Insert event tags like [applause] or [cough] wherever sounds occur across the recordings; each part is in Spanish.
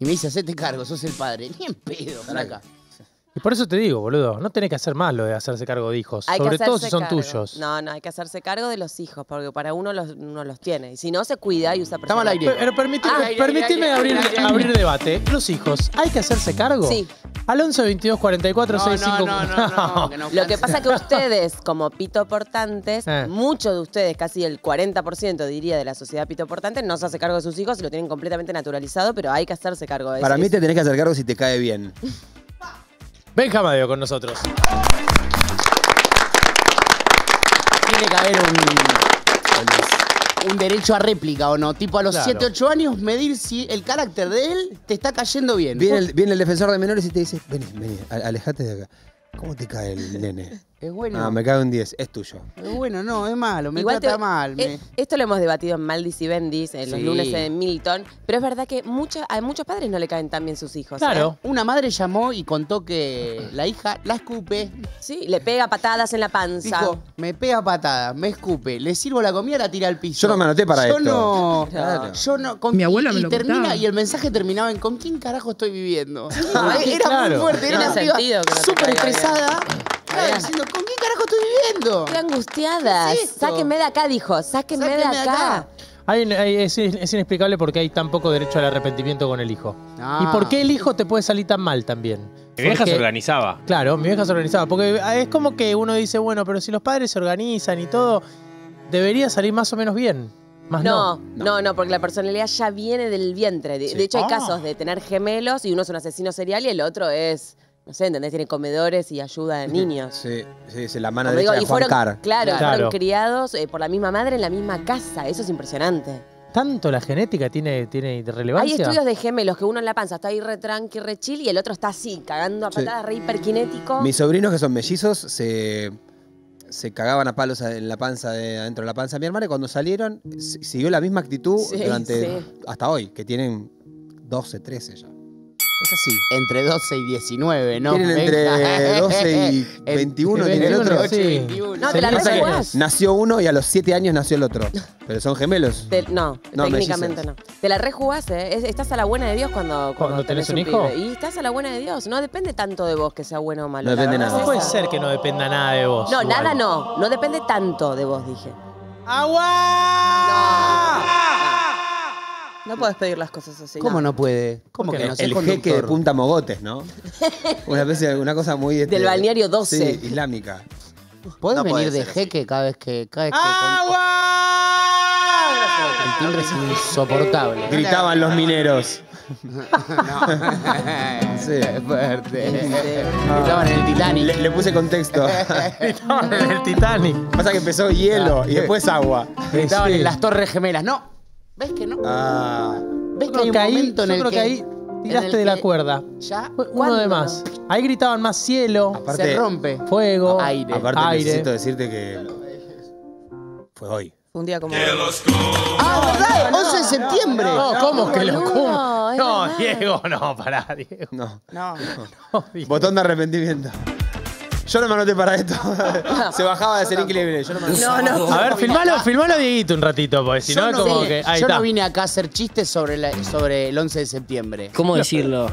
y me dice, hacete cargo, sos el padre. Ni en pedo, acá. Y por eso te digo, boludo, no tenés que hacer más lo de hacerse cargo de hijos. Hay que sobre todo hacerse si son cargo. tuyos. No, no, hay que hacerse cargo de los hijos, porque para uno los, uno los tiene. Y si no, se cuida y usa Estamos al preservativo. aire. Pero permitime, Ah, aire, permitime aire, abrir, aire, aire. abrir debate. Los hijos, ¿hay que hacerse cargo? Sí. Al 11 22 44 No, 65 no, no, no, no, que no Lo que pasa es que ustedes, como pitoportantes, Eh. muchos de ustedes, casi el 40% diría de la sociedad pitoportante, no se hace cargo de sus hijos y lo tienen completamente naturalizado, pero hay que hacerse cargo de eso. Para mí te tenés que hacer cargo si te cae bien. Benja Madeo con nosotros. Tiene que haber un, un derecho a réplica, ¿o no? Tipo, a los Claro. 7, 8 años, medir si el carácter de él te está cayendo bien. Viene el, viene el defensor de menores y te dice, vení, vení, a- alejate de acá. ¿Cómo te cae el nene? Es bueno. Ah, me cae un 10, es tuyo. Es bueno, no, es malo, me Igual trata te- mal. eh, me- Esto lo hemos debatido en Maldis y Bendis, en los Sí. lunes en Milton, pero es verdad que muchos a muchos padres no le caen tan bien sus hijos. Claro. Una madre llamó y contó que la hija la escupe. ¿eh? Sí, le pega patadas en la panza. Dijo, me pega patada, me escupe, le sirvo la comida, la tira al piso. Yo no me anoté para yo esto. No, Claro. Yo no. con- Mi abuela y, me y lo termina contaba. Y el mensaje terminaba en ¿con quién carajo estoy viviendo? [laughs] Era claro. muy fuerte, era Tiene una piba sentido que no te súper caiga bien. estresada. Claro, diciendo, ¿con quién carajo estoy viviendo? Qué. ¿Qué es esto? Sáquenme de acá, dijo. Sáquenme, de Sáquenme de acá. acá. Hay- hay- es, es inexplicable porque hay tan poco derecho al arrepentimiento con el hijo. Ah. ¿Y por qué el hijo te puede salir tan mal también? Mi vieja Porque- se organizaba. Claro, mi vieja se organizaba. Porque es como que uno dice, bueno, pero si los padres se organizan y todo, debería salir más o menos bien. Más no. No, no, no, porque la personalidad ya viene del vientre. De, de hecho, hay Ah. casos de tener gemelos y uno es un asesino serial y el otro es, no sé, ¿entendés? Tiene comedores y ayuda a niños. Sí, sí, sí, la mano derecha digo, de y Juan fueron, claro, Claro. fueron criados eh, por la misma madre en la misma casa. Eso es impresionante. ¿Tanto la genética tiene, tiene Hay relevancia? estudios de gemelos que uno en la panza está ahí re tranqui, re chill y el otro está así, cagando a Sí. patadas, re hiperkinético. Mis sobrinos que son mellizos se, se cagaban a palos en la panza, de, adentro de la panza de mi hermana y cuando salieron si- siguió la misma actitud Sí, durante sí. hasta hoy, que tienen 12, 13 ya. Es así. Entre 12 y 19, ¿no? Tienen entre 12 y [laughs] 21, tiene el otro. 18 y Sí. 21. No, te la o sea que. Nació uno y a los 7 años nació el otro. [laughs] Pero son gemelos. Te- no, No, técnicamente no. Te la rejugás, ¿eh? Es- Estás a la buena de Dios cuando, cuando, ¿Cuando tenés un hijo? pibe. Y estás a la buena de Dios. No depende tanto de vos que sea bueno o malo. No la depende verdad nada. No es puede esa. ser que no dependa nada de vos. No, igual. nada no. No depende tanto de vos, dije. ¡Agua! No puedes pedir las cosas así. ¿Cómo no puede? ¿Cómo que no? no? Soy el jeque de conductor. punta mogotes, ¿no? [laughs] Una especie una cosa muy este, Del balneario 12. Sí, islámica. ¿Podés No puede venir de ser así. jeque cada vez que... Cada vez que ¡Agua! El timbre es insoportable. Gritaban los mineros. [laughs] Sí. Es fuerte. Estaban en el Titanic. Le, le puse contexto. [laughs] Estaban en el Titanic. Pasa que empezó hielo y después agua. Estaban Sí. en las Torres Gemelas. No. ¿Ves que no? Ah. ¿Ves que hay un que ahí, momento en yo el creo que, que ahí tiraste de la que cuerda. Ya Fue Uno ¿Cuándo? de más. Ahí gritaban más cielo, Aparte, se rompe. fuego, Aire. aparte aire. necesito decirte que fue hoy. Un día como. ¡Ah, verdad! 11 de septiembre. No, ¿cómo que lo cum- No. Diego, no, pará, Diego. No. No. No. Botón de arrepentimiento. Yo no me anoté para esto. [laughs] Se bajaba de ser increíble. Yo no me anoté. No, no. A ver, filmalo, filmalo Dieguito un ratito, porque si Yo no es no como vine- que. Ahí yo está. no vine acá a hacer chistes sobre, la- sobre el 11 de septiembre. ¿Cómo decirlo?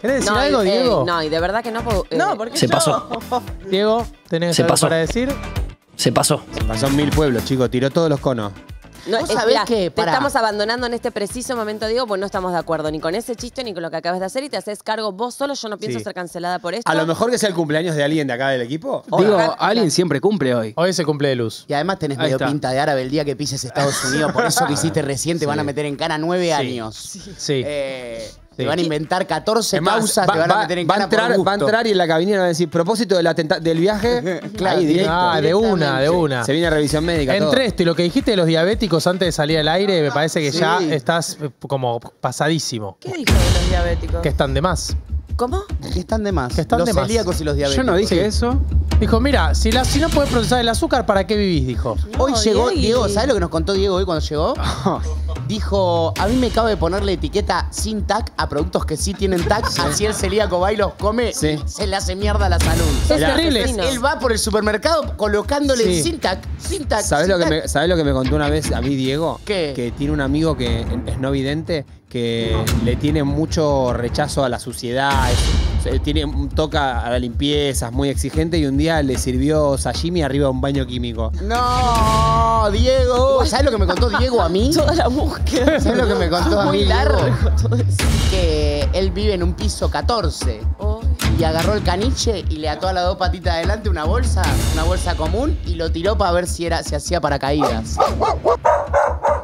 ¿Querés decir No, algo, eh, Diego? no, y de verdad que no. puedo- eh, No, porque Se yo- pasó. [laughs] Diego, ¿tenés Se algo pasó. para decir? Se pasó. Pasó en mil pueblos, chicos. Tiró todos los conos. No, Vos es- sabés mirá, que- te estamos abandonando en este preciso momento, Diego, pues no estamos de acuerdo ni con ese chiste ni con lo que acabas de hacer y te haces cargo vos solo. Yo no pienso Sí. ser cancelada por esto. A lo mejor que sea el cumpleaños de alguien de acá del equipo. Digo, alguien siempre cumple hoy. Hoy se cumple de luz. Y además tenés Ahí medio está. pinta de árabe el día que pises Estados Unidos. Por eso que hiciste recién te [laughs] van a meter en cana nueve años. Sí. Eh, Sí. Te van a inventar 14 Es más, causas, va, te van a va- meter en va por entrar, va a entrar y en la cabina va a decir propósito del, viaje. [laughs] Claro, ahí, directo. Ah, de una, de una. Se viene a revisión médica. todo. Entre esto y lo que dijiste de los diabéticos antes de salir al aire, me parece que Sí. ya estás eh, como pasadísimo. ¿Qué dijo de los diabéticos? Que están de más. ¿Cómo? Que están de más. Que están los de más. celíacos y los diabéticos. Yo no dije eso. Dijo, mira, si, la, si no puedes procesar el azúcar, ¿para qué vivís? Dijo. Hoy llegó Diego. Diego, ¿sabes lo que nos contó Diego hoy cuando llegó? [laughs] dijo, a mí me cabe ponerle etiqueta sin TAC a productos que sí tienen TAC, así el celíaco va y los come Sí. se le hace mierda a la salud. Es terrible. Él va por el supermercado colocándole Sí. sin TAC, sin TAC. ¿Sabés sin lo, que tac. me, ¿Sabés lo que me contó una vez a mí Diego? ¿Qué? Que tiene un amigo que es no vidente que le tiene mucho rechazo a la suciedad, es- tiene, toca a la limpieza, es muy exigente y un día le sirvió sashimi arriba de un baño químico. No, Diego. ¿Sabes lo que me contó Diego a mí? [laughs] Toda la búsqueda. ¿Sabes lo que me contó a mí? Muy largo. Que él vive en un piso 14 Oh. y agarró el caniche y le ató a las dos patitas adelante una bolsa, una bolsa común y lo tiró para ver si era si hacía paracaídas.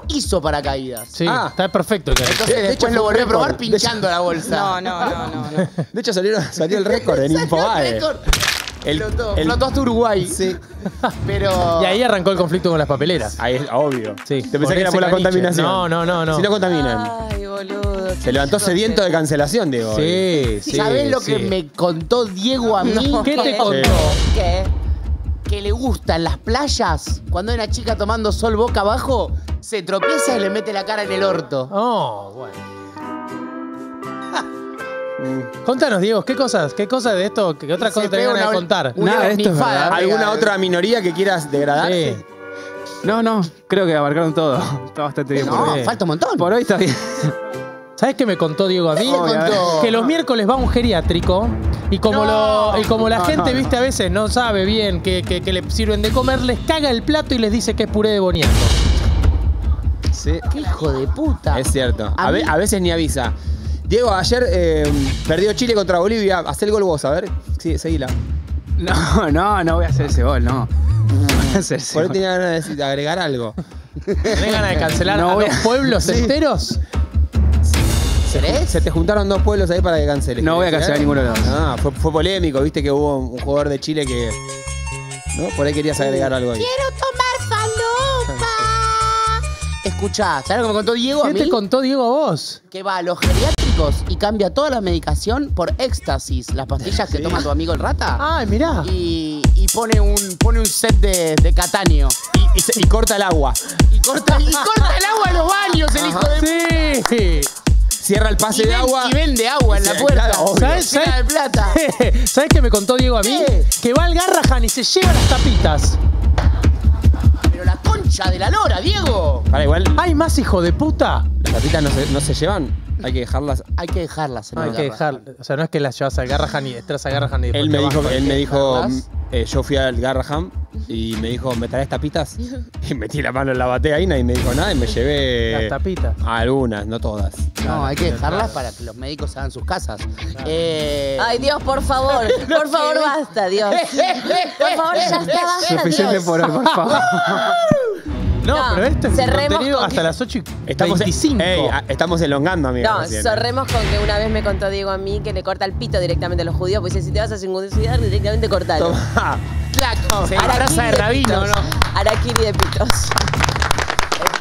Hizo paracaídas. Sí, Ah. está perfecto. el Entonces De- de después hecho, lo fue volvió a un probar récord. De pinchando la bolsa. No, no, no, no, no. [laughs] De hecho salieron- salió el récord en [laughs] Salió Infobae. récord. El- Flotó, el- flotó hasta Uruguay. Sí. [laughs] Pero. Y ahí arrancó el conflicto con las papeleras. Ahí es obvio. Sí, Te pensé por que era ese por la caniche. contaminación. No, no, no, no. Si no contaminan. Ay, boludo. Se levantó sediento de cancelación, Diego. hoy. Sí, sí. ¿Sabés lo que me contó Diego a mí? No. ¿Qué te contó? ¿Qué? Que le gusta en las playas, cuando hay una chica tomando sol boca abajo, se tropieza y le mete la cara en el orto. Oh, bueno. Mm. Contanos, Diego, ¿qué cosas? ¿Qué cosas de esto? ¿Qué otra cosa te de una- contar? una Nada, esto es verdad. ¿Alguna otra minoría que quieras degradar? Sí. No, no, creo que abarcaron todo. [laughs] Está bastante bien. No, por, hoy. falta un montón. por hoy está bien. [laughs] ¿Sabes qué me contó Diego a mí? Que los miércoles va un geriátrico y como, No. lo, y como la No, gente, no, viste, a veces no sabe bien que, que- que le sirven de comer, les caga el plato y les dice que es puré de boniato. Sí. ¡Qué hijo de puta! Es cierto. A A, ve- mí- a veces ni avisa. Diego, ayer eh, perdió Chile contra Bolivia. Hacé el gol vos, a ver. Sí, seguila. No, [laughs] no, no voy a hacer ese gol, no. No voy a hacer ese Por gol. tenía ganas de agregar algo. ¿Tenés ganas de cancelar No a voy a- pueblos Sí. enteros? Se te juntaron dos pueblos ahí para que canceles. No voy a cancelar ninguno de los dos. Ah, fue, fue polémico, viste que hubo un jugador de Chile que. ¿No? Por ahí querías agregar algo ahí. Quiero tomar falopa. [laughs] Escuchá, ¿sabes lo que me contó Diego a ¿Qué mí? te contó Diego a vos? que va a los geriátricos y cambia toda la medicación por éxtasis, las pastillas que toma tu amigo el rata. Ay, mirá. Y, y pone un pone un set de, de Catania. Y, y se- y corta el agua. Y corta, y corta el agua en los baños, el hijo de Sí. Cierra el pase y, de ven- agua. y vende agua en la puerta. claro. ¿Sabes? ¿Sabes? de plata. [laughs] ¿Sabes qué me contó Diego a mí? ¿Qué? Que va al Garrahan y se lleva las tapitas. Pero la concha de la lora, Diego. Para igual, ¿Hay más hijo de puta? las tapitas no se, no se llevan. Hay que dejarlas. Hay que dejarlas en Hay el que dejar. O sea, no es que las llevas al Garrahan y entras al Garrahan y después Él me dijo, él me dijo, dejarlas. Eh, yo fui al Garraham y me dijo, ¿me traes tapitas? [laughs] Y metí la mano en la batea y nadie me dijo nada y me llevé Las tapitas. algunas, no todas. No, hay que dejarlas para que los médicos hagan sus casas. Eh, Ay, Dios, por favor. [laughs] Por favor, basta, Dios. [laughs] Por favor, ya está, basta, Suficiente Dios. por hoy, por favor. No, No, pero este es un cerremos contenido con- hasta las 8 y Estamos, 25. Ey, a- estamos elongando, amigo. No, cerremos con que una vez me contó Diego a mí que le corta el pito directamente a los judíos, pues dice, si te vas a circuncidar, directamente cortalo. Toma. clac, se disfraza de rabino, pitos. ¿no? Araquiri de pitos.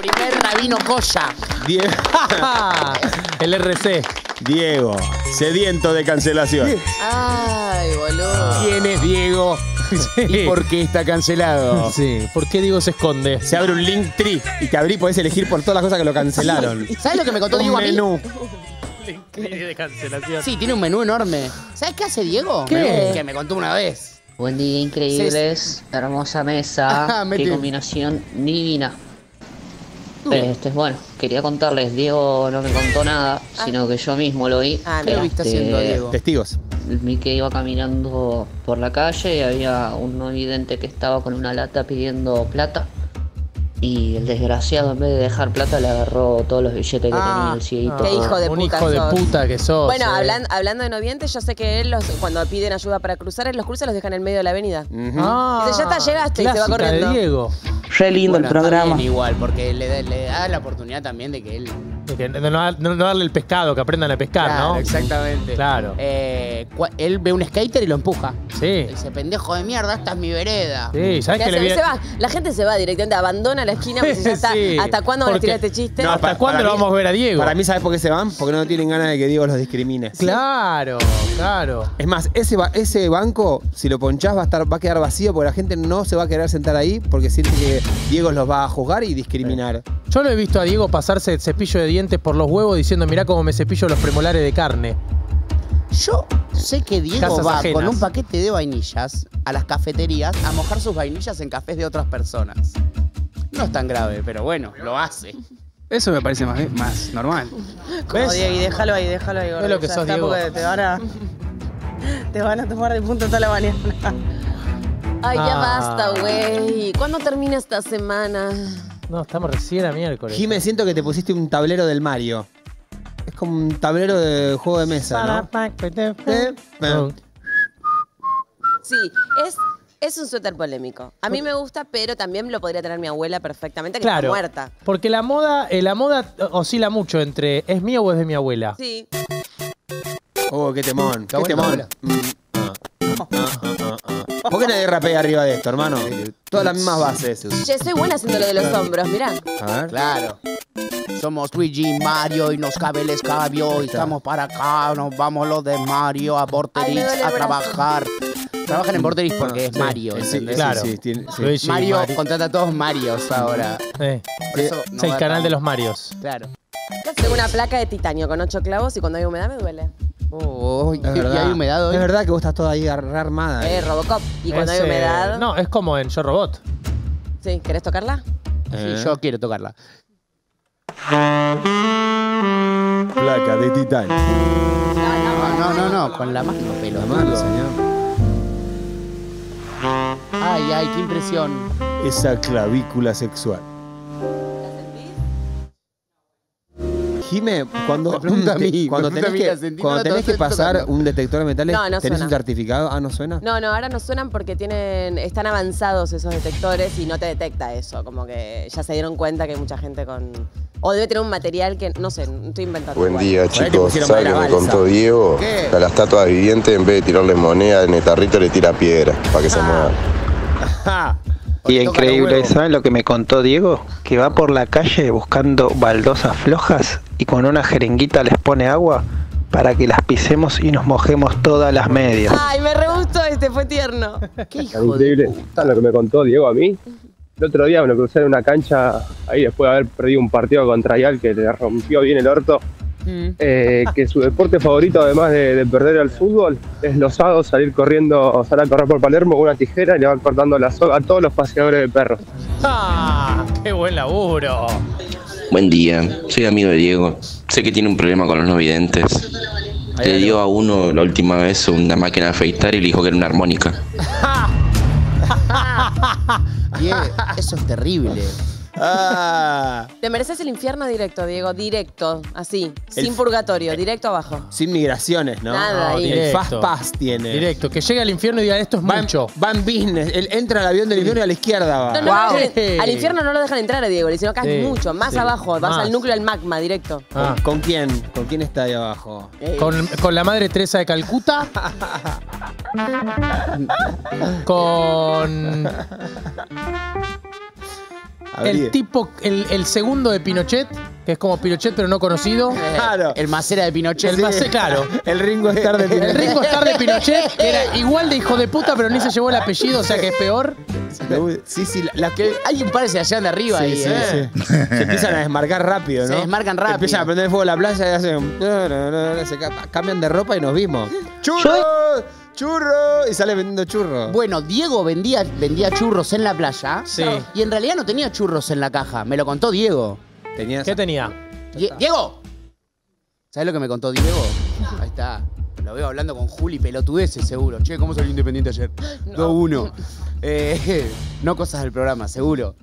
El primer rabino Koya. Die- [laughs] el RC. Diego, sediento de cancelación. Ay, boludo. ¿Quién es Diego? [laughs] ¿Y por qué está cancelado? Sí. ¿Por qué Diego se esconde? Se abre un link tree y te abrí, podés elegir por todas las cosas que lo cancelaron. ¿Sabes lo que me contó un Diego a mí? menú. [laughs] de cancelación. Sí, tiene un menú enorme. ¿Sabes qué hace Diego? ¿Qué? Que me contó una vez. Buen día, increíbles. Hermosa mesa. [laughs] Ah, Qué combinación divina. Uh. Este, bueno, quería contarles, Diego no me contó nada, sino que yo mismo lo vi. Ah, ¿Qué lo viste Este, haciendo, Diego? Testigos. Vi que iba caminando por la calle y había un no vidente que estaba con una lata pidiendo plata. Y el desgraciado, en vez de dejar plata, le agarró todos los billetes que Ah, tenía el cieguito. Qué hijo de un puta hijo de puta que sos. Bueno, eh. hablan- hablando de novientes, yo sé que él los, cuando piden ayuda para cruzar, él los cruza y los deja en el medio de la avenida. Ah, Dice, ya está, llegaste, y se va clásica corriendo. de Diego. Re lindo Bueno, el programa. igual, porque le, da- le da la oportunidad también de que él. De que no, no- no darle el pescado, que aprendan a pescar, Claro, ¿no? Exactamente. Claro. Eh, cua- él ve un skater y lo empuja. Sí. Dice, pendejo de mierda, esta es mi vereda. Sí, ¿sabes ¿Qué qué le hace? vi? Se va. La gente se va directamente, abandona la esquina porque ya [laughs] está. Sí, ¿Hasta cuándo van a porque- tirar este chiste? No, ¿Hasta cuándo para lo mí- vamos a ver a Diego? Para mí, ¿sabes por qué se van? Porque no tienen ganas de que Diego los discrimine. Claro, claro. Es más, ese, ba- ese banco, si lo ponchás, va a, estar, va a quedar vacío porque la gente no se va a querer sentar ahí porque siente que que Diego los va a juzgar y discriminar. Yo lo he visto a Diego pasarse el cepillo de dientes por los huevos diciendo, mirá cómo me cepillo los premolares de carne. Yo sé que Diego Casas va ajenas. con un paquete de vainillas a las cafeterías a mojar sus vainillas en cafés de otras personas. No es tan grave, pero bueno, lo hace. Eso me parece más, más normal. Como Diego, y déjalo ahí, déjalo ahí. gordo, lo que sos, está, Diego. porque te van a... [laughs] Te van a tomar de punto toda la mañana. Ay, ya Ah. basta, güey. ¿Cuándo termina esta semana? No, estamos recién a miércoles. Jime, siento que te pusiste un tablero del Mario. Es como un tablero de juego de mesa, ¿no? ¿no? Sí, es, es un suéter polémico. A mí me gusta, pero también lo podría tener mi abuela perfectamente, que Claro. está muerta. Porque la moda, eh, la moda oscila mucho entre ¿es mío o es de mi abuela? Sí. Oh, qué temón, qué abuela, temón. ¿Por qué nadie rapea arriba de esto, hermano? Todas las mismas bases. Che, soy buena haciendo lo de los hombros, mirá. A ver. Claro. Somos Luigi y Mario y nos cabe el escabio y estamos para acá, nos vamos los de Mario a Borderix a trabajar. Trabajan en Borderix porque es Mario, sí, ¿entendés? claro. Sí, sí, tiene- sí. Luigi, Mario Mari- contrata a todos Marios ahora. Eh, Por eso es el da canal de los Marios. Claro. Tengo una placa de titanio con ocho clavos y cuando hay humedad me duele. Oh, y, Es y verdad. hay humedad hoy. Es verdad que vos estás toda ahí ar- armada. Eh, Robocop. Y cuando Es, hay eh, humedad. no, es como en Yo Robot. Sí, ¿querés tocarla? Eh. Sí, yo quiero tocarla. Placa de titanio. No, no, no, no, con la mano, pelo. La mano, señor. Ay, ay, qué impresión. Esa clavícula sexual. Jime, cuando, [laughs] Me [laughs] pregunta a mí, cuando me pregunta tenés, a mí, que, la cuando la tenés pasar tocando. un detector de metales, No, no ¿tenés suena. un certificado? Ah, ¿no suena? No, no, ahora no suenan porque tienen, están avanzados esos detectores y no te detecta eso. Como que ya se dieron cuenta que hay mucha gente con. O debe tener un material que, no sé, no estoy inventando. Buen igual. día chicos, ¿saben que me contó Diego? A las estatuas vivientes en vez de tirarle moneda en el tarrito le tira piedra para que se muevan. [laughs] Y increíble. ¿saben lo que me contó Diego? Que va por la calle buscando baldosas flojas y con una jeringuita les pone agua para que las pisemos y nos mojemos todas las medias. Ay, me re gustó este, fue tierno. [laughs] Qué hijo increíble. ¿Sabes lo que me contó Diego a mí? El otro día me lo crucé en una cancha, ahí después de haber perdido un partido contra Ial que le rompió bien el orto, Mm. eh, que su deporte favorito, además de, de perder al fútbol, es los sábados salir corriendo, salir a correr por Palermo con una tijera y le van cortando la soga a todos los paseadores de perros. ¡Ah! ¡Qué buen laburo! Buen día, soy amigo de Diego. Sé que tiene un problema con los no videntes. Le dio a uno la última vez una máquina de afeitar y le dijo que era una armónica. [laughs] Diego, eso es terrible. Ah. Te mereces el infierno directo, Diego, directo, así, El- sin purgatorio, directo abajo. Sin migraciones, ¿no? Nada No, ahí. El directo. Fast Pass tiene. Directo, que llegue al infierno y diga esto es Va en, mucho. va en business. Él entra al avión del infierno y a la izquierda va. No, no, Wow. dejan- al infierno no lo dejan entrar a Diego, le dicen acá Sí, es mucho, más sí, abajo, vas más. al núcleo del magma directo. Ah, ¿Con quién? ¿Con quién está ahí abajo? Eh, con, con la madre Teresa de Calcuta. [laughs] con. El tipo, el, el segundo de Pinochet, que es como Pinochet pero no conocido. Claro. El macera de Pinochet. El Macé, claro. [laughs] El Ringo Starr de El Pinochet. Ringo Starr de Pinochet, que era igual de hijo de puta, pero ni se llevó el apellido, o sea que es peor. Sí, sí, la, la Que hay un par que se hallan de arriba Sí, ahí, sí, ¿eh? sí. Se empiezan a desmarcar rápido, ¿no? Se desmarcan rápido. Empiezan a prender fuego la playa y hacen. Se ca- cambian de ropa y nos vimos. ¡Churro! ¡Churro! Y sale vendiendo churros. Bueno, Diego vendía, vendía churros en la playa. Sí. Y en realidad no tenía churros en la caja. Me lo contó Diego. Tenías. ¿Qué tenía? Die- ¡Diego! ¿Sabes lo que me contó Diego? Ahí está. Lo veo hablando con Juli, pelotudeces seguro. Che, ¿cómo salió Independiente ayer? 2-1. Eh, [laughs] no cosas del programa, seguro.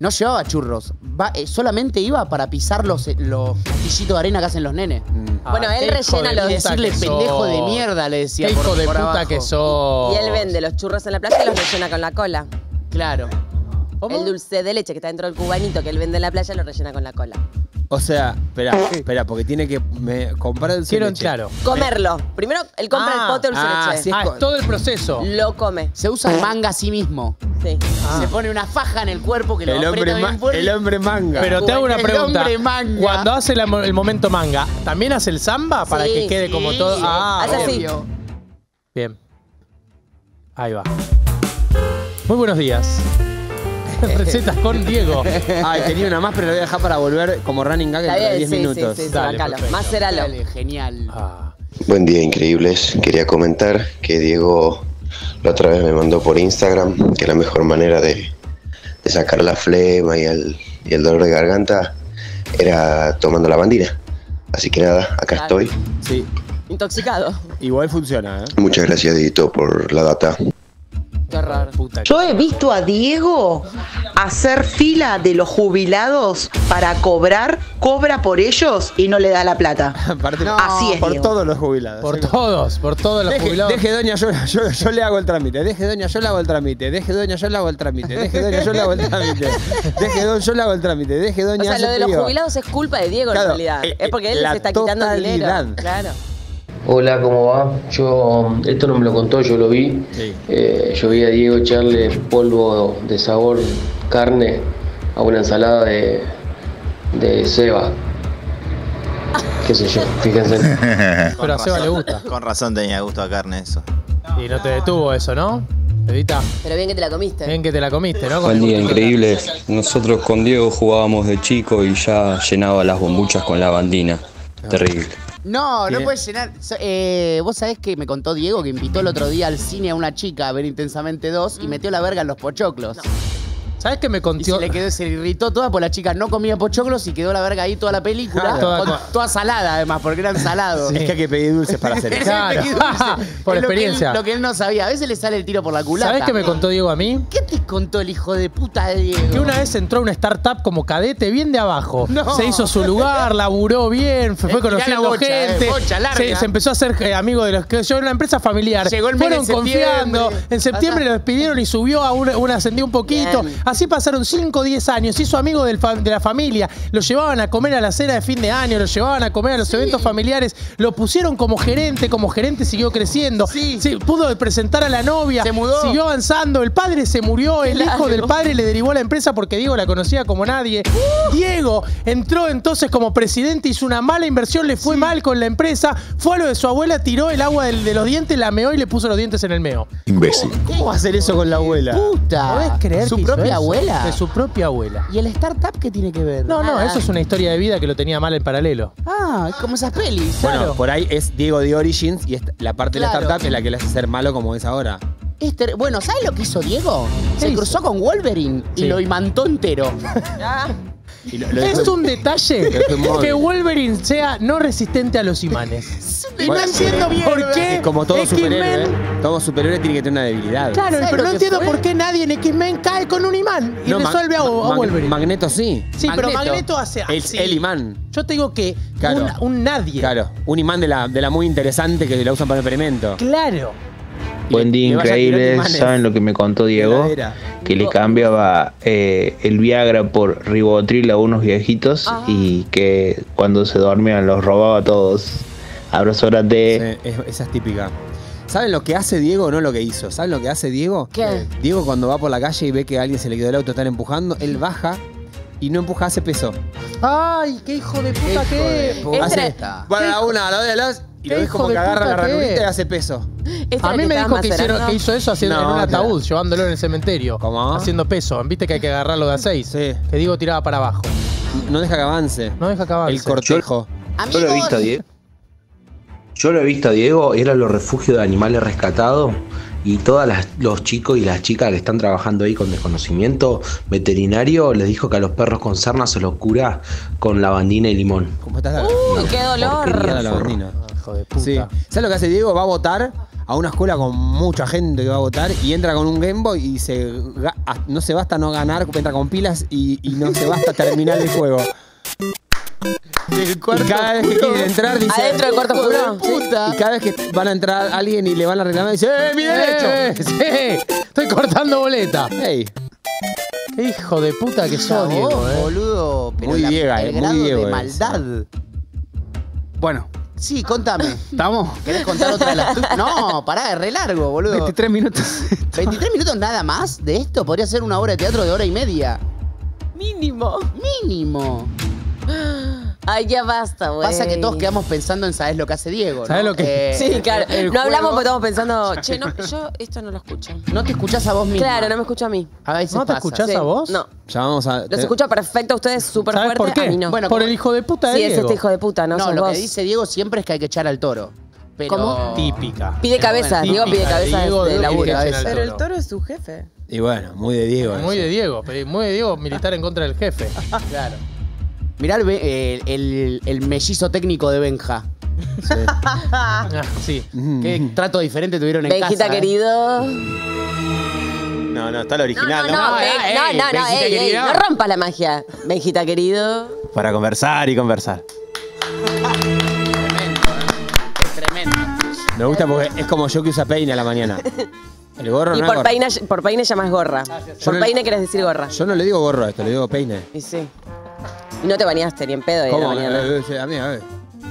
No llevaba churros. Va- eh, solamente iba para pisar los, eh, los castillitos de arena que hacen los nenes. Mm. Bueno, Ah, él rellena de los- Y decirle que pendejo de mierda, le decía. Qué por- hijo de por puta abajo. que sos. Y él vende los churros en la playa y los rellena con la cola. Claro. El dulce de leche que está dentro del cubanito que él vende en la playa lo rellena con la cola. O sea, espera, espera, porque tiene que me, comprar el Quiero, leche. claro. Comerlo. Primero, él compra Ah, el pote de dulce de ah, leche. sí. Ah, es todo el proceso. Lo come. Se usa el manga a sí mismo. Sí. Se pone una faja en el cuerpo que lo El hombre, aprieta bien ma- fuerte. el hombre manga. Pero te hago una El pregunta. hombre manga. Cuando hace la- el momento manga, ¿también hace el samba para Sí, que quede sí, como todo? Ah, Hace bien. así. Obvio. Bien. Ahí va. Muy buenos días. [laughs] Recetas con Diego. Ay, tenía una más, pero la voy a dejar para volver como running gag en bien, 10 sí, minutos. sí, sí, Dale. Más será lo. Dale, genial. Ah, Buen día, increíbles. Quería comentar que Diego la otra vez me mandó por Instagram que la mejor manera de, de sacar la flema y el, y el dolor de garganta era tomando la bandina. Así que nada, acá Claro. estoy. Sí, Intoxicado. igual funciona, ¿eh? Muchas gracias, Dito, por la data. Yo he visto a Diego hacer fila de los jubilados para cobrar, cobra por ellos y no le da la plata. [laughs] Así es, por Diego. todos los jubilados. Por ¿eh? todos, por todos los Deje, jubilados. deje, doña, yo, yo, yo le hago el trámite. Deje, doña, yo le hago el trámite. Deje, doña, yo le hago el trámite. Deje, doña, yo le hago el trámite. Deje, doña, yo le hago el trámite. Deje, doña, O sea, lo de los jubilados es culpa de Diego Claro, en realidad. eh, es porque él la se está quitando dinero. totalidad. Claro. Hola, ¿cómo va? Yo, esto no me lo contó, yo lo vi. Sí. Eh, yo vi a Diego echarle polvo de sabor carne a una ensalada de, de ceba. Qué sé yo, fíjense. [laughs] Pero a Seba le gusta. Con razón tenía gusto a carne eso. Y no te detuvo eso, ¿no? Edita, Pero bien que te la comiste. bien que te la comiste, ¿no? Buen día, increíbles. Nosotros con Diego jugábamos de chico y ya llenaba las bombuchas con la bandina. Terrible. No, no puedes llenar. so- eh, Vos sabés que me contó Diego que invitó el otro día al cine a una chica a ver Intensamente 2 y metió la verga en los pochoclos. ¿Sabes qué me Y contó? se le quedó, se le irritó toda, porque la chica no comía pochoclos y quedó la verga ahí toda la película. Toda- con- toda salada, además, porque eran salados. Es que hay que pedir dulces para hacer eso. Claro. [laughs] Por Es lo que él- experiencia. Lo que, él, no sabía. A veces le sale el tiro por la culata. ¿Sabes qué me contó Diego a mí? ¿Qué te contó el hijo de puta de Diego? Que una vez entró a una startup como cadete bien de abajo. No. Se hizo su lugar, laburó bien, fue, Eh, conociendo la bocha, gente. eh, bocha larga. se, se empezó a hacer eh, amigo de los que yo era una empresa familiar. Llegó el mes Fueron de septiembre. confiando. En septiembre Pasá. lo despidieron y subió a una ascendió un poquito. Bien. Así pasaron 5 o 10 años. Se hizo amigo del de la familia. Lo llevaban a comer a la cena de fin de año, lo llevaban a comer a los eventos familiares. Lo pusieron como gerente, como gerente siguió creciendo. Sí. Se pudo presentar a la novia. Se mudó. Siguió avanzando. El padre se murió. El hijo del padre le derivó a la empresa porque Diego la conocía como nadie. Diego entró entonces como presidente, hizo una mala inversión, le fue mal con la empresa. Fue a lo de su abuela, tiró el agua del- de los dientes, la meó y le puso los dientes en el meo. Imbécil. ¿Cómo va a hacer eso con la abuela? Puta. ¿Podés creer ¿Su que propia? Abuela? De su propia abuela. ¿Y el startup qué tiene que ver? No, no, Nada. eso es una historia de vida que lo tenía mal en paralelo. Ah, es como esas pelis. Bueno, claro. por ahí es Diego de Origins y esta- la parte de Claro. la startup es la que le hace ser malo como es ahora. Este- bueno, ¿sabes lo que hizo Diego? ¿Qué Se hizo? cruzó con Wolverine y Sí. lo imantó entero. [laughs] Y lo- lo Es un detalle que Wolverine sea no resistente a los imanes. Y no Bueno, entiendo por qué. Como todo X-Men- superhéroe, ¿eh? todo superhéroe tiene que tener una debilidad. Claro, ¿Sabes pero no entiendo fue? por qué nadie en X-Men cae con un imán y No, resuelve a, Wolverine. Magneto sí. sí, pero Magneto. Hace Es así. el imán. Yo te digo que Claro. un, un nadie. Claro, un imán de la, de la muy interesante que la usan para el experimento. Claro. Buen día, increíble. ¿Saben lo que me contó Diego? Que le cambiaba eh, el Viagra por Ribotril a unos viejitos Ah. y que cuando se dormían los robaba a todos. Abrazo grande. Sí, es- esa es típica. ¿Saben lo que hace Diego no lo que hizo? ¿Saben lo que hace Diego? ¿Qué? Diego cuando va por la calle y ve que a alguien se le quedó el auto, están empujando, él baja y no empuja, hace peso. Ay, qué hijo de puta que es. Este Hace, bueno, una, a la dos, a la dos, y lo ves como que agarra la ranurita y hace peso. Este A mí me dijo que, hicieron, macerando. que hizo eso haciendo No, en un claro. ataúd, llevándolo en el cementerio. ¿Cómo? Haciendo peso. Viste que hay que agarrarlo de a seis. Sí. Que digo tiraba para abajo. No deja que avance. No deja que avance. El cortejo. Yo lo he visto a Diego. Yo lo he visto a Diego, era los refugios de animales rescatados y todos los chicos y las chicas que están trabajando ahí con desconocimiento veterinario les dijo que a los perros con sarna se los cura con lavandina y limón. ¿Cómo estás Uy, qué dolor. Porquería la lavandina. Hijo de puta. Sí. ¿Sabes lo que hace Diego? Va a votar a una escuela con mucha gente que va a votar y entra con un Game Boy y se ga- a- no se basta no ganar, entra con pilas y, y no se basta terminar el juego. Y cada vez que quiere entrar dice Adentro del cuarto "Hijo de oscuro". puta". Y cada vez que van a entrar alguien y le van a reclamar dice ¡Eh, mi derecho! ¡Eh! Sí, estoy cortando boleta. Ey, Qué hijo de puta que sos, Diego, eh. boludo. Pero Muy la- Diego, el eh, muy grado Diego de maldad. Bueno, Sí, contame. ¿estamos? ¿Querés contar otra de las tuyas? No, pará, es re largo, boludo. 23 minutos. 23 minutos nada más de esto. Podría ser una obra de teatro de hora y media. Mínimo. Mínimo. Ay, ya basta, güey. Pasa que todos quedamos pensando en sabes lo que hace Diego. ¿Sabés ¿no? lo que- Eh, Sí, claro. el no juego- hablamos porque estamos pensando, [laughs] che, no, yo esto no lo escucho. No te escuchás a vos mismo. Claro, no me escucho a mí. A veces ¿No te pasa. escuchás Sí. a vos? No. Ya vamos a. Los escucho perfecto a ustedes súper ¿Sabes fuerte. por qué? A mí no. Bueno, por el hijo de puta de sí, es Diego. este hijo de puta, ¿no? No, Sos lo vos. que dice Diego siempre es que hay que echar al toro. Pero... ¿Cómo? Típica. Pide cabeza, Típica Diego pide de cabeza Diego de de laburo. que echen al Pero el toro. toro es su jefe. Y bueno, muy de Diego. Muy eso. de Diego, pero muy de Diego militar en contra del jefe. [laughs] Claro. Mirá el, el, el- el mellizo técnico de Benja. Ah, sí. Qué trato diferente tuvieron en Benjita casa. ¿eh? querido. No, no, está la original, ¿no? No, No, eh, no, no, no, Benjita ey, ey, querido. no rompas la magia. Benjita querido. Para conversar y conversar. Es tremendo. Me gusta porque es como yo que usa peine a la mañana. El gorro Y no es por gorro. peine, por peine llamas gorra. Por no- peine querés decir gorra. Yo no le digo gorro a esto, le digo peine. Y sí. Y no te bañaste ni en pedo a la ¿Cómo? mañana. Eh, eh, a mí, a ver.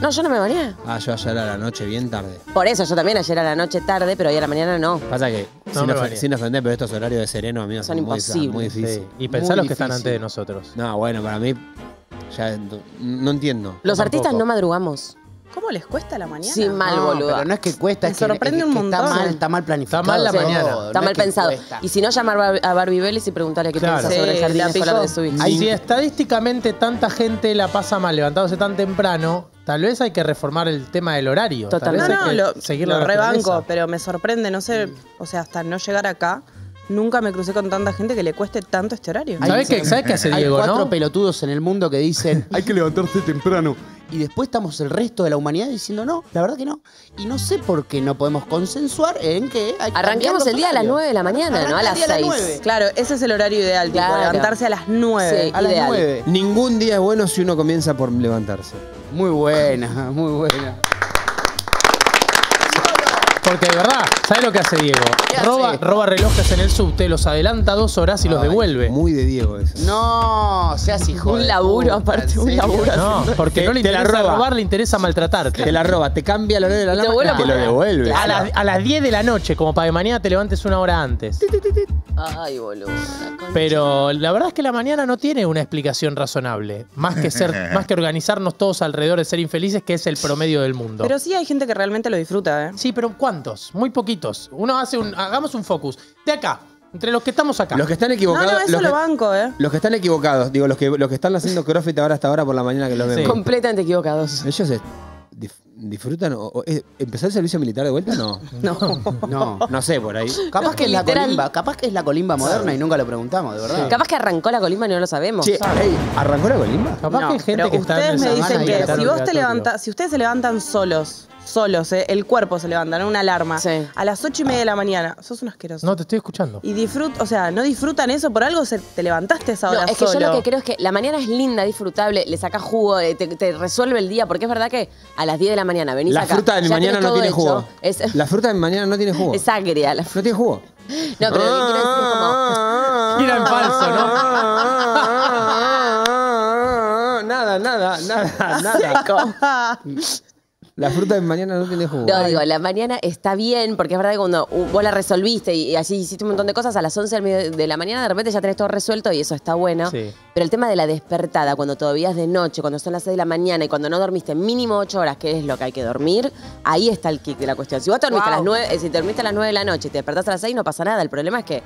No, yo no me bañé. Ah, yo ayer a la noche bien tarde. Por eso, yo también ayer a la noche tarde, pero hoy a la mañana no. Pasa que, No sin, me ofen- bañé. sin ofender, pero estos horarios de sereno, amigos, Son son muy, imposibles. muy difíciles. Sí. Y pensá Muy los que están difícil. antes de nosotros. No, bueno, para mí, ya no, no entiendo. Los Tampoco. artistas no madrugamos. ¿Cómo les cuesta la mañana? Sí, mal, No, boludo. pero no es que cuesta, Me es que, sorprende es un que está montón. mal, está mal planificado. Está mal la mañana. no Está es mal pensado. cuesta. Y si no, llamar a Barbie Vélez y preguntarle qué Claro. piensa sobre el Sí, jardín la escolar de su hija. Si estadísticamente tanta gente la pasa mal levantándose tan temprano, tal vez hay que reformar el tema del horario. Tal Totalmente. vez No, no, lo, rebanco, pero me sorprende, no sé, o sea, hasta no llegar acá, nunca me crucé con tanta gente que le cueste tanto este horario. ¿Sabés qué, ¿sabés qué hace Hay Diego, cuatro no? pelotudos en el mundo que dicen [laughs] hay que levantarse temprano. Y después estamos el resto de la humanidad diciendo no, la verdad que no. Y no sé por qué no podemos consensuar en que hay que Arranquemos el día a las horarios. 9 de la mañana, ¿no? A las día 6. 9. Claro, ese es el horario ideal, tipo, Claro. levantarse a las 9. Sí. A las Ideal. 9. Ningún día es bueno si uno comienza por levantarse. Muy buena, muy buena. Porque de verdad, ¿sabés lo que hace Diego? ¿Qué Roba, hace? roba relojes en el subte, los adelanta dos horas y los Ay, devuelve. Muy de Diego eso. No, seas hijo Un de laburo, puta, aparte, ¿en un serio? laburo. No, porque Te- no le te la interesa roba. robar, le interesa maltratarte. Te la roba, te cambia el horario de la Y te vuelve te a lo devuelve. A, las- a las 10 de la noche, como para que mañana te levantes una hora antes. Ay, boludo. la. Pero la verdad es que la mañana no tiene una explicación razonable. Más que ser, [laughs] más que organizarnos todos alrededor de ser infelices, que es el promedio del mundo. Pero sí hay gente que realmente lo disfruta, ¿eh? sí, pero ¿cuántos? Muy poquitos. Uno hace un. Hagamos un focus. De acá, entre los que estamos acá. Los que están equivocados. no, eso los, lo que, banco, ¿eh? los que están equivocados, digo, los que, los que están haciendo CrossFit ahora hasta ahora por la mañana que lo Sí. vemos. Completamente equivocados. ¿Ellos disfrutan? O, o- eh, ¿Empezó el servicio militar de vuelta? No. [laughs] No. No. [laughs] No sé, por ahí. Capaz No, que es la colimba, capaz que es la colimba moderna y nunca lo preguntamos, de verdad. Capaz que arrancó la colimba y no lo sabemos. Che, ey, ¿arrancó la colimba? Capaz No, que hay gente pero que está ustedes en me dicen que si vos te levanta, si ustedes se levantan solos, solos, ¿eh? el cuerpo se levanta, ¿no? una alarma, Sí. a las ocho y media de la mañana, sos un asqueroso. No, te estoy escuchando. Y disfrut, o sea, no disfrutan eso por algo, se, te levantaste a esa No, hora es que solo. yo lo que creo es que la mañana es linda, disfrutable, le sacas jugo, eh, te, te resuelve el día, porque es verdad que a las 10 de la mañana venís La acá. fruta de mañana no tiene hecho, jugo. Es, [laughs] La fruta de mi mañana no tiene jugo. es agria. La No tiene jugo. No, pero lo que quiero decir es como. [laughs] Gira en falso, ¿no? [laughs] Nada, nada, nada, nada. La fruta de mañana no tiene jugo. No, digo, la mañana está bien, porque es verdad que cuando vos la resolviste y, y así hiciste un montón de cosas, a las 11 del medio- de la mañana de repente ya tenés todo resuelto y eso está bueno. Sí. Pero el tema de la despertada, cuando todavía es de noche, cuando son las 6 de la mañana y cuando no dormiste mínimo 8 horas, que es lo que hay que dormir, ahí está el kick de la cuestión. Si vos te dormiste a las Wow. 9, eh, si te dormiste a las 9 de la noche y te despertás a las 6, no pasa nada. El problema es que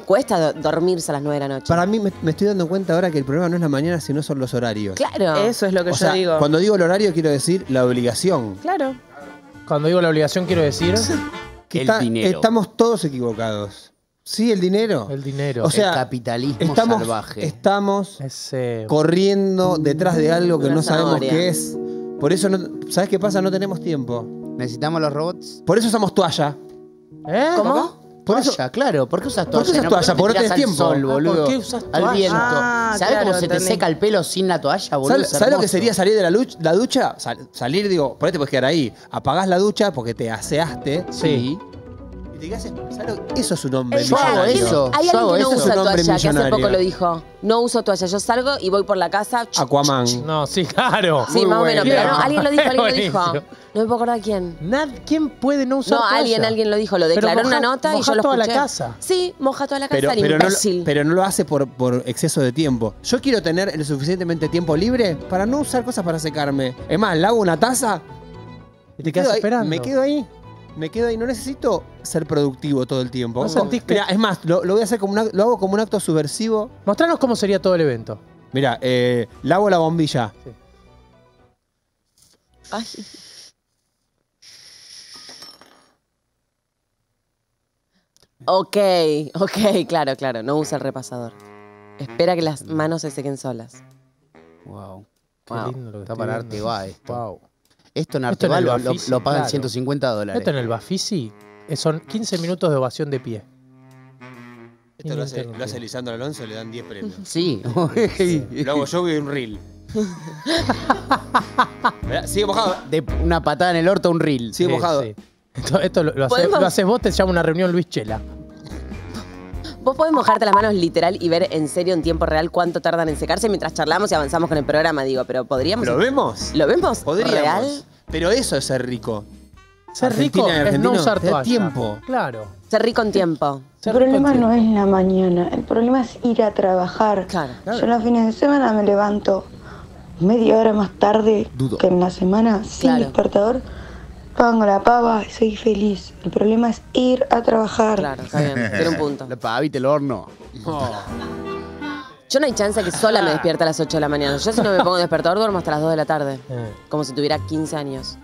cuesta do- dormirse a las 9 de la noche. Para mí me, me estoy dando cuenta ahora que el problema no es la mañana, sino son los horarios. Claro. Eso es lo que O yo sea, digo. cuando digo el horario quiero decir la obligación. Claro. Cuando digo la obligación, quiero decir [laughs] Que El está- dinero. Estamos todos equivocados. Sí, el dinero. el dinero. O sea, el capitalismo estamos, salvaje. estamos Es, eh, corriendo detrás de algo que Una no sabemos zanahoria. qué es. Por eso, no, ¿sabes qué pasa? No tenemos tiempo. Necesitamos los robots. Por eso usamos toalla. ¿Eh? ¿Cómo? Por eso- Toalla, claro. ¿Por qué usas ¿Por toalla? qué usas toalla? te no tirás tenés al tiempo. sol, Ah, boludo. ¿por qué usas Al toalla? viento. Ah, ¿Sabes claro, cómo se te seca el pelo sin la toalla, boludo? ¿Sabes Es sabes lo que sería salir de la, ducha? Sal- salir, digo, por ahí te puedes quedar ahí. Apagás la ducha porque te aseaste. Sí. ¿Y Eso es un hombre millonario. ¿quién- Hay Yo alguien hago que no eso. usa Es un hombre toalla, que hace millonario. poco lo dijo. No uso toalla, yo salgo y voy por la casa. ch- Aquaman. No, sí, claro. Sí, más o menos, pero no, alguien lo dijo, alguien lo [laughs] dijo. Buenísimo. No me puedo acordar quién. Nad- ¿Quién puede no usar No, toalla? alguien, alguien lo dijo, lo Pero declaró en una moja- nota y moja yo lo toda la escuché. casa. Sí, moja toda la casa, Pero, el pero, no, lo- imbécil. pero no lo hace por, por exceso de tiempo. Yo quiero tener el suficientemente tiempo libre para no usar cosas para secarme. Es más, lavo una taza Y te quedas quedo ahí- esperando. Me quedo ahí. Me quedo ahí. No necesito ser productivo todo el tiempo. ¿Vos sentís que- Mirá, es más, lo, lo voy a hacer como un ac- lo hago como un acto subversivo. Mostranos cómo sería todo el evento. Mira, eh, lavo la bombilla. Ay. Ok, ok, claro, claro. No usa el repasador. Espera que las manos se sequen solas. Wow. Qué Wow. lindo lo que Está para viendo. Arteba esto. Wow. Esto en Esto en Arteba el lo, lo- pagan claro. 150 dólares. Esto en el Bafisi son 15 minutos de ovación de pie. Esto lo hace, lo hace Lisandro Alonso, le dan 10 premios. [laughs] Sí. [laughs] Lo hago yo y un reel. [laughs] Sigue mojado. De una patada en el orto, un reel. Sigue Sí, mojado. sí. Esto, esto lo, lo hace- ¿Podemos? lo haces vos, te llama una reunión Luis Chela. Vos podés mojarte las manos literal y ver en serio en tiempo real cuánto tardan en secarse mientras charlamos y avanzamos con el programa, digo, pero podríamos. ¿Lo vemos? ¿Lo vemos? Podríamos. ¿Real? Pero eso es ser rico. Ser Argentina rico es no usar toalla. tiempo. Claro. Ser rico en tiempo. El problema no es la mañana, el problema es ir a trabajar. Claro. Yo los fines de semana me levanto media hora más tarde Dudo. que en la semana sin Claro. despertador. Pongo la pava y soy feliz. El problema es ir a trabajar. Claro, está bien. [laughs] Tiene un punto. La pavita el horno. Yo no hay chance que sola me despierta a las 8 de la mañana. Yo si no me pongo despertador duermo hasta las 2 de la tarde. Eh, Como si tuviera 15 años.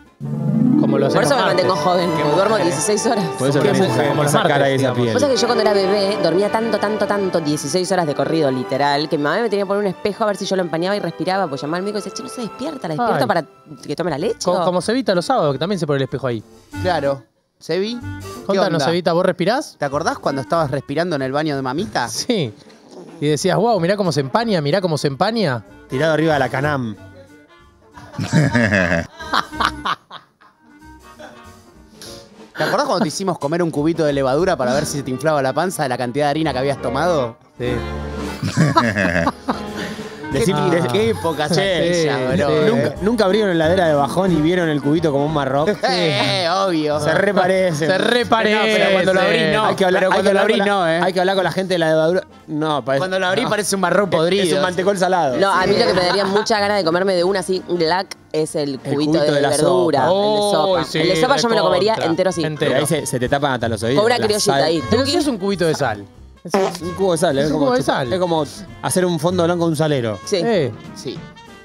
Como lo Por eso me mantengo joven, porque duermo 16 horas. Por eso como los esa cara y esa digamos. piel. Cosa que yo cuando era bebé dormía tanto, tanto, tanto, 16 horas de corrido, literal, que mi mamá me tenía que poner un espejo a ver si yo lo empañaba y respiraba, pues llamaba al médico y decía, che, no se despierta, la despierto Ay. para que tome la leche. Co- o?". Como Cevita los sábados, que también se pone el espejo ahí. Claro. ¿Sebi? ¿Qué Contanos, onda? Cevita, ¿vos respirás? ¿Te acordás cuando estabas respirando en el baño de mamita? [laughs] Sí. Y decías, wow, mirá cómo se empaña, mirá cómo se empaña. Tirado arriba de la canam. [laughs] ¿Te acordás cuando te hicimos comer un cubito de levadura para ver si se te inflaba la panza de la cantidad de harina que habías tomado? Sí. [laughs] Decí, Ah. de- qué época [laughs] Sí, aquella, bro. sí. Nunca, nunca abrieron la heladera de bajón y vieron el cubito como un marroc. [laughs] Eh, obvio. Se reparece. Se reparece. No, pero cuando lo abrís no. Hay que hablar, Pero cuando lo la- no, eh. Hay que hablar con la gente de la levadura. No, parece. Cuando lo abrí no. parece un marrón [laughs] podrido. Es un mantecol salado. No, a mí lo que me daría mucha ganas de comerme de una así, un lac, es el cubito, cubito de, de la verdura, sopa. el de sopa. Oh, sí, el de sopa yo me lo comería entero así. Entero. Ahí se, se te tapan hasta los oídos. Con una criollita sal. ahí. Pero si es un cubito de sal. Un cubo de sal. Es Es, un como, cubo de sal. es como hacer un fondo blanco de un salero. Sí. Eh, Sí.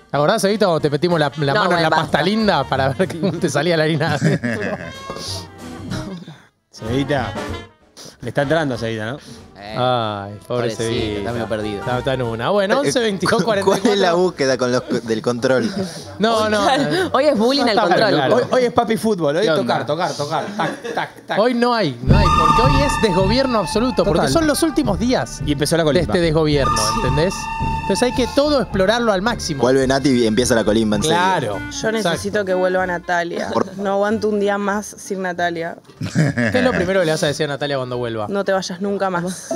¿Te acordás, cuando te metimos la, la No, mano en bueno, la basta. pasta linda para ver cómo te salía la harina? [laughs] Cevita. Le está entrando Cevita, ¿no? Eh, Ay, pobre Cevita. está medio perdido. Está, está en una. Bueno, 11, 22, ¿Cuál 44. es la búsqueda con los, del control? No, no. Hoy es bullying No al control. claro. Hoy, hoy es papi fútbol. Hoy ¿Qué es tocar, tocar, tocar. Tac, tac, tac. Hoy no hay, no hay, porque hoy es desgobierno absoluto, porque son los últimos días Y empezó la de colimba. este desgobierno, ¿entendés? Entonces hay que todo explorarlo al máximo. Vuelve Nati y empieza la colimba en serio. Claro. Yo necesito que vuelva Natalia. No aguanto un día más sin Natalia. ¿Qué es lo primero que le vas a decir a Natalia cuando vuelva? No te vayas nunca más.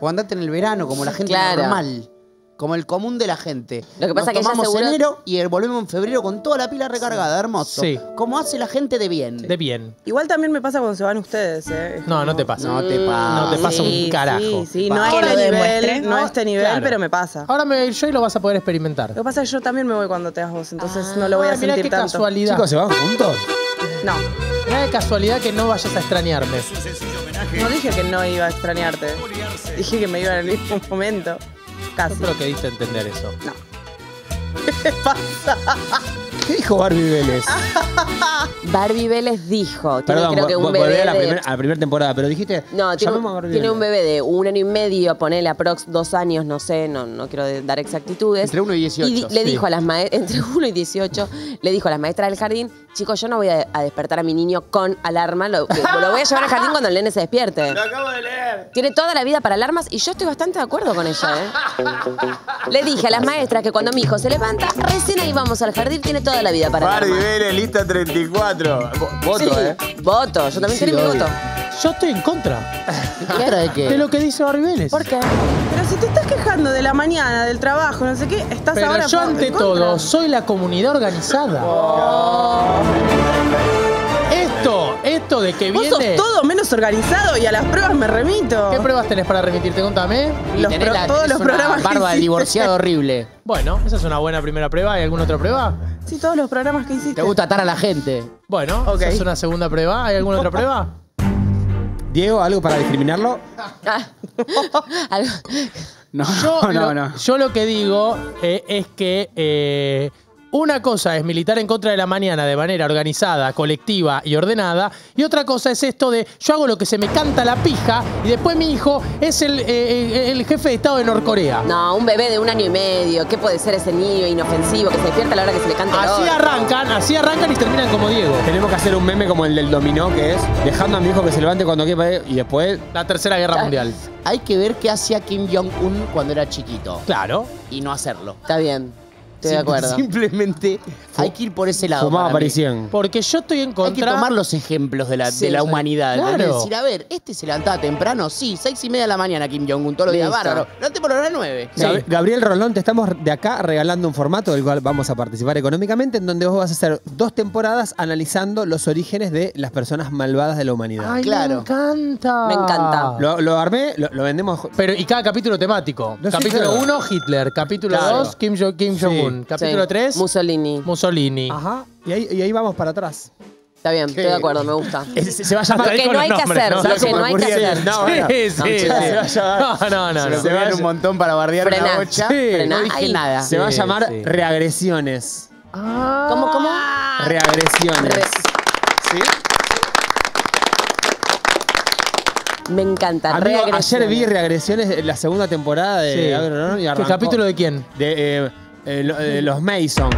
O andate en el verano, como la gente Claro. normal. Como el común de la gente. Lo que pasa Nos que ella tomamos seguro- enero y volvemos en febrero con toda la pila recargada, hermoso. Sí. Como hace la gente de bien. De bien. Igual también me pasa cuando se van ustedes, ¿eh? Es No, como- no te pasa. No te pasa. No te pasa un carajo. Sí, sí, no Va. a Que este lo nivel, no a este nivel, Claro. pero me pasa. Ahora me voy a ir yo y lo vas a poder experimentar. Lo que pasa es que yo también me voy cuando te das vos, entonces no lo voy a Ay, mirá sentir qué tanto. casualidad. Chicos, ¿se van juntos? No, Mirá de casualidad que no vayas a extrañarme. No dije que no iba a extrañarte. Dije que me iba en el mismo momento. Casi. Yo creo que diste entender eso. [laughs] ¿Qué pasa? ¿Qué dijo Barbie Vélez? [laughs] Barbie Vélez dijo, tiene Perdón, creo que un bebé volví a la, de- primer- a la primera temporada, pero dijiste. No, tiene, llamemos a un, Barbie tiene un Vélez. bebé de un año y medio, ponele aprox dos años, no sé, no, no quiero de- dar exactitudes. Entre 1 y 18. Y di- le sí. dijo a las maestras, [laughs] entre 1 y 18, le dijo a las maestras del jardín, chicos, yo no voy a, a despertar a mi niño con alarma, lo, lo voy a llevar al jardín cuando el nene se despierte. Lo acabo de leer. Tiene toda la vida para alarmas y yo estoy bastante de acuerdo con ella, ¿eh? [laughs] Le dije a las maestras que cuando mi hijo se levanta, recién ahí vamos al jardín, tiene toda la vida para Barbie. Vélez, lista 34. Vo- Voto, Sí, ¿eh? Voto, yo también Sí, tengo mi voto. Yo estoy en contra. ¿En contra de [laughs] qué? De lo que dice Barbie Vélez. ¿Por qué? Pero si te estás quejando de la mañana, del trabajo, no sé qué, estás Pero ahora yo ante todo soy la comunidad organizada. Esto, esto de que Vos viene. sos todo menos organizado y a las pruebas me remito. ¿Qué pruebas tenés para remitirte? Contame. Y Los tenés pro- la- todos tenés los una programas que barba de hiciste. divorciado [laughs] horrible. Bueno, esa es una buena primera prueba. ¿Hay alguna otra prueba? Sí, todos los programas que hiciste. Te gusta atar a la gente. Bueno, Ok. esa es una segunda prueba. ¿Hay alguna otra prueba? Diego, ¿algo para discriminarlo? [laughs] Algo- No, Yo, no, lo, no. yo lo que digo eh, es que eh, una cosa es militar en contra de la mañana de manera organizada, colectiva y ordenada, y otra cosa es esto de yo hago lo que se me canta la pija y después mi hijo es el, eh, el jefe de Estado de Norcorea. No, un bebé de un año y medio. ¿Qué puede ser ese niño inofensivo que se despierta a la hora que se le canta el Así arrancan, así arrancan y terminan como Diego. Tenemos que hacer un meme como el del dominó, que es dejando a mi hijo que se levante cuando quiera y después La Tercera Guerra Mundial. Hay que ver qué hacía Kim Jong-un cuando era chiquito. Claro. Y no hacerlo. Está bien. Estoy de Sim- acuerdo. Simplemente [laughs] hay que ir por ese lado. fumaba para mí. Parisien. Porque yo estoy en Hay que contra. tomar los ejemplos de la, Sí, de la sí. humanidad. ¿entendés? Claro. Decir, a ver, este se levantaba temprano, sí, seis y media de la mañana Kim Jong-un, todos los días, Listo. bárbaro. Levante por la hora nueve. Gab- Gabriel Rolón, te estamos de acá regalando un formato del cual vamos a participar económicamente, en donde vos vas a hacer dos temporadas analizando los orígenes de las personas malvadas de la humanidad. Ay, Claro. me encanta. Me encanta. Lo, lo armé, lo, lo vendemos. Pero, y cada capítulo temático. No capítulo claro. 1, Hitler. Capítulo Claro. 2, Kim, Jo- Kim Jong-un. Capítulo Sí. 3, Mussolini. Mussolini. Ajá. Y ahí, y ahí vamos para atrás. Está bien, estoy de acuerdo, me gusta. [laughs] Es- se va a llamar. Lo que no hay que hacer, ¿no? lo ¿Sabes que cómo no hay que hacer. No, bueno. Sí, sí, No, sí. chicos. Se va a llamar- No, no, no. Se no. un montón para bardear Frená. una bocha. Sí. Frená. No dije Ay. nada. Se va a Sí, llamar sí. reagresiones. Ah. ¿Cómo, cómo? Reagresiones. Re- ¿Sí? Me encanta. Amigo, reagresiones. ayer vi reagresiones de la segunda temporada de Sí. Gabriel Rolón y ¿Qué arrancó capítulo de quién? De eh, eh, lo- eh, los Mason.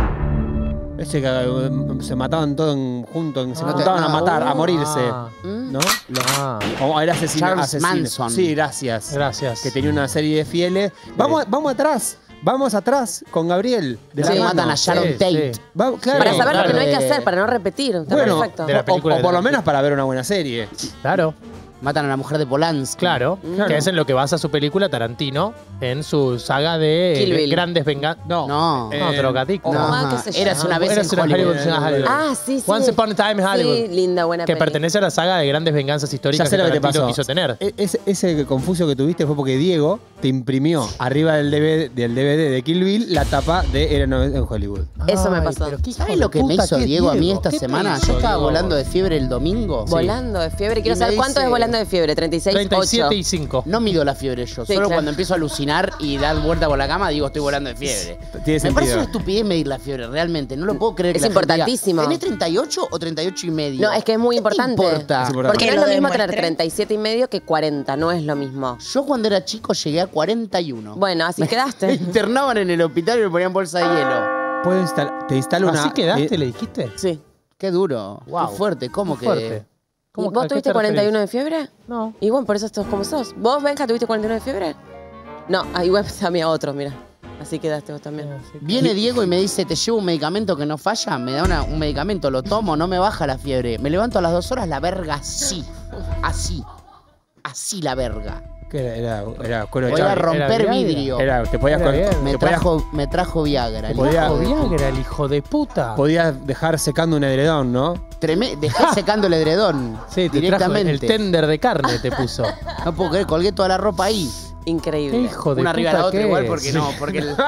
Ese que eh, se mataban todos en- juntos, se Ah. juntaban a matar, a morirse. ¿Mm? ¿No? Los- Ah, o era asesino. Charles asesino. Manson. Sí, gracias. gracias. Que tenía una serie de fieles. Vamos, vamos atrás. Vamos atrás con Gabriel. De Sí, matan a Sharon Sí, Tate. sí. Va- claro. Para saber lo que no hay que hacer, para no repetir. Está Bueno, perfecto. de la o, por lo menos para ver una buena serie. Claro, Matan a la mujer de Polanski. claro. Claro. Que es en lo que basa su película Tarantino en su saga de Kill eh, Bill. grandes venganzas. No, No. no, Eh. No, qué sé yo. Eras una vez Eras en una Hollywood. Ah, sí, sí. Once Upon a Time in Hollywood. Sí, linda, buena que peli. pertenece a la saga de grandes venganzas Ya históricas sé que lo que te pasó. quiso tener. E- ese, ese confuso que tuviste fue porque Diego te imprimió arriba del DVD, del DVD de Kill Bill la tapa de Era una vez en Hollywood. Eso me pasó. pero qué hijo ¿Sabes de lo que me puta hizo es Diego a mí Diego? esta ¿Qué te semana? hizo, Yo estaba Diego? volando de fiebre el domingo. Volando de fiebre. Quiero Y me saber cuánto dice- es volando de fiebre. 36, 37 y 8. 5. No mido la fiebre yo. Sí, Solo claro. cuando empiezo a alucinar y dar vuelta por la cama digo estoy volando de fiebre. Tiene Me sentido. parece una estupidez medir la fiebre, realmente. No lo puedo creer. Es que la gente diga, importantísimo. ¿Tenés 38 o 38 y medio? No, es que es muy ¿Qué te importante. importa? Es importante. Porque Que no es lo lo mismo tener demuestre. 37 y medio que 40. No es lo mismo. Yo cuando era chico llegué a 41. Bueno, así Me quedaste. [laughs] internaban en el hospital y me ponían bolsa de hielo. Puedo instal- te instalo una. ¿Así quedaste, eh, le dijiste? Sí. Qué duro. Wow. Qué fuerte. ¿Cómo Qué que? fuerte. ¿Y ¿Cómo- a vos tuviste te 41 referís? de fiebre? No. Y bueno, por eso estás como sos. ¿Vos, Benja, tuviste 41 de fiebre? No, ah, igual también a otros, mira. Así quedaste vos también. Viene Diego y me dice, te llevo un medicamento que no falla, me da una- un medicamento, lo tomo, no me baja la fiebre. Me levanto a las dos horas, la verga así, así, así la verga. ¿Qué era? Era, era cuero de Voy a chavo. romper Viagra. vidrio. Era, te podías, Era con- me, te podías- trajo, me trajo Viagra. el Podía- hijo puta. Viagra, el hijo de puta. podías dejar secando un edredón, ¿no? Treme- dejé [laughs] secando el edredón. Sí, te trajo directamente. el tender de carne te puso. [laughs] No puedo creer, colgué toda la ropa ahí. Increíble. Hijo de Una arriba de puta la otra que igual porque no, porque el, [laughs]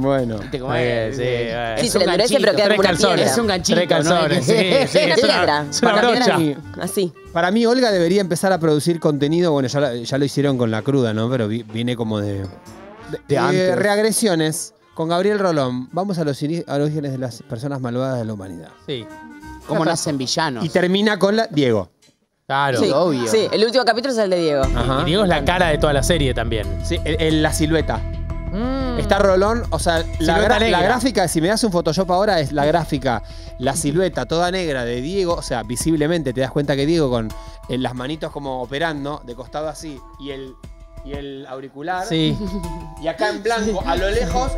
Bueno. ¿viste cómo Sí, es? sí, Es bueno. Sí, un se le endurece, ganchito. pero queda Tres como una calzones. piedra. Es un ganchito. Tres calzones, ¿no? sí, sí. Es una- piedra. es una Para brocha. mí, Así. Para mí, Olga debería empezar a producir contenido. Bueno, ya, la- ya lo hicieron con la cruda, ¿no? Pero vi- viene como de. de, De antes. reagresiones con Gabriel Rolón. Vamos a los ini- a los orígenes de las personas malvadas de la humanidad. Sí, ¿Cómo nacen villanos? Y termina con la. Diego. claro. Sí, obvio. sí, el último capítulo es el de Diego. Ajá. Y Diego es la cara de toda la serie también. Sí, el- el- la silueta. Mm. Está Rolón, o sea, la, Silueta gra- negra. la gráfica, si me das un Photoshop ahora, es la gráfica, la silueta toda negra de Diego, o sea, visiblemente te das cuenta que Diego con eh, las manitos como operando, de costado así, y el, y el auricular, Sí. y acá en blanco, a lo lejos,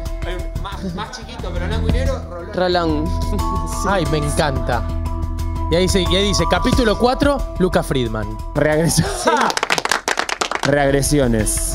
más, más chiquito, pero blanco y negro, Rolón. Rolón. [laughs] Ay, me encanta. Y ahí dice, y ahí dice capítulo 4, Luca Friedman. Reagresión. [laughs] Reagresiones.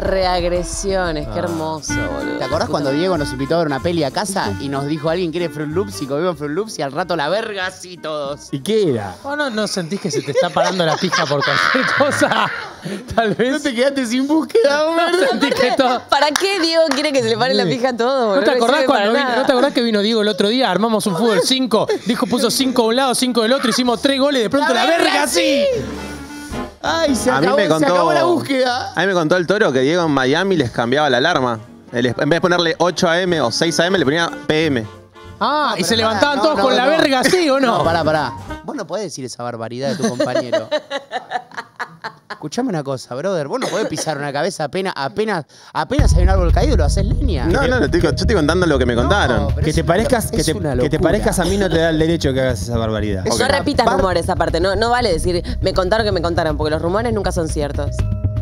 Reagresiones, Ah. qué hermoso, boludo. ¿Te acordás cuando Diego nos invitó a ver una peli a casa y nos dijo alguien quiere Fruit Loops y comimos Fruit Loops y al rato la verga así todos? ¿Y qué era? ¿O no, no sentís que se te está parando la pija por cualquier cosa? [laughs] Tal vez. No te quedaste sin búsqueda, Homer. ¿No sentís que todo- ¿Para qué Diego quiere que se le pare la pija a todo, boludo? ¿No te, acordás sirve para cuando vino- nada. ¿No te acordás que vino Diego el otro día? Armamos un fútbol 5. Dijo, puso 5 de un lado, 5 del otro. Hicimos 3 goles. De pronto la, verga así. Ay, se A mí acabó, me se contó. acabó la búsqueda. A mí me contó el toro que Diego en Miami les cambiaba la alarma. En vez de ponerle 8 AM o 6 AM, le ponía PM. Ah, y se levantaban todos no, con no, la no. verga así, ¿o no? No, pará, pará. Vos no podés decir esa barbaridad de tu compañero. [laughs] Escuchame una cosa, brother. Vos no podés pisar una cabeza apenas, apenas, apenas hay un árbol caído, lo haces leña. No, no, no, estoy- yo estoy contando lo que me contaron. pero Que es te una- parezcas, que es te, una que te locura. parezcas a mí no te da el derecho que hagas esa barbaridad. Es No una repitas bar- rumores aparte, no, no vale decir me contaron que me contaron, porque los rumores nunca son ciertos.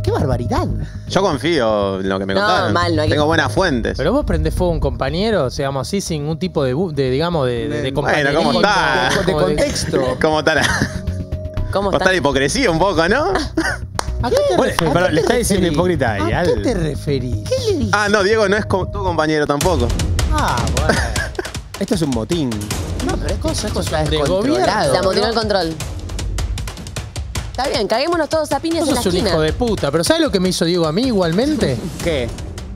¡Qué barbaridad! Yo confío en lo que me No, contaron. mal, no hay que- Tengo buenas fuentes. Pero vos prendés fuego a un compañero, digamos así, sin ningún tipo de, bu- de digamos, de, de, de bueno, ¿cómo compañerismo, está? De como de- contexto. ¿Cómo está la, ¿Cómo [laughs] cómo está está? la hipocresía un poco, no? [laughs] ¿A qué te Bueno, referís? pero le está diciendo hipócrita ahí, ¿A qué te referís? Ah, no, Diego no es co- tu compañero tampoco. Ah, bueno. [laughs] Esto es un motín. No, pero es cosa, es cosa de gobierno. descontrolado. Se amotinó el control. Está bien, caguémonos todos a piñas Vos en la sos un esquina. hijo de puta, pero ¿sabes lo que me hizo Diego a mí igualmente? [laughs] ¿Qué?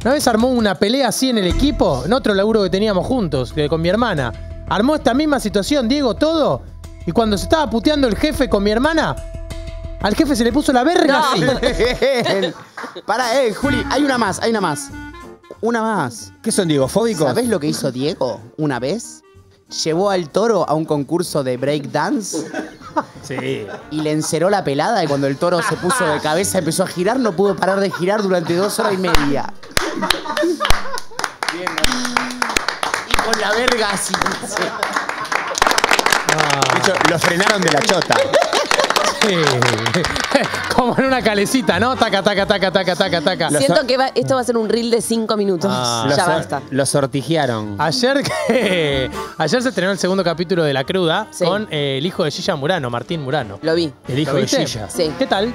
Una vez armó una pelea así en el equipo, en otro laburo que teníamos juntos, que con mi hermana. Armó esta misma situación, Diego, todo. Y cuando se estaba puteando el jefe con mi hermana, al jefe se le puso la verga No. así. [laughs] Pará, eh, Juli, hay una más, hay una más. Una más. ¿Qué son Diego fóbicos? ¿Sabés lo que hizo Diego una vez? Llevó al toro a un concurso de breakdance [laughs] Sí. y le enceró la pelada y cuando el toro se puso de cabeza empezó a girar, no pudo parar de girar durante dos horas y media. Bien, y con la verga así. De hecho, lo frenaron de la chota. Sí. [laughs] Como en una calecita, ¿no? Taca, taca, taca, taca, taca, taca. Siento que va- esto va a ser un reel de cinco minutos. Ah. Ya basta. Lo sortijearon. Ayer que [laughs] ayer se estrenó el segundo capítulo de La Cruda Sí. con eh, el hijo de Gilla Murano, Martín Murano. Lo vi. El hijo ¿Lo de viste? Gilla. Sí. ¿Qué tal?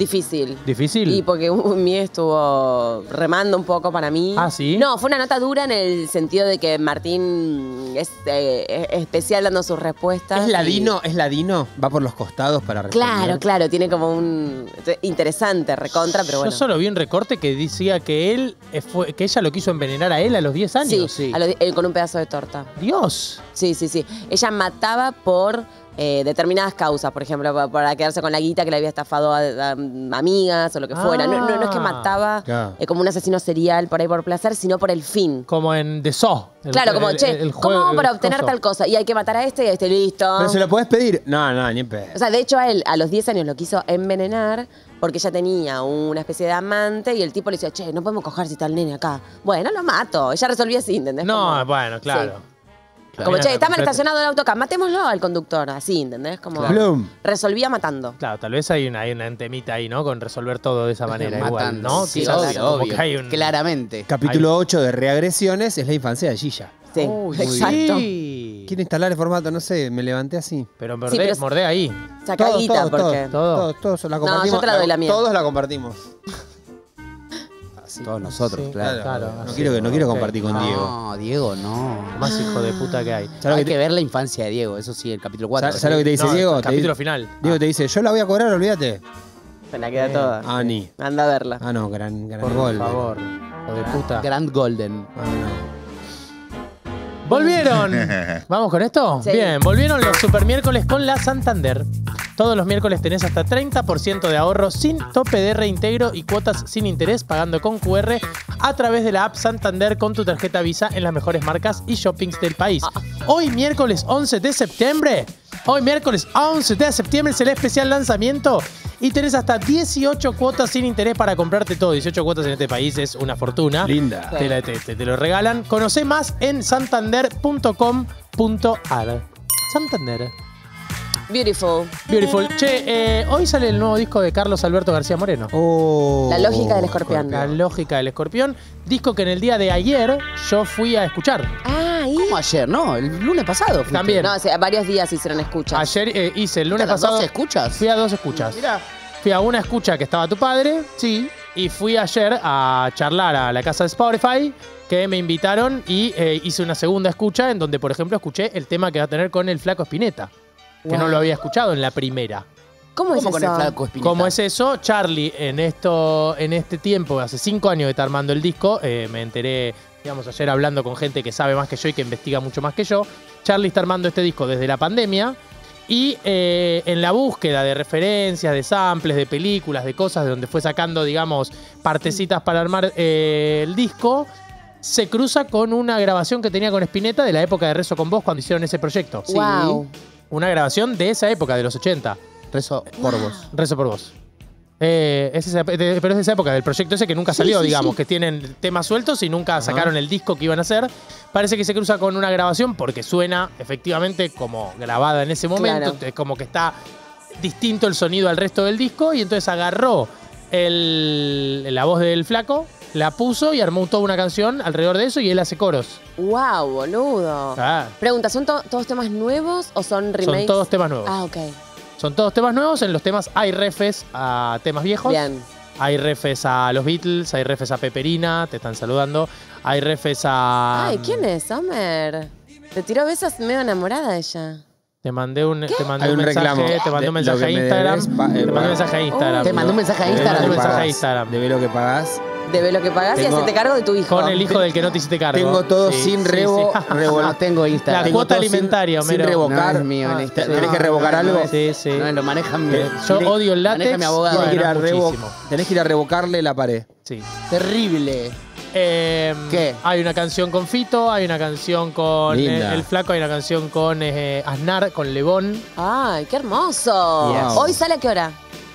Difícil. ¿Difícil? Y porque uh, mi estuvo remando un poco para mí. Ah, ¿sí? No, fue una nota dura en el sentido de que Martín es eh, es especial dando sus respuestas. ¿Es y- ladino? ¿Es ladino? Va por los costados para responder. Claro, claro, tiene como un interesante recontra, pero bueno. Yo solo vi un recorte que decía que él eh, fue, que ella lo quiso envenenar a él a los 10 Sí, años. a lo- eh, con un pedazo de torta. Dios. Sí, sí, sí. Ella mataba por eh, determinadas causas, por ejemplo, pa- para quedarse con la guita que le había estafado a, a- a amigas o lo que fuera. No, no- no es que Ah. mataba Claro. eh, como un asesino serial por ahí por placer, sino por el fin. Como en The Saw. El- claro, como, el- che, el ¿cómo para obtener coso. tal cosa? Y hay que matar a este y a este, listo. ¿Pero se lo podés pedir? No, no, ni en pedo. O sea, de hecho a él a los 10 años lo quiso envenenar porque ella tenía una especie de amante y el tipo le decía, che, no podemos coger si está el nene acá. Bueno, lo mato. Ella resolvía así, ¿entendés? No, Como- bueno, claro. Como, che, está mal perfecto. estacionado el auto acá, matémoslo al conductor, así, ¿entendés? Como Claro. resolvía matando. Claro, tal vez hay una, hay una temita ahí, ¿no? Con resolver todo de esa manera igual, Matando. ¿no? Sí, Quizás obvio, como obvio. que hay un- Claramente. Capítulo 8 de reagresiones es la infancia de Gilla. Sí, Uy, [laughs] exacto. sí. Quiero instalar el formato, no sé, me levanté así. Pero Sí, mordé, pero mordé ahí. Sacadita, Todos, todos, porque. Todo. Todos, todos la No, compartimos. yo te la doy la mía. Todos la compartimos. Todos nosotros, Sí, claro. claro. No quiero, que, no quiero compartir con Diego. No, Diego, no. Más hijo de puta que hay. Hay ¿Sabes lo que, ver la infancia de Diego, eso sí, el capítulo 4. ¿Sabes lo que te dice No, Diego? el capítulo final. Diego te dice, yo la voy a cobrar, olvídate. Se la queda toda. Ah, ni. Anda a verla. Ah, no, gran, gran Por favor. Hijo de puta. Grand Golden. Ah, no. Volvieron. [laughs] ¿Vamos con esto? Sí. Bien, volvieron los super miércoles con la Santander. Todos los miércoles tenés hasta 30% de ahorro sin tope de reintegro y cuotas sin interés pagando con QR a través de la app Santander con tu tarjeta Visa en las mejores marcas y shoppings del país. Hoy miércoles 11 de septiembre, hoy miércoles 11 de septiembre es el especial lanzamiento y tenés hasta 18 cuotas sin interés para comprarte todo. 18 cuotas en este país es una fortuna. Linda. Te, la- te- te- te lo regalan. Conoce más en santander.com.ar. Santander. Beautiful. Beautiful. Che, eh, hoy sale el nuevo disco de Carlos Alberto García Moreno. Oh, La lógica del escorpión. La lógica del escorpión. Disco que en el día de ayer yo fui a escuchar. Ah, ahí? ¿Cómo ayer? No, el lunes pasado. fuiste. También. No, o sea, varios días hicieron escuchas. Ayer eh, hice el lunes ¿Fuiste a las pasado. 12 escuchas? Fui a dos escuchas. Mirá. Fui a una escucha que estaba tu padre. Sí. Y fui ayer a charlar a la casa de Spotify, que me invitaron y eh, hice una segunda escucha en donde, por ejemplo, escuché el tema que va a tener con el Flaco Que no Wow. lo había escuchado en la primera. ¿Cómo es ¿Cómo con eso? el flaco Espineta? ¿Cómo es eso? Charlie, en esto, en este tiempo, hace cinco años que está armando el disco, eh, me enteré, digamos, ayer hablando con gente que sabe más que yo y que investiga mucho más que yo. Charlie está armando este disco desde la pandemia. Y eh, en la búsqueda de referencias, de samples, de películas, de cosas, de donde fue sacando, digamos, partecitas para armar eh, el disco, se cruza con una grabación que tenía con Spinetta de la época de Rezo con Vos cuando hicieron ese proyecto. Sí. Una grabación de esa época, de los 80. Rezo por vos. Rezo por vos. Eh, es esa- de- pero es de esa época, del proyecto ese que nunca salió, sí, digamos, sí. que tienen temas sueltos y nunca sacaron el disco que iban a hacer. Parece que se cruza con una grabación porque suena efectivamente como grabada en ese momento, Claro. como que está distinto el sonido al resto del disco y entonces agarró el- la voz del flaco, la puso y armó toda una canción alrededor de eso y él hace coros. Wow, boludo. Ah, Pregunta, ¿son to- todos temas nuevos o son remakes? son todos temas nuevos. Ah, ok. Son todos temas nuevos. En los temas hay refes a temas viejos. Bien. Hay refes a los Beatles, hay refes a Peperina, te están saludando. Hay refes a. Ay, ¿quién es, Summer? Te tiró besos medio enamorada ella. Te mandé un, te mandé Hay un un mensaje, reclamo. te mandé un De- mensaje a Instagram. eh, te mandé un mensaje a Instagram. Te mandé un mensaje a Te mandé Instagram. un mensaje a. Instagram. Debe lo que pagás. Debe lo que pagás y Tengo- hacete cargo de tu hijo. Con el hijo del que no te hiciste cargo. Tengo todo Sí, sin sí, rebo, sí. [laughs] revol- No tengo Instagram. La Tengo cuota todo sin- alimentaria, sin Homero. revocar. No es mío el Ah, Instagram. ¿Tenés que revocar no, algo? Sí, sí. No, lo maneja mi. Eh, Yo Tiene- odio el látex. maneja mi abogado. Tenés que, ir a Bueno, revo- muchísimo. tenés que ir a revocarle la pared. Sí. Terrible. Eh, ¿Qué? Hay una canción con Fito, hay una canción con Linda. eh, El Flaco, hay una canción con eh, Aznar, con Lebón. Ay, qué hermoso. Yes. ¿Hoy sale a qué hora?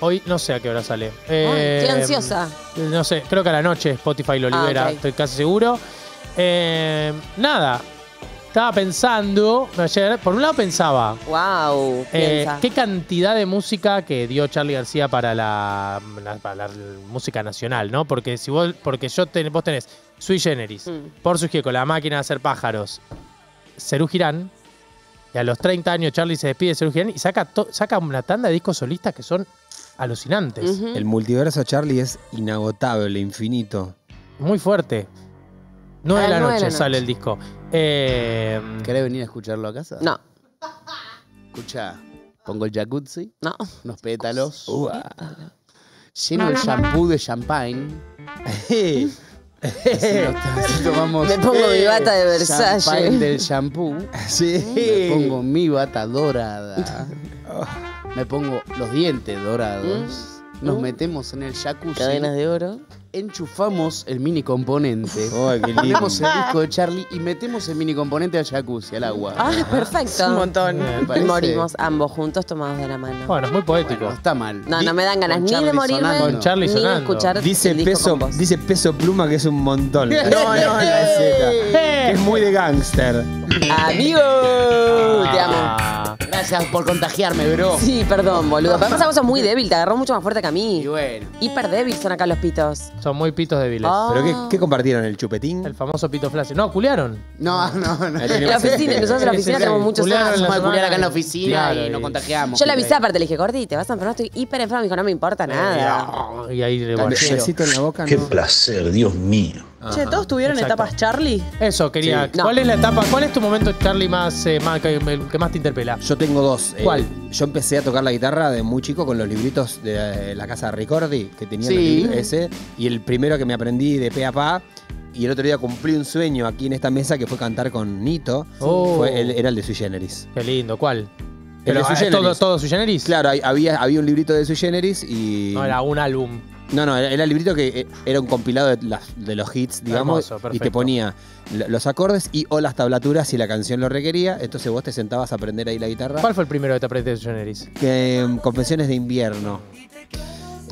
Hoy no sé a qué hora sale. Eh, estoy ansiosa. No sé, creo que a la noche Spotify lo Ah, libera, estoy casi seguro. Eh, nada, estaba pensando ayer, por un lado pensaba, Wow. eh, qué cantidad de música que dio Charlie García para la, la- para la música nacional, ¿no? Porque si vos, porque yo ten- vos tenés Sui Generis, Mm. Por su con La Máquina de Hacer Pájaros, Cerú Girán, y a los 30 años Charlie se despide de Cerú Girán y saca, to- saca una tanda de discos solistas que son alucinantes. El multiverso Charlie es inagotable, infinito. Muy fuerte. 9 A de la noche sale noche. el disco. Eh, ¿Querés venir a escucharlo a casa? No, Escucha, pongo el jacuzzi, no. unos pétalos. Lleno el shampoo de champagne. [laughs] Así tomamos Me pongo mi bata de Versace. champagne del shampoo. Sí. Me pongo mi bata dorada. [laughs] Me pongo los dientes dorados. Nos Mm. metemos en el jacuzzi. Cadenas de oro. Enchufamos el mini componente. [laughs] Ay, qué lindo. Ponemos el disco de Charlie y metemos el mini componente al jacuzzi, al agua. Ah, perfecto. Un montón. ¿Me Y morimos ambos juntos tomados de la mano. bueno, es muy poético. Bueno, está mal. No, no me dan ganas ni de Charlie morirme sonando. Con Charlie ni de sonando. escuchar Dice el disco peso, con vos. dice peso pluma que es un montón. [laughs] No, no, no. La [laughs] Z. Que es muy de gángster. Amigo, te amo. Ah, Gracias por contagiarme, bro. Sí, perdón, boludo. Pero esa cosa es muy débil, te agarró mucho más fuerte que a Y mí. bueno. Hiper débil son acá los pitos. son muy pitos débiles. Ah. ¿Pero qué, qué compartieron? ¿El chupetín? El famoso pito flácido. No, culiaron. No, no, no. Tenés La [laughs] oficina, nosotros en la oficina tenemos muchos Culiaron años. en la Vamos a culiar acá en la y- oficina Claro, y nos contagiamos. Yo le avisé aparte, le dije, Gordi, te vas a enfermar, estoy hiper enfermo. Me dijo, no me importa nada. Y ahí le. Besito en la boca, ¿no? placer, Dios mío. Che, ¿todos tuvieron Exacto. etapas Charlie? Eso, quería. Sí. No. ¿Cuál es la etapa? ¿Cuál es tu momento, Charlie, más, eh, más que, el que más te interpela? Yo tengo dos. Eh, ¿Cuál? yo empecé a tocar la guitarra de muy chico con los libritos de eh, la casa Ricordi, que tenía Sí. los libros ese. Y el primero que me aprendí de pe a pa. Y el otro día cumplí un sueño aquí en esta mesa que fue cantar con Nito. Oh. Fue el- era el de Sui Generis. Qué lindo, ¿cuál? El Pero, de Sui ¿es Generis. todo, todo sui generis? Claro, hay- había, había un librito de Sui Generis y. No, era un álbum. No, no, era el librito que eh, era un compilado de, las- de los hits, digamos, Hermoso, y te ponía los acordes y o las tablaturas si la canción lo requería. Entonces vos te sentabas a aprender ahí la guitarra. ¿Cuál fue el primero que te aprendiste generis? Que, em, Confesiones de invierno.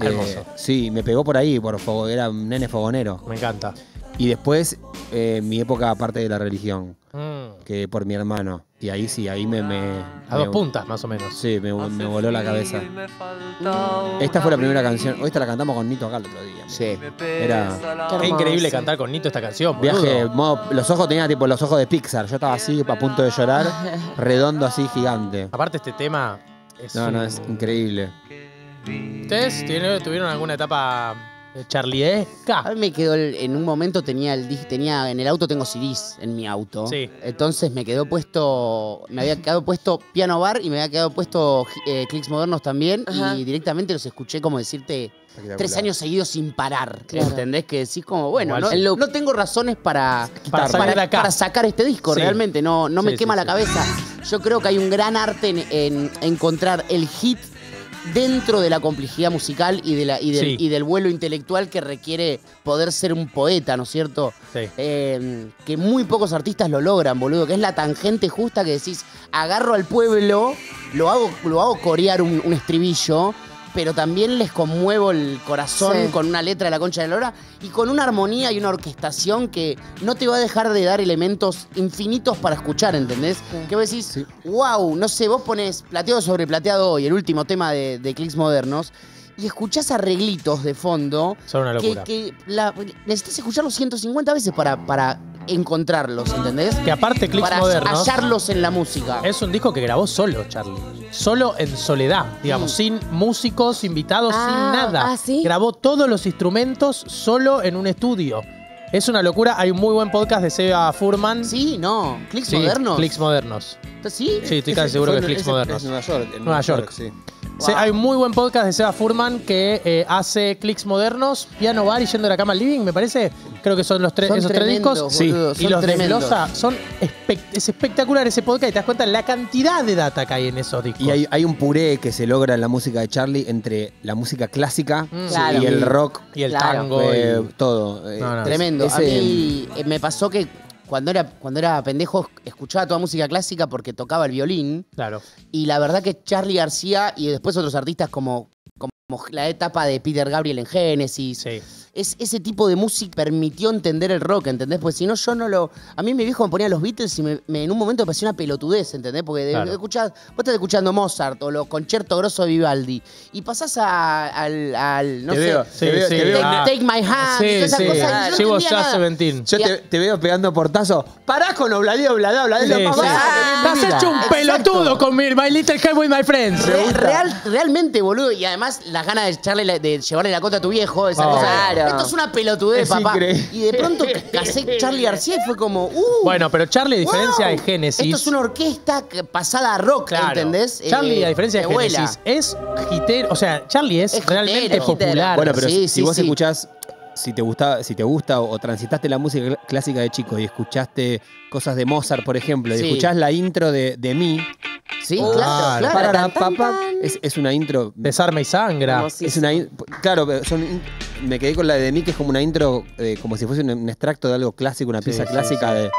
Hermoso. sí, me pegó por ahí, por fuego, era un nene fogonero. Me encanta. Y después eh, mi época aparte de la religión, Mm. que por mi hermano. Y ahí sí, ahí me... me A me- dos puntas, más o menos. Sí, me, me voló la cabeza. Esta fue la primera canción. Hoy esta la cantamos con Nito acá el otro día. Sí. Era Qué increíble cantar con Nito esta canción. viaje, modo- los ojos tenía tipo los ojos de Pixar. Yo estaba así a punto de llorar, [laughs] redondo así, gigante. Aparte, este tema es. No, no, un- es increíble. ¿Ustedes tiene- tuvieron alguna etapa eh, charliesca? A mí me quedó, el- en un momento tenía el dis- tenía en el auto tengo CDs en mi auto. Sí. Entonces me quedó puesto, me había quedado puesto Piano Bar y me había quedado puesto eh, Clicks Modernos también Ajá. y directamente los escuché como decirte tres años seguidos sin parar. Claro. ¿Entendés? Que decís como, bueno, Igual no, sí. El loop. no tengo razones para, Para salir de acá. para sacar este disco, Sí. realmente. No, no me Sí, quema sí, la sí. cabeza. Yo creo que hay un gran arte en, en encontrar el hit dentro de la complejidad musical y, de la, y, del, Sí. y del vuelo intelectual que requiere poder ser un poeta, ¿no es cierto? Sí. Eh, que muy pocos artistas lo logran, boludo. Que es la tangente justa que decís, agarro al pueblo, lo hago, lo hago corear un, un estribillo, pero también les conmuevo el corazón Sí. con una letra de la concha de la lora y con una armonía y una orquestación que no te va a dejar de dar elementos infinitos para escuchar, ¿entendés? Que vos decís, wow, no sé, vos pones plateado sobre plateado hoy, el último tema de, de Clicks Modernos, y escuchás arreglitos de fondo Son una que, locura. que la- necesitas escucharlos 150 veces para, para encontrarlos, ¿entendés? Que aparte, Clicks para Modernos. hallarlos en la música. Es un disco que grabó solo, Charlie. Solo en soledad, digamos, sin músicos, invitados, Ah, sin nada. ah, ¿sí? Grabó todos los instrumentos solo en un estudio. Es una locura. Hay un muy buen podcast de Seba Furman. Sí, no. Clicks Sí, Modernos. Clicks Modernos. ¿Sí? Sí, estoy casi seguro que es Clicks Modernos. Nueva York. en Nueva York. sí. Se- hay un muy buen podcast de Seba Furman que eh, hace clics modernos, piano bar y yendo de la cama al living, me parece. Creo que son los tres, esos tres discos. boludo, y son los tremendos. desglosa. Son espec- es espectacular ese podcast y te das cuenta la cantidad de data que hay en esos discos. Y hay, hay un puré que se logra en la música de Charlie entre la música clásica Mm. Claro. y el rock. Y el Claro. tango. eh, y- todo. eh, No, no. Tremendo. ese- A mí eh, me pasó que cuando era, cuando era pendejo escuchaba toda música clásica porque tocaba el violín. Claro. Y la verdad que Charlie García y después otros artistas como, como la etapa de Peter Gabriel en Genesis. Sí. Es, ese tipo de música permitió entender el rock, ¿entendés? Pues si no, yo no lo. A mí mi viejo me ponía los Beatles y me, me- en un momento me parecía una pelotudez, ¿entendés? Porque de- Claro. escuchás- vos estás escuchando Mozart o los conciertos grosos de Vivaldi y pasás a- al, al- No Te sé. veo, Sí, te veo, sí. te veo- Take, Ah. Take My Hand, Sí, y todas esas sí. cosas. y yo no She was entendía just nada. 17. Yo te, te veo pegando portazo. Pará con Obladí, Obladá. Sí, lo más Has vida. hecho un Exacto. pelotudo con mi My Little Help with My Friends. Re- real, realmente, boludo. Y además, las ganas de, echarle la- de llevarle la cota a tu viejo, esa Oh. cosa. Claro. Esto es una pelotudez, Es papá. increíble. Y de pronto casé [laughs] Charlie García y fue como, uh. Bueno, pero Charlie, a diferencia wow, de Genesis. Esto es una orquesta que- pasada a rock, Claro. ¿entendés? Charlie, Eh, a diferencia de. Genesis, es hitero. O sea, Charlie es, Es realmente hitero. popular. Bueno, pero Sí, si, sí, si vos sí. escuchás, si te gusta, si te gusta o, o transitaste la música cl- clásica de chico y escuchaste cosas de Mozart, por ejemplo, y Sí. escuchás la intro de, de mí, Sí, Oh, claro, claro. parará, Tan, tan, es, es una intro. Desarme y sangra. Es una claro, pero son me quedé con la de mí que es como una intro, eh, como si fuese un, un extracto de algo clásico, una Sí, pieza sí, clásica sí.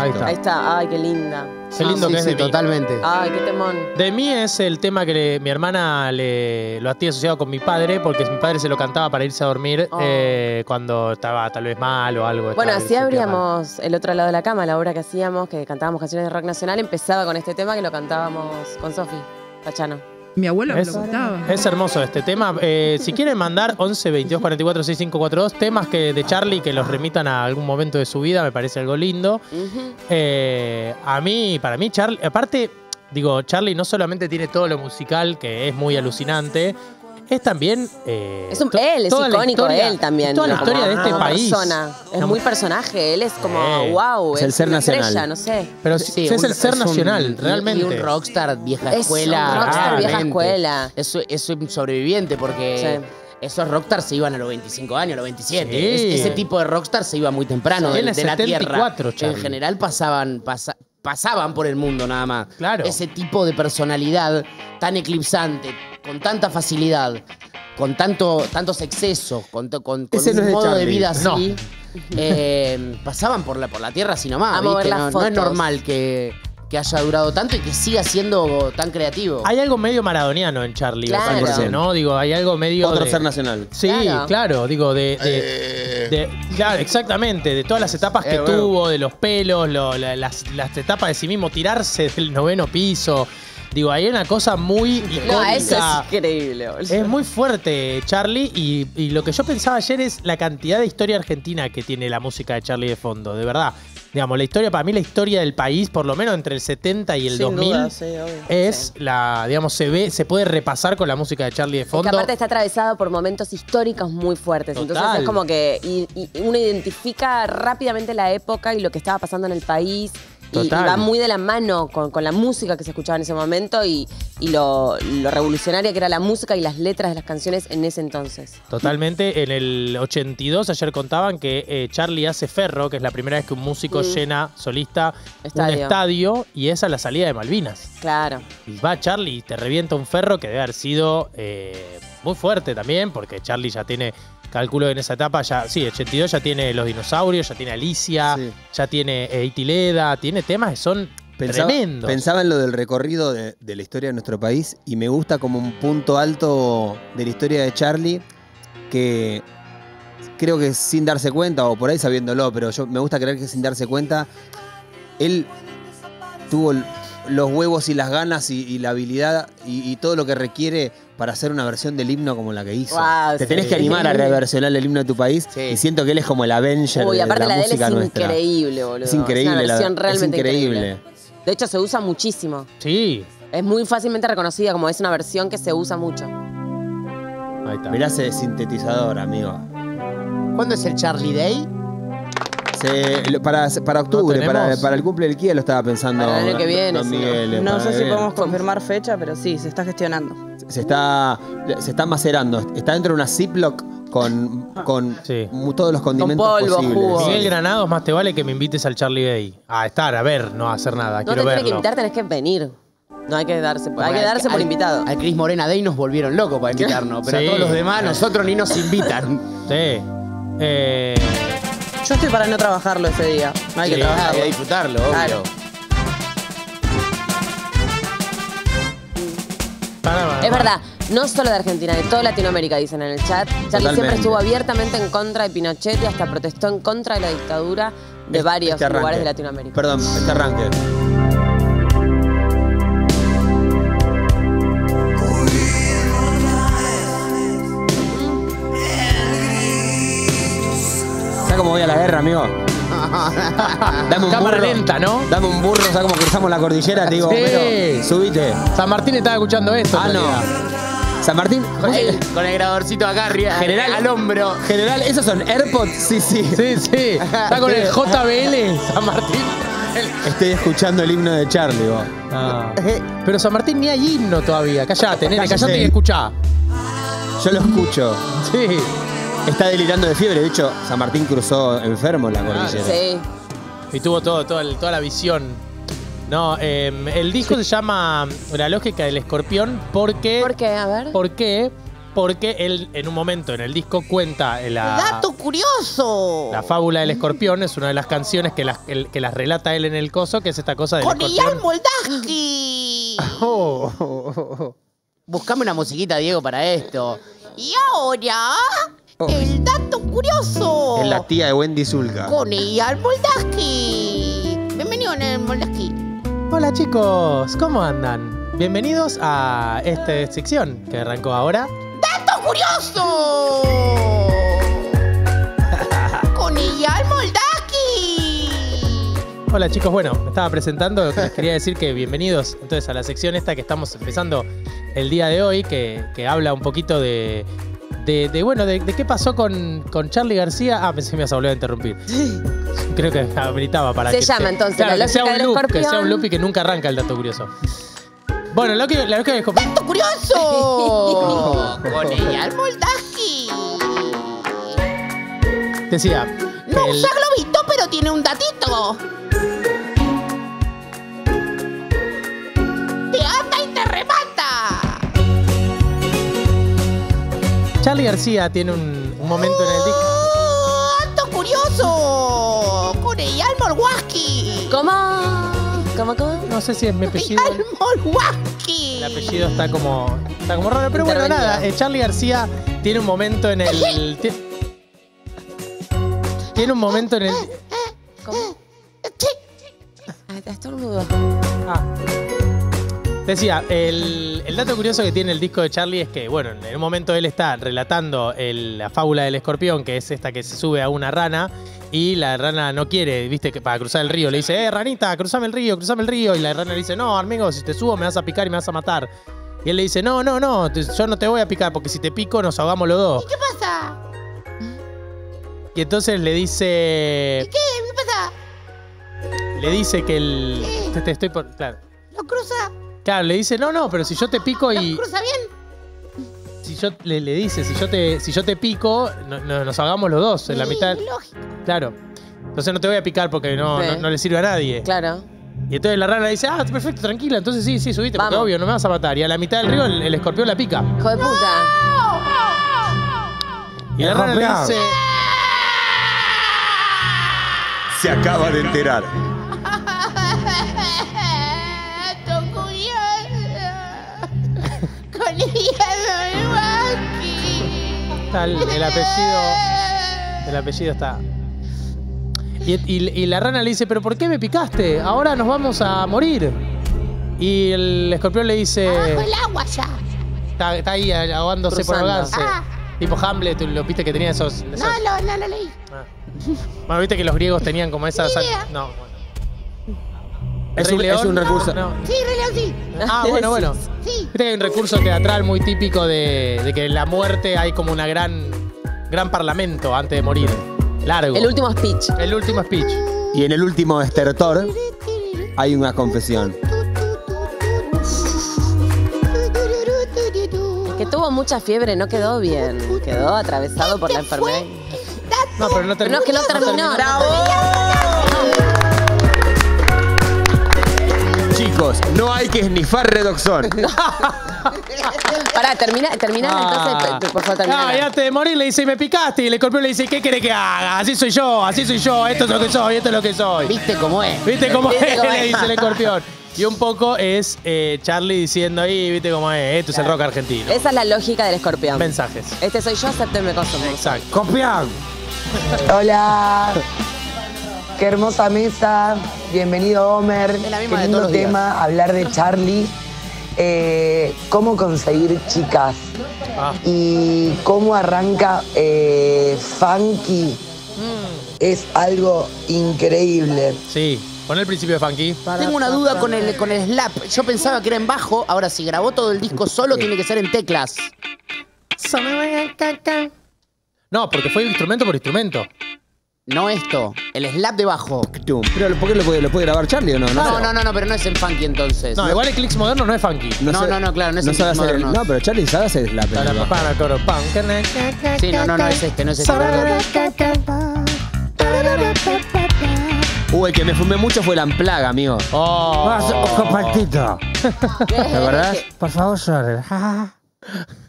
Ahí esto. Ahí está. Ay, qué linda. Qué lindo Sí, que es sí, de mí. totalmente. Ay, qué temón. De mí es el tema que le- mi hermana le, lo hacía asociado con mi padre, porque mi padre se lo cantaba para irse a dormir Oh. eh, cuando estaba tal vez mal o algo. Bueno, así abríamos el otro lado de la cama, la obra que hacíamos, que cantábamos canciones de rock nacional, empezaba con este tema que lo cantábamos con Sofi, Tachano. Mi abuelo me Es, lo contaba. es hermoso este tema. Eh, si quieren mandar 11 22 44 6542 temas que de Charlie que los remitan a algún momento de su vida, me parece algo lindo. Eh, a mí, para mí, Charlie, aparte, digo, Charlie no solamente tiene todo lo musical, que es muy alucinante, es también. eh, Es un, él, es icónico historia- él también. Toda la como- historia de este como país. persona. Es Como- muy personaje, él es como, wow, Es el ser una nacional. estrella, no sé. Pero Sí, sí, es un- el ser es nacional, realmente. Y un rockstar vieja Es un escuela. vieja escuela. Es, es un sobreviviente porque Sí. esos rockstars se iban a los 25 años, a los 27. Sí. Es- ese tipo de rockstar se iba muy temprano de, de la 74, tierra. Charlie. En general pasaban, pasa- pasaban por el mundo nada más. Claro. Ese tipo de personalidad tan eclipsante, con tanta facilidad, con tanto, tantos excesos, con, con, con Ese un no de modo de vida No. así. eh, pasaban por la, por la tierra así nomás. No, no es normal que, que haya durado tanto y que siga siendo tan creativo. Hay algo medio maradoniano en Charlie, Claro. parece, ¿no? Digo, hay algo medio. Otro de- ser nacional. Sí, Claro. claro, digo, de. de- De- claro, exactamente, de todas las etapas que Eh, bueno. tuvo, de los pelos, lo- la- las, las etapas de sí mismo, tirarse del noveno piso. Digo, hay una cosa muy No, eso icónica. es increíble, boludo. Es muy fuerte, Charlie, y, y lo que yo pensaba ayer es la cantidad de historia argentina que tiene la música de Charlie de fondo, de verdad. Digamos, la historia, para mí la historia del país, por lo menos entre el 70 y el Sin 2000, duda, sí, obvio. es la, digamos, se ve, se puede repasar con la música de Charlie de Es que fondo. aparte está atravesado por momentos históricos muy fuertes. Entonces es como que y- y uno identifica rápidamente la época y lo que estaba pasando en el país. Y, va muy de la mano con, con la música que se escuchaba en ese momento y, y lo, lo revolucionaria que era la música y las letras de las canciones en ese entonces. Totalmente. En el 82 ayer contaban que eh, Charlie hace Ferro, que es la primera vez que un músico Mm. llena solista un Estadio. estadio y esa es la salida de Malvinas. Claro. Y va Charlie y te revienta un ferro que debe haber sido eh, muy fuerte también, porque Charlie ya tiene, calculo que en esa etapa ya, sí, 82 ya tiene los dinosaurios, ya tiene Alicia, ya tiene eh, Itileda, tiene temas que son Pensaba, tremendos. pensaba en lo del recorrido de, de la historia de nuestro país y me gusta como un punto alto de la historia de Charlie que creo que sin darse cuenta, o por ahí sabiéndolo, pero yo me gusta creer que sin darse cuenta, él tuvo los huevos y las ganas y, y la habilidad y, y todo lo que requiere para hacer una versión del himno como la que hizo. Guau, Te tenés sí. que animar a reversionar el himno de tu país y siento que él es como el Avenger Uy, de aparte la, la, de él es nuestra. increíble, boludo. Es increíble, una la- versión es realmente increíble. De hecho, se usa muchísimo. Sí. Es muy fácilmente reconocida como es una versión que se usa mucho. Ahí está. Mirá ese sintetizador, amigo. ¿Cuándo es el Charlie Day? Se- lo- para, para octubre, para, para el cumple del Kia lo estaba pensando. Para el año que viene, don sí. Miguel, No sé si podemos confirmar fecha, pero sí, se está gestionando. Se está, se está macerando. Está dentro de una Ziploc con, con todos los condimentos posibles. Miguel Granados, más te vale que me invites al Charlie Day. A estar, a ver, no a hacer nada. No quiero te tiene que verlo. invitar, tenés que venir. No hay que darse, hay que Al- darse por al- invitado. Al Chris Morena Day nos volvieron locos para invitarnos, pero Sí. a todos los demás nosotros ni nos invitan. Sí. Eh, Yo estoy para no trabajarlo ese día. No hay Sí, que trabajarlo. hay que disfrutarlo, obvio. Claro. Es verdad, no solo de Argentina, de toda Latinoamérica, dicen en el chat. Charlie siempre estuvo abiertamente en contra de Pinochet y hasta protestó en contra de la dictadura de varios este lugares de Latinoamérica. Perdón, este arranque. ¿Sabes cómo voy a la guerra, amigo? [laughs] Dame un Cámara burro. lenta, ¿no? Dame un burro, ¿sabes cómo cruzamos la cordillera? Te digo, Sí. Homero, subite. San Martín estaba escuchando esto. Ah, en no. San Martín. Con el, con el grabadorcito acá arriba, General. al hombro. General, ¿esos son AirPods? Sí, sí. Sí, sí. Está con el JBL San Martín. Estoy escuchando el himno de Charlie, vos. Ah. Pero San Martín ni hay himno todavía. Callate, nene, Cállese. callate y escuchá. Yo lo escucho. Sí. Está delirando de fiebre. De hecho, San Martín cruzó enfermo la cordillera. Sí. Y tuvo todo, todo el- toda la visión. No, eh, el disco se llama La lógica del escorpión porque. ¿Por qué? A ver. ¿Por qué? Porque él en un momento en el disco cuenta la, ¡Dato curioso! la fábula del escorpión, es una de las canciones que las, el- que las relata él en el coso, que es esta cosa del ¡Con escorpión. Ian Moldaski! Oh, oh, oh, oh. Buscame una musiquita, Diego, para esto. Y ahora, Oh. el dato curioso. Es la tía de Wendy Zulka. Con Ian Moldaski. Bienvenido, Ian Moldaski. Hola chicos, ¿cómo andan? Bienvenidos a esta sección que arrancó ahora. ¡Dato curioso! Con Ian Moldaski. Hola chicos, bueno, me estaba presentando, les quería decir que bienvenidos entonces a la sección esta que estamos empezando el día de hoy, que, que habla un poquito de, de, de, bueno, de, de qué pasó con, con Charlie García. Ah, pensé que me ibas a volver a interrumpir. [laughs] Creo que habilitaba para Se que llama entonces claro, La que sea un del loop, que sea escorpión. un loop y que nunca arranca el dato curioso. Bueno, lo que, la lógica del escorpión. ¡Dato curioso! [laughs] Con Ian Moldaski. Decía. No el- usa globito, pero tiene un datito. Charlie García tiene un, un momento en el disco. ¡Oh, ¡Dato curioso! Con Ian Moldaski. ¿Cómo? ¿Cómo, cómo? No sé si es mi apellido. Ian Moldaski. El apellido está como, está como raro, pero bueno, nada. eh, Charlie García tiene un momento en el. ti- tiene un momento en el. ¿Cómo? Te estornudo. Decía, el, el dato curioso que tiene el disco de Charlie es que, bueno, en un momento él está relatando el- la fábula del escorpión, que es esta que se sube a una rana, y la rana no quiere, viste, que para cruzar el río. Le dice, eh, ranita, cruzame el río, cruzame el río. Y la rana le dice, no, amigo, si te subo me vas a picar y me vas a matar. Y él le dice, no, no, no, yo no te voy a picar, porque si te pico nos ahogamos los dos. ¿Qué pasa? Y entonces le dice. ¿Qué? ¿Qué pasa? Le dice que el. Te, te estoy por. Claro. ¿Lo cruza? Claro, le dice, no, no, pero si yo te pico y. ¿Lo cruza bien? Si yo le, le dice, si yo te, si yo te pico, no- no- nos hagamos los dos en la Sí, mitad. lógico. Claro. Entonces no te voy a picar porque no, Sí. no, no le sirve a nadie. Claro. Y entonces la rana le dice, ah, perfecto, tranquila, entonces sí, sí, subiste, porque Vamos. obvio, no me vas a matar. Y a la mitad del río el, el escorpión la pica. Hijo de puta. Y la rana le Escorpión. dice. Se acaba de enterar. Está el, el apellido. El apellido está. Y, y- y la rana le dice, ¿pero por qué me picaste? Ahora nos vamos a morir. Y el escorpión le dice. Bajo el agua ya. Está, está ahí ahogándose por ahogarse. Ah. Tipo Hamlet, tú lo viste que tenía esos. esos- No, no, no lo leí. Bueno, viste que los griegos tenían como esas. Ni idea. No, bueno. Es ¿El un, es recurso. No. Sí, Rey León, sí. Ah, [laughs] bueno, bueno. Sí. Viste que hay un recurso teatral muy típico de, de que en la muerte hay como una gran, gran parlamento antes de morir. Largo. El último speech. El último speech. Y en el último estertor hay una confesión. Que tuvo mucha fiebre, no quedó bien. Quedó atravesado por la enfermedad. No, pero no Pero no, es que no terminó. Chicos, no hay que esnifar redoxón. [laughs] Pará, termina, termina Ah. entonces, por favor, termina. Ah, y antes de morir le dice, me picaste. Y el escorpión le dice, ¿qué querés que haga? Así soy yo, así soy yo. Esto es lo que soy, esto es lo que soy. ¿Viste cómo es? ¿Viste cómo ¿Viste es? cómo Le es? dice el escorpión. Y un poco es eh, Charlie diciendo ahí, ¿viste cómo es? Esto es el rock argentino. Esa es la lógica del escorpión. Mensajes. Este soy yo, acéptenme como soy. Exacto. ¡Copián! Hola. Qué hermosa mesa. Bienvenido, Homer. Es la misma Qué de lindo todos los días. tema, hablar de Charlie. Eh, cómo conseguir chicas. Ah. Y cómo arranca eh, Funky. Es algo increíble. Sí. Pon el principio de Funky. Tengo una duda con el, con el slap. Yo pensaba que era en bajo. Ahora, si grabó todo el disco solo, tiene que ser en teclas. No, porque fue instrumento por instrumento. No esto, el slap de bajo. Pero ¿por qué lo puede, lo puede grabar Charlie o no? No, no, no, no, pero no es en funky entonces. No, igual el clicks moderno no es funky. No, sabe- no, no, claro, no es el sabe hacer el- modernos. No, pero Charlie sabe hacer slap. en el bajo. Sí, no, no, no es este, no es este. Uh, el que me fumé mucho fue la amplaga, amigo. Oh. compartito. ¿Te acordás? Por favor, sorry.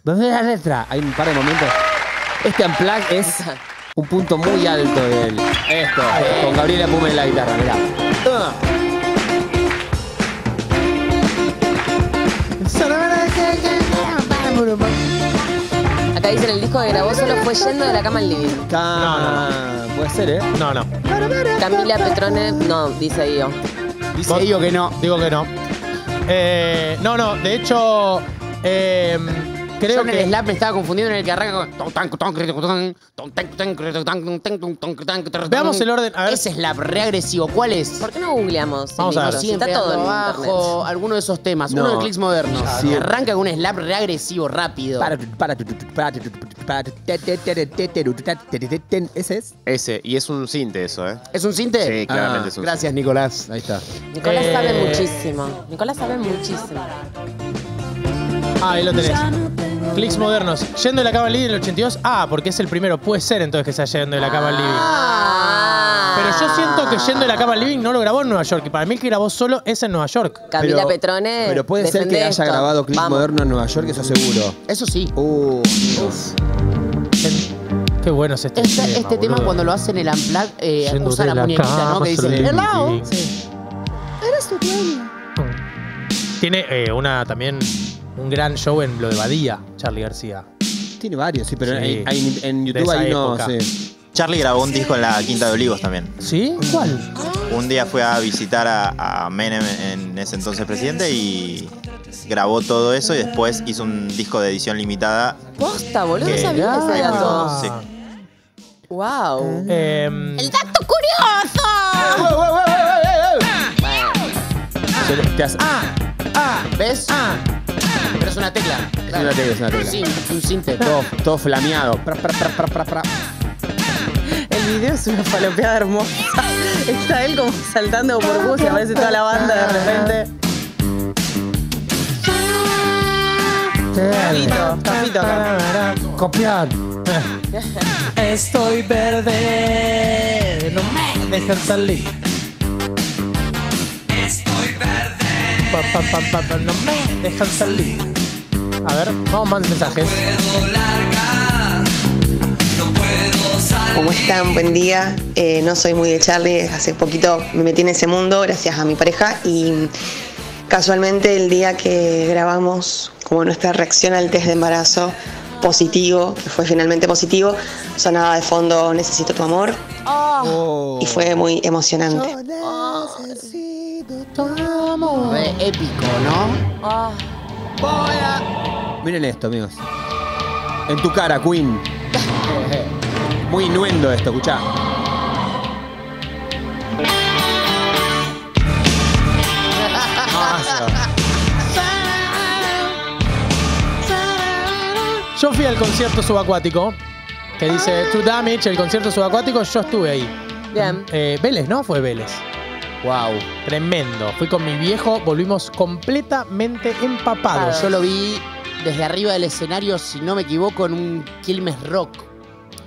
¿Dónde la letra? Hay un par de momentos. Este unplug es un punto muy alto del. Esto, con Gabriela Puma en la guitarra, mirá. Ah. Acá dicen el disco que grabó solo fue yendo de la cama al living. No, no, no. Puede ser, ¿eh? No, no. Camila Petrone, no, dice yo. Dice digo que no. Digo que no. Eh, no, no, de hecho, eh, creo Yo en que. el slap me estaba confundiendo en el que arranca con. Veamos el orden. A ver. Ese slap re agresivo. ¿Cuál es? ¿Por qué no googleamos? Vamos a ver. Está Siempre todo en abajo, internet. alguno de esos temas. No. Uno de clicks modernos. Sí. Arranca con un slap re agresivo, rápido. Para, para, para, para, ¿Ese es? Ese, y es un cinte eso, ¿eh? ¿Es un cinte? Sí, claramente Ah, es un Gracias, Nicolás. Ahí está. Nicolás Eh, sabe muchísimo. Nicolás sabe muchísimo. Ah, ahí lo tenés. Clicks modernos. Yendo de la cama al living en el 82. Ah, porque es el primero. Puede ser entonces que sea yendo de la cama al living. Ah. Pero yo siento que yendo de la cama al living no lo grabó en Nueva York. Y para mí el que grabó solo es en Nueva York. Camila Pero- Petrone. Pero puede ser defende que haya esto. grabado Click Vamos. Moderno en Nueva York, eso seguro. Eso sí. Uh, Qué bueno es este Este, tema. este tema boludo. cuando lo hacen el unplug, eh, Yendo usa de la la muñequita, cama ¿no? Que dice, living. hello. Eres tu dueño. Tiene eh, una también un gran show en lo de Badía, Charlie García. tiene varios, sí, pero Sí. hay- hay- en De YouTube esa hay uno, época. sí. Charlie grabó un disco en la Quinta de Olivos también. ¿Sí? ¿Cuál? Un día fue a visitar a, a Menem en ese entonces presidente y grabó todo eso y después hizo un disco de edición limitada. Posta, boludo, no que- sabía ese dato. Sí. Wow. Em, ¡El dato curioso! Se le- te hace- Ah, ¿ves? Es una tecla. Es una tecla, es una tecla. Sí, es un sinte. todo, todo flameado. Pra, pra, pra, pra, pra, pra. El video es una falopeada hermosa. Está él como saltando por bus y aparece toda la banda de repente. Capito, capito. Copiar. Estoy verde. No me dejan salir. Estoy verde. Pa, pa, pa, pa, pa, no me dejan salir. A ver, vamos más mensajes. ¿Cómo están? Buen día. Eh, no soy muy de Charlie, hace poquito me metí en ese mundo gracias a mi pareja y casualmente el día que grabamos como nuestra reacción al test de embarazo positivo, que fue finalmente positivo, sonaba de fondo Necesito tu amor y fue muy emocionante. Re épico, ¿no? Miren esto, amigos. En tu cara, Queen. [laughs] Muy innuendo esto, escuchá. [laughs] Yo fui al concierto subacuático que dice True Damage, el concierto subacuático, yo estuve ahí. Bien. Eh, Vélez, ¿no? Fue Vélez. Wow. Tremendo. Fui con mi viejo, volvimos completamente empapados. Yo lo vi desde arriba del escenario, si no me equivoco, en un Quilmes Rock.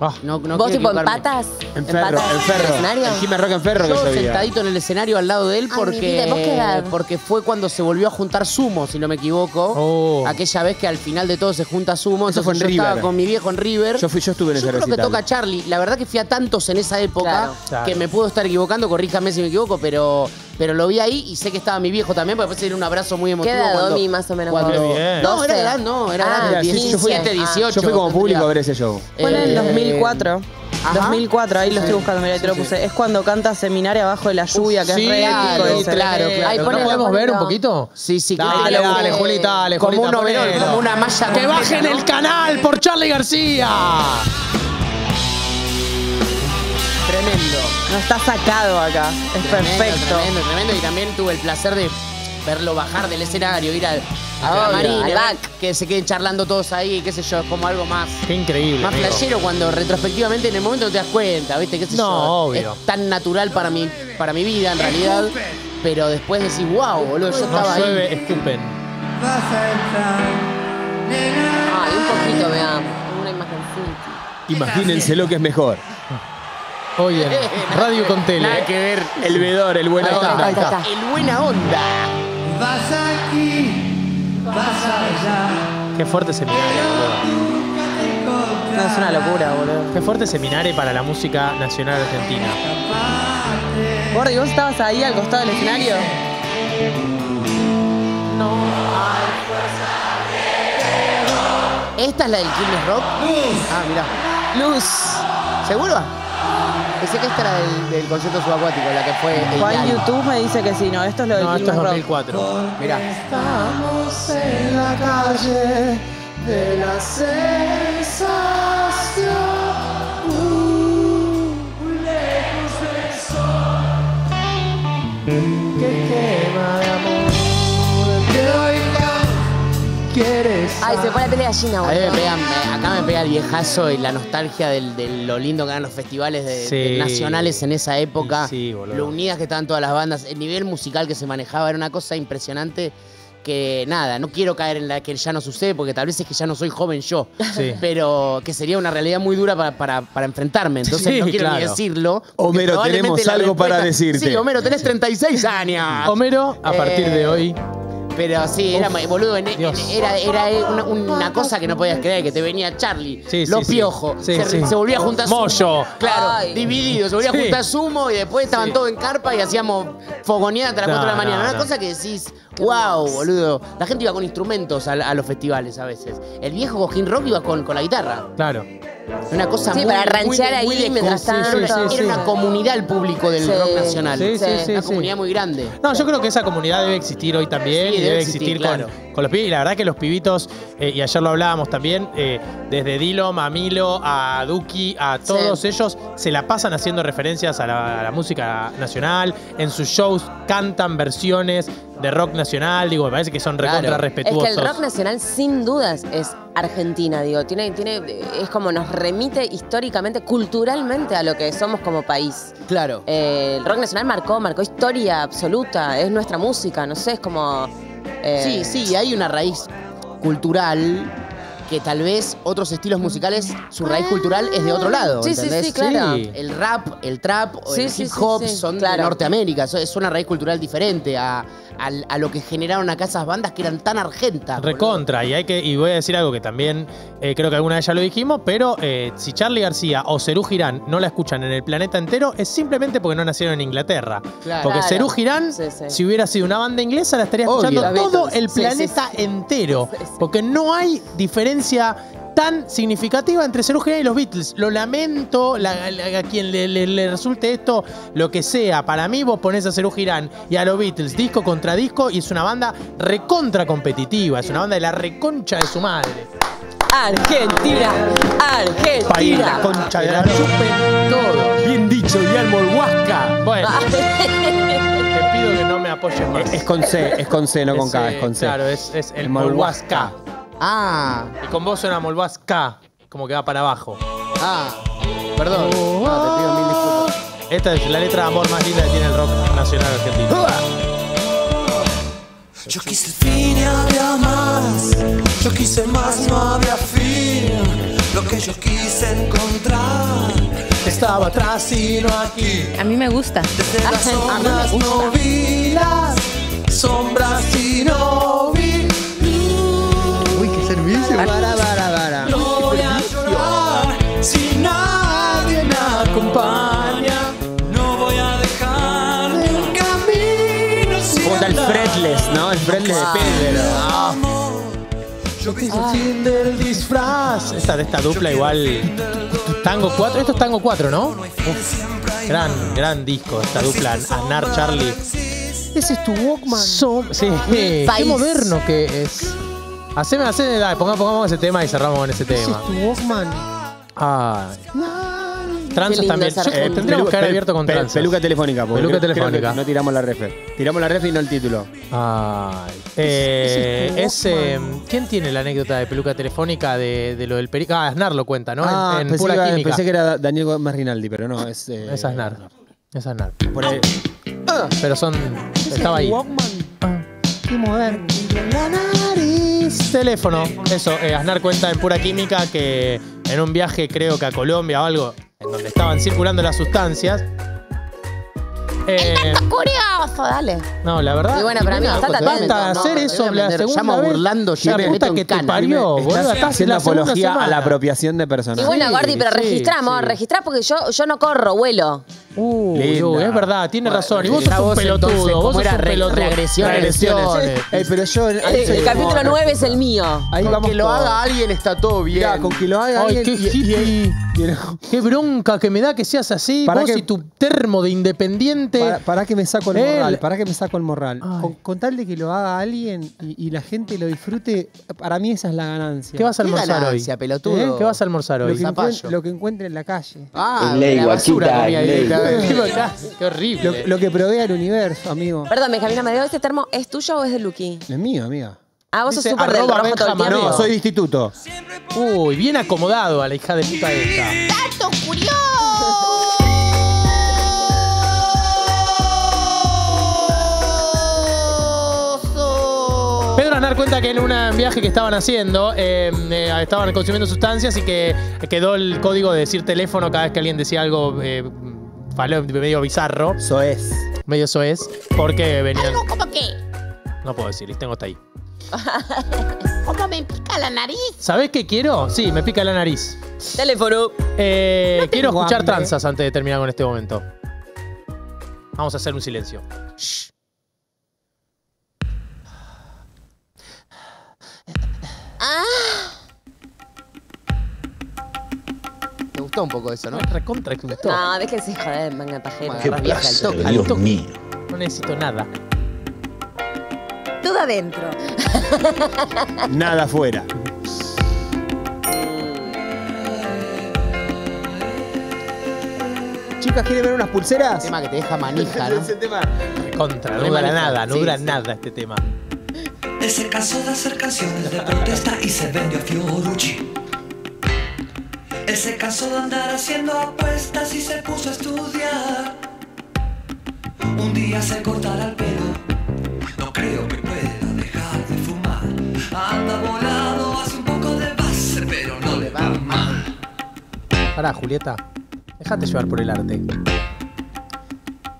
Ah. No, no ¿Vos tipo equivocarme. empatas? En Ferro, ¿Empatas en Ferro. el escenario? En Quilmes Rock en Ferro que Yo sentadito en el escenario al lado de él Ay, mi vida, ¿vos qué porque, edad? porque fue cuando se volvió a juntar Sumo, si no me equivoco. Oh. Aquella vez que al final de todo se junta Sumo. Eso fue en entonces yo estaba River. con mi viejo en River. Yo, fui, yo estuve en ese Yo creo que toca Charlie. La verdad que fui a tantos en esa época Claro. Claro. que me puedo estar equivocando, corríjame si me equivoco, pero, pero lo vi ahí y sé que estaba mi viejo también, porque después era un abrazo muy ¿Qué emotivo. edad, cuando- Domi, más o menos? cuando- Qué. No, era 12. grande, no, era Ah, fui- 17, 18. Yo fui como público a ver ese show. Fue en el Eh, 2004. ajá. 2004, ahí lo estoy buscando, mira, ahí te lo puse. Es cuando canta Seminario abajo de la lluvia, que Sí, es re claro, épico claro, claro. Ay, ¿No podemos ver un poquito? Sí, sí, que Dale, dale, Julita, dale, Como Julita, un ponelo. como una malla ¡Que completa, bajen ¿no? el canal por Charlie García! Tremendo. No está sacado acá. Es Tremendo, perfecto. Tremendo, tremendo. Y también tuve el placer de verlo bajar del escenario, ir al, al Obvio, camarín, al ver back. que se queden charlando todos ahí, qué sé yo, es como algo más, Qué increíble. más amigo. flashero cuando retrospectivamente en el momento no te das cuenta, ¿viste? ¿Qué sé No, yo? obvio. Es tan natural para mi, para mi vida en realidad, pero después decís, wow, boludo, yo No estaba ahí. llueve, escupen. Ay, un poquito, veamos. Una imagencita. Imagínense lo que es mejor. Hoy en [laughs] Radio con Tele. Nada que ver. El vedor, el buena Ahí está, onda. Está. El buena onda. Qué fuerte seminario, boludo. No, es una locura, boludo. Qué fuerte seminario para la música nacional argentina. Gordi, ¿vos estabas ahí al costado del escenario? ¿Esta es la del Quilmes Rock? Ah, mirá. Luz. ¿Seguro? Pensé que esta era del, del concierto subacuático, la que fue el Juan Yal. YouTube me dice que sí, no, esto es lo del No, esto es Quilmes Rock. 2004. Mirá. Estamos en la calle de la sensación. lejos del sol. Que quema quieres. Ay, se pone la piel de gallina, A mí me boludo. pega, me- acá me pega el viejazo y la nostalgia del- de lo lindo que eran los festivales de- Sí. de nacionales en esa época. Sí, boludo. Lo unidas que estaban todas las bandas. El nivel musical que se manejaba era una cosa impresionante que nada, no quiero caer en la que ya no sucede porque tal vez es que ya no soy joven yo, Sí. pero que sería una realidad muy dura para, para- para enfrentarme, entonces Sí, no quiero ni claro. decirlo. porque Homero, probablemente tenemos la algo para decirte. Sí, Homero, tenés 36 años. Homero, a partir de Eh, hoy. Pero sí, era, boludo, en- en- Dios. era, era una, una cosa que no podías creer, que te venía Charlie, Sí, sí, los sí. piojos, Sí, se, sí. se volvía a juntar Moyo. Claro, Ay. dividido, se volvía Sí. a juntar sumo y después estaban todos en carpa y hacíamos fogoneada hasta las No, 4 de la mañana. no, una no. cosa que decís, wow, boludo. La gente iba con instrumentos a, a los festivales a veces. El viejo Cojín Rock iba con, con la guitarra. Claro. Una cosa Sí, muy, para muy ahí muy de- mientras tanto. sí, Era una comunidad el público del rock nacional. Sí, sí, sí, Una comunidad muy grande. No, yo creo que esa comunidad debe existir hoy también y debe debe existir, existir, claro. con, con los pibes. Y la verdad que los pibitos, eh, y ayer lo hablábamos también, eh, desde Dilom a Milo, a Duki, a todos ellos, se la pasan haciendo referencias a la, a la música nacional. En sus shows cantan versiones de rock nacional. Digo, me parece que son recontra Es que respetuosos. el rock nacional, sin dudas, es Argentina, digo. Tiene, tiene, es como nos remite históricamente, culturalmente a lo que somos como país. Claro. Eh, el rock nacional marcó, marcó historia absoluta, es nuestra música, no sé, es como. Eh, Sí, sí, hay una raíz cultural que tal vez otros estilos musicales, su raíz cultural es de otro lado. Sí, sí, ¿entendés? sí, claro. El rap, el trap, o Sí, el sí, hip sí, hop sí, son de. Norteamérica. Es una raíz cultural diferente a, al- a lo que generaron acá esas bandas que eran tan argentas. boludo. Recontra, y hay que, y voy a decir algo que también eh, creo que alguna vez ya lo dijimos, pero eh, si Charlie García o Cerú Girán no la escuchan en el planeta entero, es simplemente porque no nacieron en Inglaterra. Claro. Porque Claro. Cerú Girán, Sí, sí. si hubiera sido una banda inglesa, la estaría Obvio. escuchando todo el planeta entero. Porque no hay diferencia tan significativa entre Cerú Girán y los Beatles. Lo lamento, la- la- a quien le, le- le resulte esto, lo que sea. Para mí vos ponés a Cerú Girán y a los Beatles disco contra disco y es una banda recontra competitiva. Es una banda de la reconcha de su madre. Argentina, País, Argentina. la concha de la todo. Bien dicho, Guillermo el Huasca. Bueno, te pido que no me apoyes más. Es con C, es con C, no con K, eh, es con C. Claro, es, es el El Molhuasca. Ah, Y con vos suena Molhuasca, como que va para abajo. ah, perdón. No, te pido mil disculpas. Esta es la letra de amor más linda que tiene el rock nacional argentino. Yo quise el fin y había más. Yo quise más, no había fin. Lo que yo quise encontrar estaba atrás y no aquí. A mí me gusta. Desde las [laughs] zonas no vi las sombras y no vi. Para, para, para. No voy a llorar si nadie me acompaña. No voy a dejar un camino sin Como está el fretless, ¿no? El fretless de Pedro. Yo quise El fin del disfraz. Esta de esta dupla igual. Tango 4. Esto es Tango 4, ¿no? Uf, gran, gran disco esta dupla. Anar Charlie. Ese es tu Walkman. Som- sí, qué moderno que es. Haceme, haceme, dale, ponga- pongamos ese tema y cerramos con ese tema. es tu Walkman. Ay. Tranzas lindo también. es Argentina. Eh, tendríamos que haber abierto con Pe- tranzas. Peluca telefónica, porque Peluca creo- creo que telefónica. no tiramos la ref. Tiramos la ref y no el título. Ay. Eh, Ese es ese, ¿Quién tiene la anécdota de peluca telefónica de, de lo del perico? Ah, Aznar lo cuenta, ¿no? En- Ah, en, pensé, pura que era, química. pensé que era Daniel Gómez Rinaldi, pero no, es. eh, Es Aznar. Es Aznar. Por ahí. Pero son. Estaba ahí. Qué moderno. La nariz. Teléfono. Eso, eh, Aznar cuenta en pura química que en un viaje, creo que a Colombia o algo, en donde estaban circulando las sustancias. Eh, Curioso, dale. no, la verdad. Y bueno, para mí cosa, atento. Basta de no, hacer te eso la segunda llama vez. burlando, La ya me puta que te parió, boludo. Estás haciendo apología a la apropiación de Y personas. bueno, Sí, Gordi, pero sí, registramos, sí. registrá porque yo, yo no corro, vuelo. Uy, uy, es verdad, tiene razón. Y vos sos un pelotudo. entonces, vos ¿cómo sos un Re- pelotudo. reagresiones. Reagresiones. Ey, pero yo. a El, capítulo 9 es el mío. Ahí Con vamos que lo haga alguien está todo bien. Mirá, con que lo haga Ay, alguien. qué y- y- hippie. y- y- Qué bronca que me da que seas así. Para vos que- y tu termo de independiente. Para, para que me saco el Él- morral, para que me saco el morral. Con, con tal de que lo haga alguien y, y la gente lo disfrute, para mí esa es la ganancia. ¿Qué vas a ¿Qué almorzar hoy? pelotudo? ¿Eh? ¿Qué vas a almorzar lo hoy? que, Zapallo. encuent- lo que encuentre en la calle. Ah, ley, la basura ley. [laughs] [laughs] Qué, horrible. Lo, lo que provea el universo, amigo. Perdón, Benjamín Amadeo, ¿este termo es tuyo o es de Luqui? Es mío, amiga. Ah, vos sos súper del arroba rojo todo el. No, soy de instituto. Uy, bien acomodado a la hija de puta esta. ¡Dato curioso! Aznar cuenta que en un viaje que estaban haciendo, eh, eh, estaban consumiendo sustancias y que quedó el código de decir teléfono cada vez que alguien decía algo eh, falo- medio bizarro. Eso es. Medio eso es. Porque venían. Algo como que, No puedo decir, tengo hasta ahí. [laughs] como me pica la nariz. ¿Sabés qué quiero? Sí, me pica la nariz. Teléfono. Eh, quiero escuchar hambre. tranzas antes de terminar con este momento. Vamos a hacer un silencio. Shh. Gustó un poco eso, ¿no? Recontra que gustó. No, déjense joder, manga pajero. Qué al toque. Al toque. No necesito nada. Todo adentro. Nada afuera. Chicas, ¿quieren ver unas pulseras? Tema que te deja manija, [laughs] ¿no? Ese tema. Contra, no dura nada, no Sí, dura sí. nada este tema. E se cansó de hacer canciones de protesta y se vendió a Fiorucci. Él se cansó de andar haciendo apuestas y se puso a estudiar. Un día se cortará el pelo. No creo que pueda dejar de fumar. Anda volado, hace un poco de base, pero no le va mal. Pará, Julieta. Déjate llevar por el arte.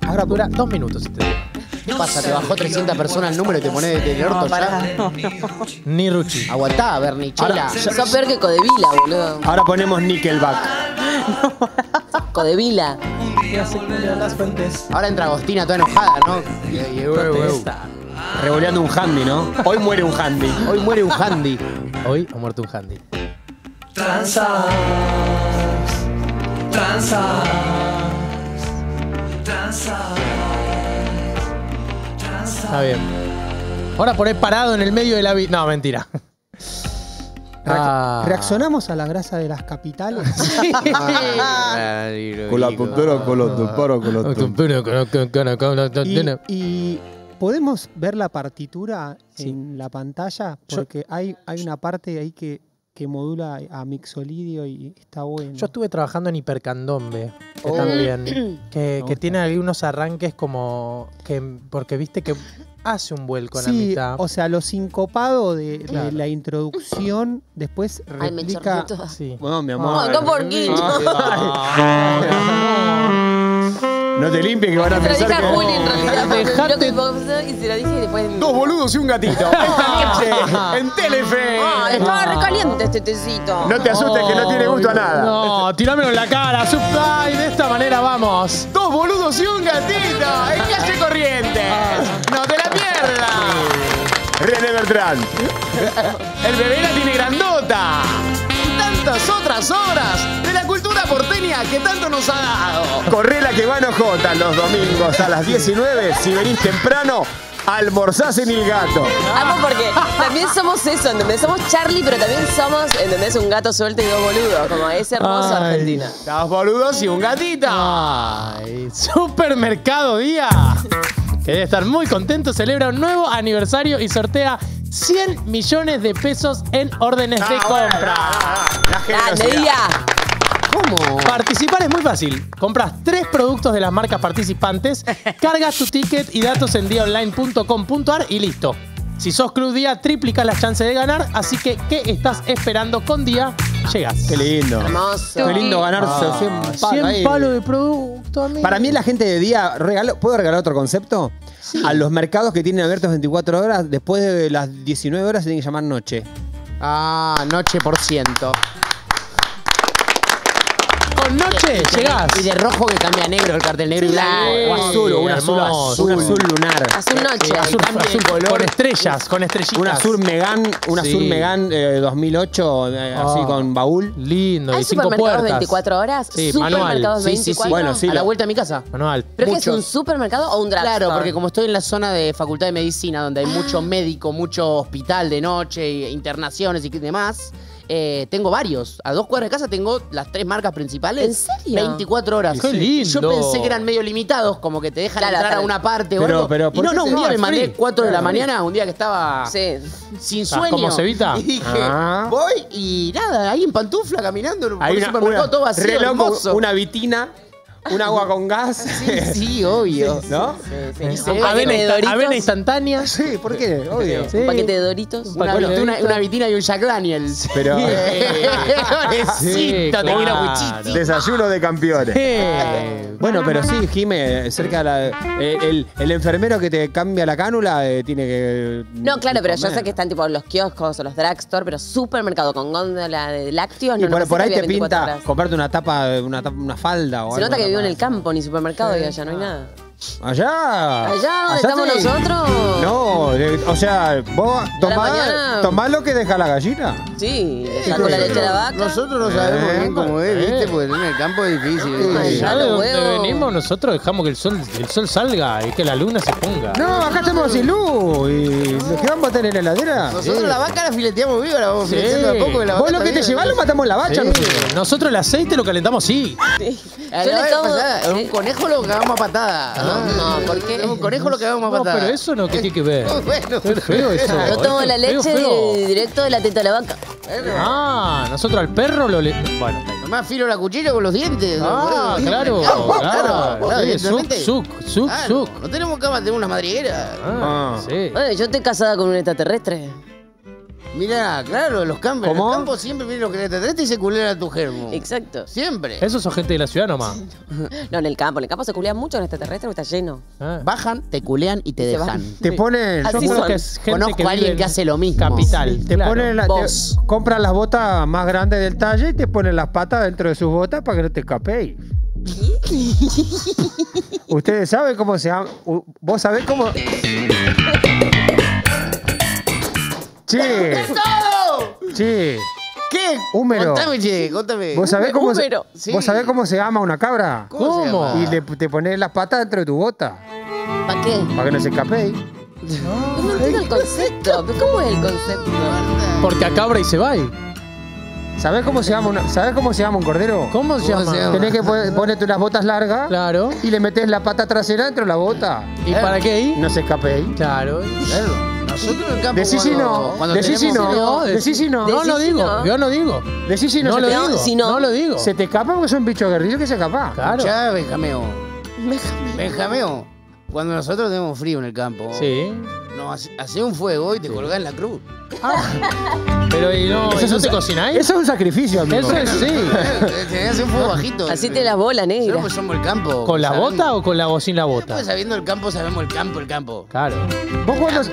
Ahora dura dos minutos este tema. ¿Qué pasa? ¿Te bajó 300 personas el número y te pones del orto ya? Ni Ruchi. Aguantá, Bernichela. Sos peor que Codevila, boludo. Ahora ponemos Nickelback. [laughs] Codevila. Ahora entra Agostina toda enojada, ¿no? Y- y-. Revoleando un handy, ¿no? Hoy muere un handy. Hoy muere un handy. Hoy ha muerto un handy. Tranzas, tranzas, tranzas. Está bien. Ahora poné parado en el medio de la vida. No, mentira. Ah. ¿Reaccionamos a la grasa de las capitales? [laughs] [laughs] Con la puntera, con los tumparos, con los Y, y podemos ver la partitura en la pantalla porque hay, hay una parte ahí que, que modula a Mixolidio y está bueno. Yo estuve trabajando en Hipercandombe que Oh. también. [clears throat] Que, que tiene algunos arranques como. que Porque viste que hace un vuelco en la Sí, mitad. o sea, lo sincopado de, de Claro. la introducción después Ay, me replica... chorreé toda. Sí. Bueno, mi Ay, qué porquito. No te limpies que van a Se lo dije pensar a que... Juli en realidad. Dejate- lo que pasó [laughs] y se lo dije y después. Dos boludos y un gatito. [laughs] Esta noche, en Telefe. Ay, estaba recaliente este tecito. No te asustes que no tiene gusto a nada. No, tirámelo en la cara, Subtime. De esta manera vamos. Dos boludos y un gatito. En calle corriente. No te la pierdas. René Bertrand. [laughs] El bebé la tiene grandota. Tantas otras obras de la cultura porteña que tanto nos ha dado. Corre la que va en Ojota los domingos a las 19. Si venís temprano, almorzás en el gato. Amo porque también somos eso, ¿entendés? Somos Charlie, pero también somos, ¿entendés? Un gato suelto y dos boludos. Como es hermoso Ay. Argentina. Dos boludos y un gatito. Ay, Supermercado Día. Que debe estar muy contento, celebra un nuevo aniversario y sortea 100 millones de pesos en órdenes de compra. Grande día. ¿Cómo? Participar es muy fácil. Compras tres productos de las marcas participantes, [laughs] cargas tu ticket y datos en diaonline.com.ar y listo. Si sos Club Día, triplicas las chances de ganar, así que ¿qué estás esperando con Día? Llegas. Qué lindo. Hermoso. Qué lindo ganarse Ah, 100 palos. 100 ahí. palos de producto, amigo. Para mí la gente de día, regalo, ¿puedo regalar otro concepto? A los mercados que tienen abiertos 24 horas, después de las 19 horas se tienen que llamar noche. Ah, noche por ciento. Con noche llegás. Y de rojo que cambia a negro el cartel negro y blanco. O azul, o un azul, un azul lunar. Azul noche. Azul, color. con estrellas, con estrellitas. Un azul Megan, un Sí. azul Megan eh, 2008, eh, así Ah. con baúl. Lindo, ¿Hay y cinco supermercados puertas. 24 horas? Sí, manual. ¿Supermercados Sí, sí, sí. 24? Bueno, sí, a la vuelta a mi casa. Manual. ¿Pero que es un supermercado o un drugstore? Claro, porque como estoy en la zona de Facultad de Medicina, donde hay mucho médico, mucho hospital de noche, internaciones y demás, eh, tengo varios. A dos cuadras de casa tengo las tres marcas principales. ¿En serio? 24 horas. Qué lindo. Yo pensé que eran medio limitados, como que te dejan Claro, entrar a una parte o Pero- algo. pero, y ¿por no, no, un día me mandé free. 4 de la mañana, un día que estaba Sí. sin ¿Estás sueño. como Cevita? [laughs] Y dije, Ah. voy y nada, ahí en pantufla caminando por Hay el una, supermercado una- todo vacío, re loco, hermoso. una vitina, un agua con gas. Sí, sí, obvio. [laughs] ¿no? Sí, Un sí. paquete Avena, de instantánea. Sí, ¿por qué? Obvio. Sí. Un paquete de Doritos. Una, Bueno, vitina, una vitina y un Jack Daniels. Pero- Sí, claro. Desayuno de campeones. Bueno, pero sí, Jime, cerca de la. eh, el, el enfermero que te cambia la cánula eh, tiene que. No, claro, pero yo comer. sé que están tipo los kioscos o los drugstore, pero supermercado con góndola de lácteos. Y no, por, por ahí te 24 pinta horas. comprarte una tapa, una, tapa- una falda o Se algo. nota que vivo en el campo, ni supermercado y allá no hay nada. Allá. Allá donde estamos sí. nosotros. No, o sea, vos tomá, mañana. tomá lo que deja la gallina. Sí, le saco la leche a la vaca. Nosotros no sabemos bien cómo es, ¿viste? Porque en el campo es difícil. donde huevos. venimos nosotros dejamos que el sol, el sol salga y que la luna se ponga. No, acá estamos sin luz. ¿Y nos quedamos a tener en la heladera? Nosotros la vaca la fileteamos viva, la vamos Sí. fileteando a poco. la Vos vaca lo que te llevás lo matamos en la bacha. Sí. nosotros. Nosotros el aceite lo calentamos sí. A Yo la le vez pasada, un conejo lo cagamos a patada. No, no, ¿por qué? Un conejo lo cagamos a No, patada. pero eso no, ¿qué tiene que ver? [laughs] Bueno, Qué feo eso. [laughs] Yo tomo la leche feo. directo de la teta de la vaca. Ah, nosotros al perro lo le... Bueno. Nomás filo la cuchilla con los dientes. ¿no? Ah, Bueno, [laughs] claro, claro. Suc, suc, suc, Claro, suc. No tenemos cama, tenemos una madriguera. Ah, sí. Bueno, yo estoy casada con un extraterrestre. Mira, claro, los campos, en ¿Cómo? los campos siempre vienen los que te traes y se culera a tu germo. Exacto. Siempre. Eso son gente de la ciudad nomás. [laughs] No, en el campo. En el campo se culea mucho en extraterrestre porque está lleno. Ah. Bajan, te culean y te Se dejan. van. Te ponen. Así Yo creo son. que es gente Conozco que a alguien que hace lo mismo. Capital. Te claro. ponen la, te- compran las botas más grandes del talle y te ponen las patas dentro de sus botas para que no te escapéis. Ustedes saben cómo se llama. Vos sabés cómo. [laughs] Che, ¡Todo! che. ¿Qué? Húmero. Contame, che, contame. ¿Vos sabés cómo, se, Húmero. Sí. ¿Vos sabés cómo se llama una cabra? ¿Cómo? se ¿Cómo? llama? Y le, te pones las patas dentro de tu bota ¿Para qué? para que no se escapéis. No entiendo el concepto. ¿Pero ¿Cómo es el concepto? Porque a cabra y se va. ahí. ¿Sabés cómo se llama una, ¿sabés cómo se llama un cordero? ¿Cómo se ¿Cómo llama? se llama? Tenés que pon- ponerte unas botas largas Claro. y le metes la pata trasera dentro de la bota. ¿Y para qué ahí? No se escapéis. Claro. Claro. Nosotros en el campo. Decís si no, cuando decís si tenemos- no, de- decís si no. No lo si digo, no. yo no digo. Decís si no, No se lo te, digo. si no. No lo digo. se te escapa porque son bichos guerrillos que se escapan. Claro. Escuchá, Benjameo. Benjameo. Cuando nosotros tenemos frío en el campo, Sí. Nos hace- un fuego y te colgás en la cruz. Pero y no, Eso ¿y es no un te cocináis? Eso es un sacrificio, amigo. Eso es sí. Hacer un fuego bajito. Así te las bolas, negra. Nosotros pues somos el campo. ¿Con la Sabiendo- bota o con la o sin la bota? Pues sabiendo el campo, sabemos el campo, el campo. Claro. Vos cuando, vos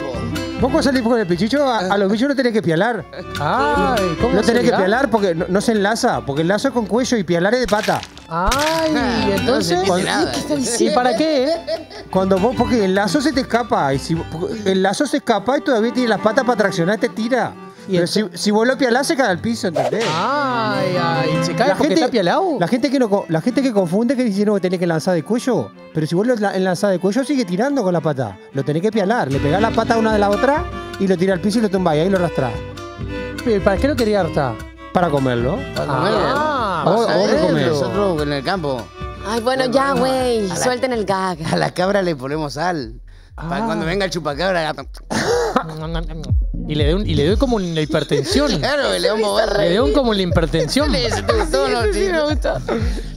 cuando salís con el pichicho, a, a los bichos no tenés que pialar. Ay, ¿cómo No tenés que pialar porque no, no se enlaza, porque el lazo es con cuello y pialar es de pata. Ay, Ah, entonces. no. ¿Y para qué? Cuando vos, porque el lazo se te escapa, y si el lazo se escapa y todavía tiene las patas para traccionar, te tira. Y Pero si, si vos lo pialás, se cae al piso, ¿entendés? Ay, ay, ¿se cae porque está pialado? la gente que no, la gente que confunde que dice no que tenés que lanzar de cuello, pero si vos lo la- lanzás de cuello sigue tirando con la pata. Lo tenés que pialar, le pegás la pata una de la otra y lo tira al piso y lo tumbás y ahí lo arrastrás. ¿Y ¿Para qué lo quería hartar? Para comerlo. Para comerlo. Ah, vos- Vas a vos ver, lo comés. Nosotros en el campo. Ay, bueno, ya, güey. Suelten el gag. A la cabra le ponemos sal. Para Ah. cuando venga el chupacabra. Y le doy, un- y le doy como una hipertensión. Claro, le vamos a Le doy un como una hipertensión. ¿Se te gustó o no? Sí, me gustó.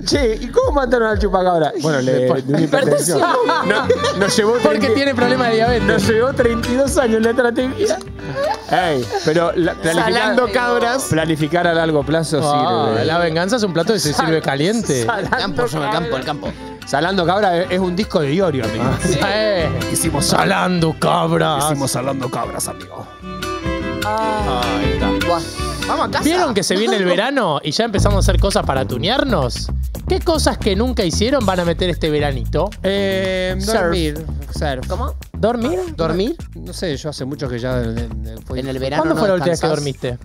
Che, ¿y cómo mataron al chupacabra? Bueno, le de una hipertensión. No, nos llevó Porque 30 tiene problema de diabetes. Nos llevó 32 años la estrategia. Ey, pero la- planificar, Salando cabras. planificar a largo plazo Ah, sirve. la venganza es un plato que se sirve caliente. El campo, el campo, el campo. Salando cabra es un disco de Iorio, amigo. Eh, Hicimos salando cabras. Hicimos salando cabras, amigo. Ahí está. Buah. Vamos a casa. ¿Vieron que se viene el [laughs] verano y ya empezamos a hacer cosas para tunearnos? ¿Qué cosas que nunca hicieron van a meter este veranito? Eh, Surf. dormir. Surf. ¿Cómo? ¿Dormir? ¿Dormir? No sé, yo hace mucho que ya. eh, eh, fui- En el verano ¿Cuándo no fue la última vez que descansás. dormiste?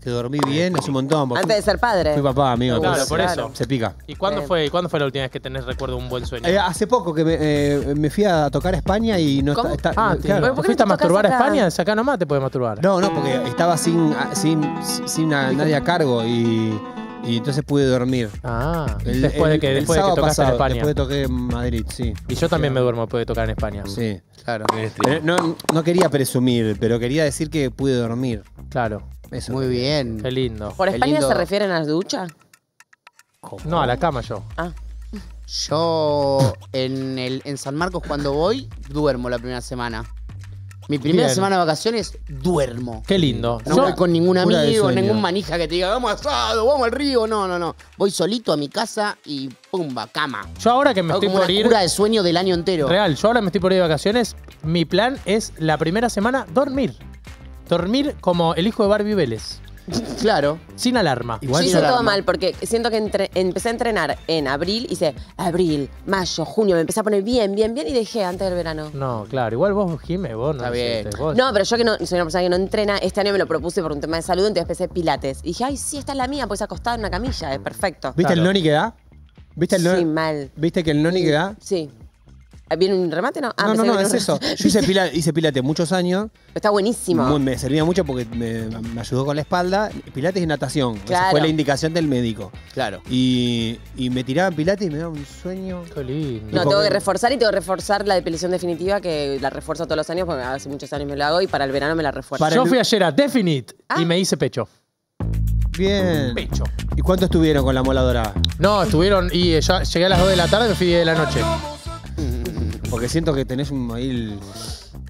Que dormí bien hace un montón. porque Antes de ser padre. Fui papá, amigo. Claro, entonces por eso. Se pica. ¿Y cuándo fue, cuándo fue la última vez que tenés recuerdo un buen sueño? Eh, hace poco que me, eh, me fui a tocar a España y no ¿Cómo? está. está- ah, claro. ¿te, ¿por qué ¿te no fuiste te a masturbar a acá? España? Acá nomás te puedes masturbar. No, no, porque estaba sin, sin, sin a- nadie a cargo y, y entonces pude dormir. Ah, El- después de que, el después de que tocaste en España. Después toqué en Madrid, sí. Y yo también me duermo después de tocar en España. Sí. Claro. Eh, No, no quería presumir, pero quería decir que pude dormir. Claro. Eso. Muy bien. Qué lindo. ¿Por Qué España lindo. se refieren a las duchas? No, a la cama yo. Ah. Yo en, el, en San Marcos cuando voy, duermo la primera semana. Mi primera Bien. semana de vacaciones, duermo. Qué lindo. No voy con ningún amigo, ningún manija que te diga, vamos asado, vamos al río. No, no, no. Voy solito a mi casa y pumba, cama. yo ahora que me Hago estoy como por una ir. cura de sueño del año entero. Real, yo ahora me estoy por ir de vacaciones. Mi plan es la primera semana dormir. Dormir como el hijo de Barbie Vélez. Claro. Sin alarma. Yo hice todo mal porque siento que entre- empecé a entrenar en abril, hice abril, mayo, junio, me empecé a poner bien, bien, bien y dejé antes del verano. No, claro. Igual vos, Jime, vos no Está bien. hiciste, vos- No, pero yo que no soy una persona que no entrena, este año me lo propuse por un tema de salud, entonces empecé pilates. Y dije, ay, sí, esta es la mía, pues acostada en una camilla, es perfecto. ¿Viste el noni que da? ¿Viste el Sí, noni? mal. ¿Viste que el noni que da? Sí. ¿Viene un remate? No, Ah, no, no, no, es eso. Yo hice, [laughs] pila- hice pilate muchos años. Está buenísimo. Muy- me servía mucho porque me, me ayudó con la espalda. Pilates y natación. Esa Claro. fue la indicación del médico. Claro. Y, y me tiraba en pilates y me daba un sueño. Qué lindo. No, tengo que reforzar y tengo que reforzar la depilación definitiva, que la refuerzo todos los años, porque hace muchos años me lo hago y para el verano me la refuerzo. Yo fui ayer a Definite Ah. y me hice pecho. Bien. Pecho. ¿Y cuánto estuvieron con la moladora? No, estuvieron y eh, yo llegué a las 2 de la tarde y me fui 10 de la noche. Porque siento que tenés un ahí el-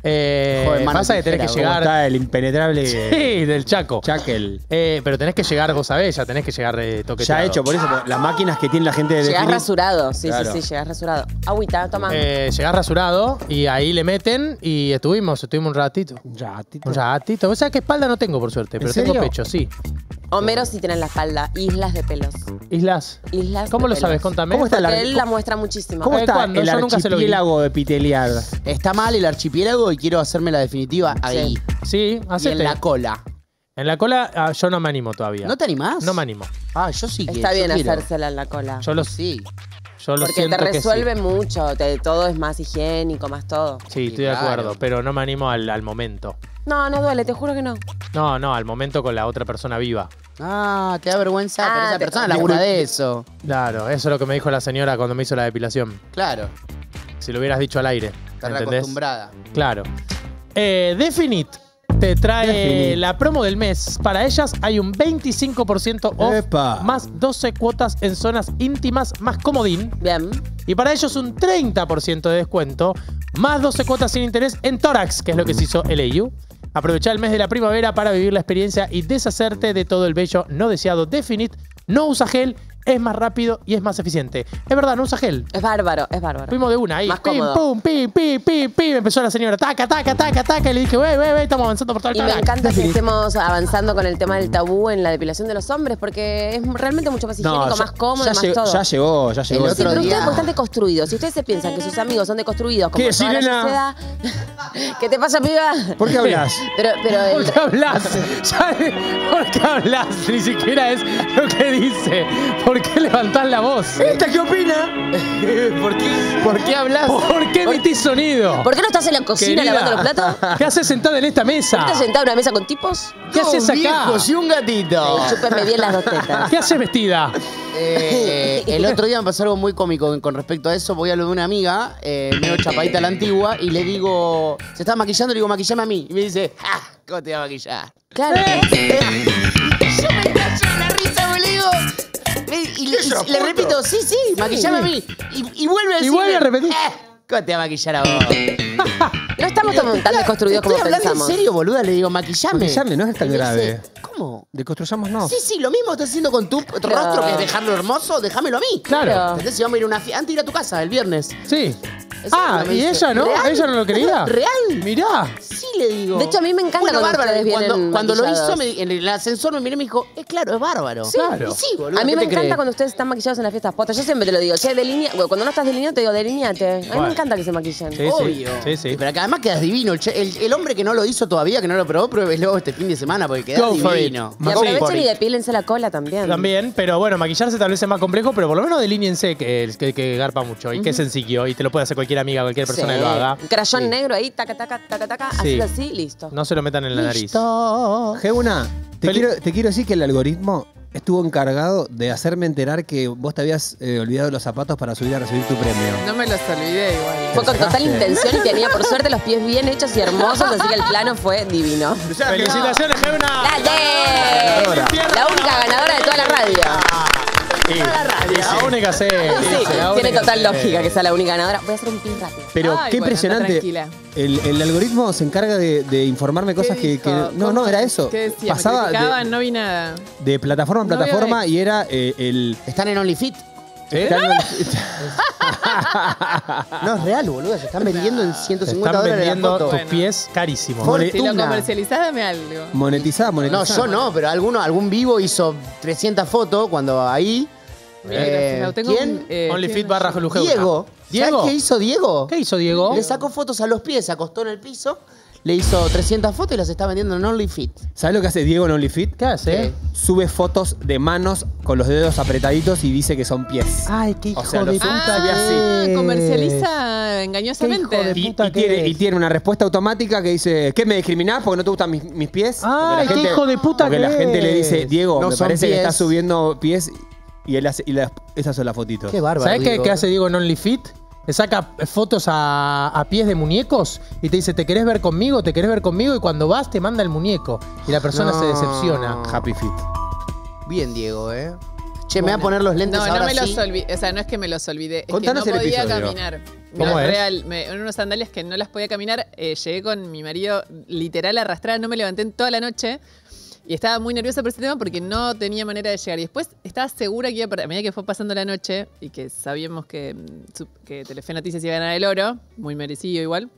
Eh, Joder, mano pasa que tenés que tijera, ¿cómo llegar. está el impenetrable. Sí, [laughs] del Chaco. Chakel. Eh, pero tenés que llegar, vos sabés, ya tenés que llegar eh, toqueteado. Ya hecho, por eso, por las máquinas que tiene la gente de Llegás rasurado, sí, Claro. sí, sí, llegás rasurado. Agüita, toma. Eh, llegás rasurado y ahí le meten y estuvimos, estuvimos un ratito. Un ratito. Un ratito. O sea que espalda no tengo por suerte, pero tengo serio? pecho, sí. Homero sí tiene en la espalda islas de pelos. Islas. Islas ¿Cómo de lo pelos. sabes? Contame. ¿Cómo está la- él la muestra muchísimo. ¿Cómo Eh, está ¿cuándo? el Yo nunca se lo vi. archipiélago epitelial? Está mal el archipiélago y quiero hacerme la definitiva ahí. Sí, Y hacete. en la cola. En la cola ah, yo no me animo todavía. ¿No te animás? No me animo. Ah, yo sí que Está yo bien quiero. hacérsela en la cola. Yo lo, Sí. Yo lo Porque te siento que sí. resuelve mucho, te- todo es más higiénico, más todo. Sí, estoy de claro. acuerdo, pero no me animo al, al momento. No, no duele, te juro que no. No, no, al momento con la otra persona viva. Ah, te da vergüenza, pero Ah, esa te- persona labura de eso. Claro, eso es lo que me dijo la señora cuando me hizo la depilación. Claro, Si lo hubieras dicho al aire. está ¿Entendés? reacostumbrada. Claro. Eh, Definite te trae la promo del mes. Para ellas hay un 25% off, Epa. más 12 cuotas en zonas íntimas, más comodín. Bien. Y para ellos un 30% de descuento, más 12 cuotas sin interés en Tórax, que es lo que se hizo el EU. Aprovecha el mes de la primavera para vivir la experiencia y deshacerte de todo el bello no deseado. Definite no usa gel, es más rápido y es más eficiente. Es verdad, no usa gel. Es bárbaro, es bárbaro. Fuimos de una ahí. Más pim, cómodo. pum, pim, pim, pim, pim. Empezó la señora. Taca, taca, taca, taca. Y le dije, wey, wey, wey, estamos avanzando por todo el Y me encanta que estemos avanzando con el tema del tabú en la depilación de los hombres, porque es realmente mucho más higiénico, ya- más cómodo, ya más llegó, todo. Ya llegó, ya llegó. El Sí, pero ustedes porque están deconstruidos. Si ustedes se piensan que sus amigos son deconstruidos como ¿Qué, toda la sirena? sociedad, [laughs] ¿Qué te pasa, piba? ¿Por qué hablas? [laughs] Pero, pero el- ¿Por qué hablas? [laughs] ¿Por qué hablas? Ni siquiera es lo que dice. ¿Por qué levantás la voz? ¿Esta qué opina? [laughs] ¿Por qué, ¿Por qué hablas? ¿Por qué emitís sonido? ¿Por qué no estás en la cocina Querida. lavando los platos? [laughs] ¿Qué haces sentada en esta mesa? ¿Estás sentado en una mesa con tipos? ¿Qué haces acá? viejos y un gatito. Eh, chúpenme bien las dos tetas. [laughs] ¿Qué haces vestida? Eh, el otro día me pasó algo muy cómico con- respecto a eso. Voy a lo de una amiga, eh, medio chapadita a la antigua, y le digo, se está maquillando, le digo, maquillame a mí. Y me dice, ah, ¿cómo te va a maquillar? Claro. Y, le- y le repito, sí, sí, maquillame a mí. Y, y vuelve a Y decirme, vuelve a repetir. "Eh, ¿Cómo te va a maquillar a vos? [laughs] No estamos tan, tan desconstruidos como Estoy hablando pensamos. en serio, boluda. Le digo, maquillame. Maquillame, no es tan grave. ¿Cómo? Deconstruyámonos. Sí, sí, lo mismo estás haciendo con tu rostro, que es dejarlo hermoso, déjamelo a mí. Claro. Entonces, si vamos a ir a una fiesta, antes de ir a tu casa el viernes. Sí. Eso Ah, ¿y ella no? ¿Real? ¿Ella no lo quería? [laughs] ¿Real? Mirá. Sí, le digo. De hecho, a mí me encanta bueno, cuando bárbaro. Cuando, lo hizo, me- en el ascensor me miró y me dijo, es claro, es bárbaro. Sí, Claro. Y sí, boludo. A mí ¿qué me encanta crees? cuando ustedes están maquillados en las fiestas potas. Yo siempre te lo digo. Che, delinea. bueno, cuando no estás delineado, te digo, delineate. A mí Bueno. me encanta que se maquillen. Sí. Obvio. Sí, sí. Pero que además quedas divino. El, che- el- el hombre que no lo hizo todavía, que no lo probó, pruébelo este fin de semana porque quedas Go divino. Y aprovechen y depílense la cola también. También, pero bueno, maquillarse tal vez es más complejo, pero por lo menos delíñense que, que, que garpa mucho y que es sencillo y te lo puede hacer cualquier amiga, cualquier persona Sí. que lo haga. Un crayón Sí. negro ahí, taca, taca, taca, taca, Sí. haces así, listo. No se lo metan en la nariz. Listo. Geuna, te Feliz- quiero, te quiero decir que el algoritmo estuvo encargado de hacerme enterar que vos te habías eh, olvidado los zapatos para subir a recibir tu premio. No me los olvidé igual. Fue con total intención y tenía por suerte los pies bien hechos y hermosos, así que el plano fue divino. ¡Felicitaciones, Geuna! ¡Dale! La única ganadora de toda la radio. Sí, La única sí. Sí, la tiene única total sí. lógica que sea la única ganadora. Voy a hacer un pin rápido. Pero Ay, qué bueno, impresionante. El, el algoritmo se encarga de, de informarme cosas que, No, no, era eso. ¿Qué decía? Pasaba Me de, no vi nada. de plataforma en No plataforma y era eh, el. Están en OnlyFit. El- [laughs] No es real, boludo. Se están vendiendo en 150 Están dólares la vendiendo foto. tus pies carísimos. For- Si lo Fortuna. comercializás, dame algo. monetizada, No, monetizada. yo no, pero alguno, algún vivo hizo 300 fotos cuando ahí. Mira, eh, gracias. Tengo ¿Quién? eh, OnlyFit barra Lujeuta. Diego. Diego. ¿Sabes qué hizo Diego? ¿Qué hizo Diego? Le sacó fotos a los pies, se acostó en el piso, le hizo 300 fotos y las está vendiendo en OnlyFit. ¿Sabes lo que hace Diego en OnlyFit? ¿Qué hace? ¿Qué? Sube fotos de manos con los dedos apretaditos y dice que son pies. Ay, qué hijo O sea, de lo puta así. Comercializa Qué engañosamente. hijo de Y, puta y tiene, y tiene una respuesta automática que dice, ¿qué me discriminás porque no te gustan mis, mis pies? Ay, qué hijo de puta Porque que la gente le dice, Diego, No me parece que estás subiendo pies y él hace, y esas son las fotitos. Qué bárbaro. ¿Sabes qué hace Diego en OnlyFit? Le saca fotos a, a pies de muñecos y te dice, ¿te querés ver conmigo? ¿Te querés ver conmigo? Y cuando vas te manda el muñeco. Y la persona No. se decepciona. Happy Fit. Bien, Diego, ¿eh? Che, me voy a poner los lentes No, ahora no me sí. los olvidé. O sea, no es que me los olvidé. Es Contanos que no el podía episodio. caminar. ¿Cómo No, es? real. Me, en unas sandalias que no las podía caminar. eh, llegué con mi marido literal arrastrada. No me levanté en toda la noche. Y estaba muy nerviosa por ese tema porque no tenía manera de llegar. Y después estaba segura que iba a perder. A medida que fue pasando la noche y que sabíamos que, mm, que Telefe Noticias iba a ganar el oro, muy merecido igual,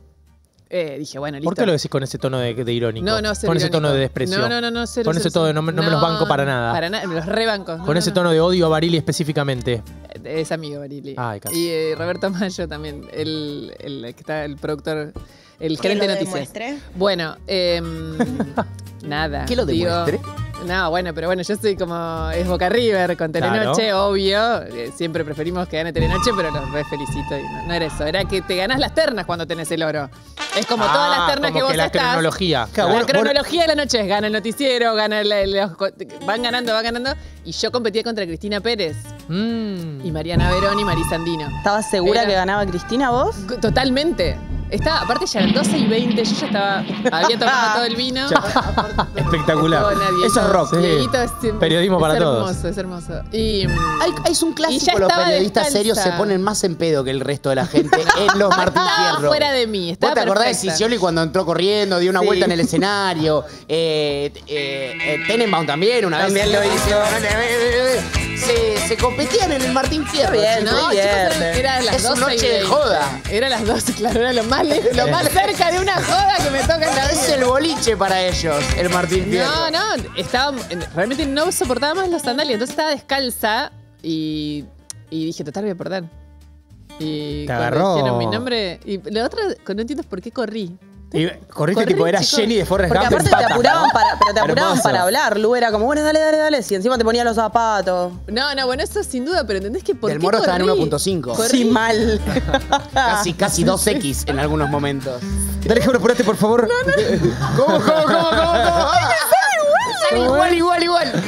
eh, dije, bueno, listo. ¿Por qué lo decís con ese tono de, de irónico? No, no, Con ese tono de desprecio. No, no, no, no, cero, Con ese tono de no, me- no me los banco para nada. Para nada, me los rebanco. No, Con no, ese no. tono de odio a Barili específicamente. Es amigo Barili. Ay, casi. y eh, Roberto Mayo también, el, el que está el productor, el ¿Que gerente de noticias. demuestre? Bueno, em, [laughs] nada. ¿Qué lo digo- demuestre? No, bueno, pero bueno, yo soy como. Es Boca River con Telenoche, obvio. Eh, siempre preferimos que gane Telenoche, pero los re felicito. Y no, no era eso. Era que te ganás las ternas cuando tenés el oro. Es como todas las Ah, ternas como que vos la estás. cronología. la cronología de la noche es gana el noticiero, gana el- el- los co- van ganando, van ganando. Y yo competía contra Cristina Pérez Mm. y Mariana Verón y Marisa Andino. ¿Estabas segura Era- que ganaba Cristina vos? Totalmente. Estaba, aparte ya eran 12 y 20, yo ya estaba, había tomado todo el vino. Espectacular. Eso es rock. Dieguito es Periodismo es para hermoso, todos. Es hermoso, Y, mm, Hay, hay un Y clásico, los estaba periodistas descalza. serios se ponen más en pedo que el resto de la gente [laughs] en los Martín estaba Fierro. fuera de mí, ¿Vos estaba te acordás de perfecta. Sicioli cuando entró corriendo, dio una Sí. vuelta en el escenario? Eh, eh, eh, Tenenbaum también una También vez. lo hizo. [laughs] Se, se competían en el Martín Fierro. bien. No, chicos, bien. era, las Es 12 una noche y de 20. joda. Era las 12, claro, era lo más, lo más cerca de una joda que me toca en la Es vida. el boliche para ellos, el Martín Fierro. No, no, estaba, realmente no soportaba más los sandalias, entonces estaba descalza y, y dije, total, voy a perder. Y Te cuando agarró. dijeron mi nombre, y lo otro, que no entiendo es por qué corrí. Y corriste Corrí, tipo, era chicos. Jenny de Forrest Porque Gump en aparte te patas, apuraban ¿no? para, pero te apuraban Hermoso. para hablar. Lu era como, bueno, dale, dale, dale. Si encima te ponía los zapatos. No, no, bueno, eso sin duda, pero ¿entendés que por qué Moro estaba en corrí? 1.5. Corrí. Sí, mal. [laughs] Casi, casi 2X en algunos momentos. Dale, Jebro, apurate, por favor. ¿Cómo, cómo, cómo, cómo? cómo? Sale igual, igual, igual.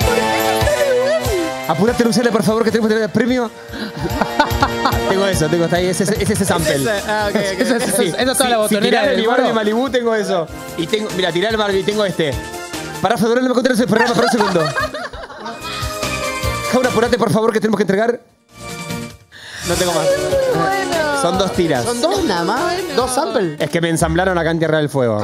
Apurate, Luciana, por favor, que tenemos que tener el premio. [laughs] tengo eso, tengo está ahí, ese, ese, ese sample. Ese, ah, ok, ok. [laughs] Esa es- esa es- esa es toda Si- la si botonera tirás del mi Barbie Moro. Malibu, tengo eso. Y tengo, mira, tirá el Barbie, tengo este. Para Fedorel, no me contaron ese programa por un segundo. [laughs] Jaura, apurate, por favor, que tenemos que entregar. No tengo más. Son dos tiras. Son dos nada más. Dos samples. Es que me ensamblaron acá en Tierra del Fuego.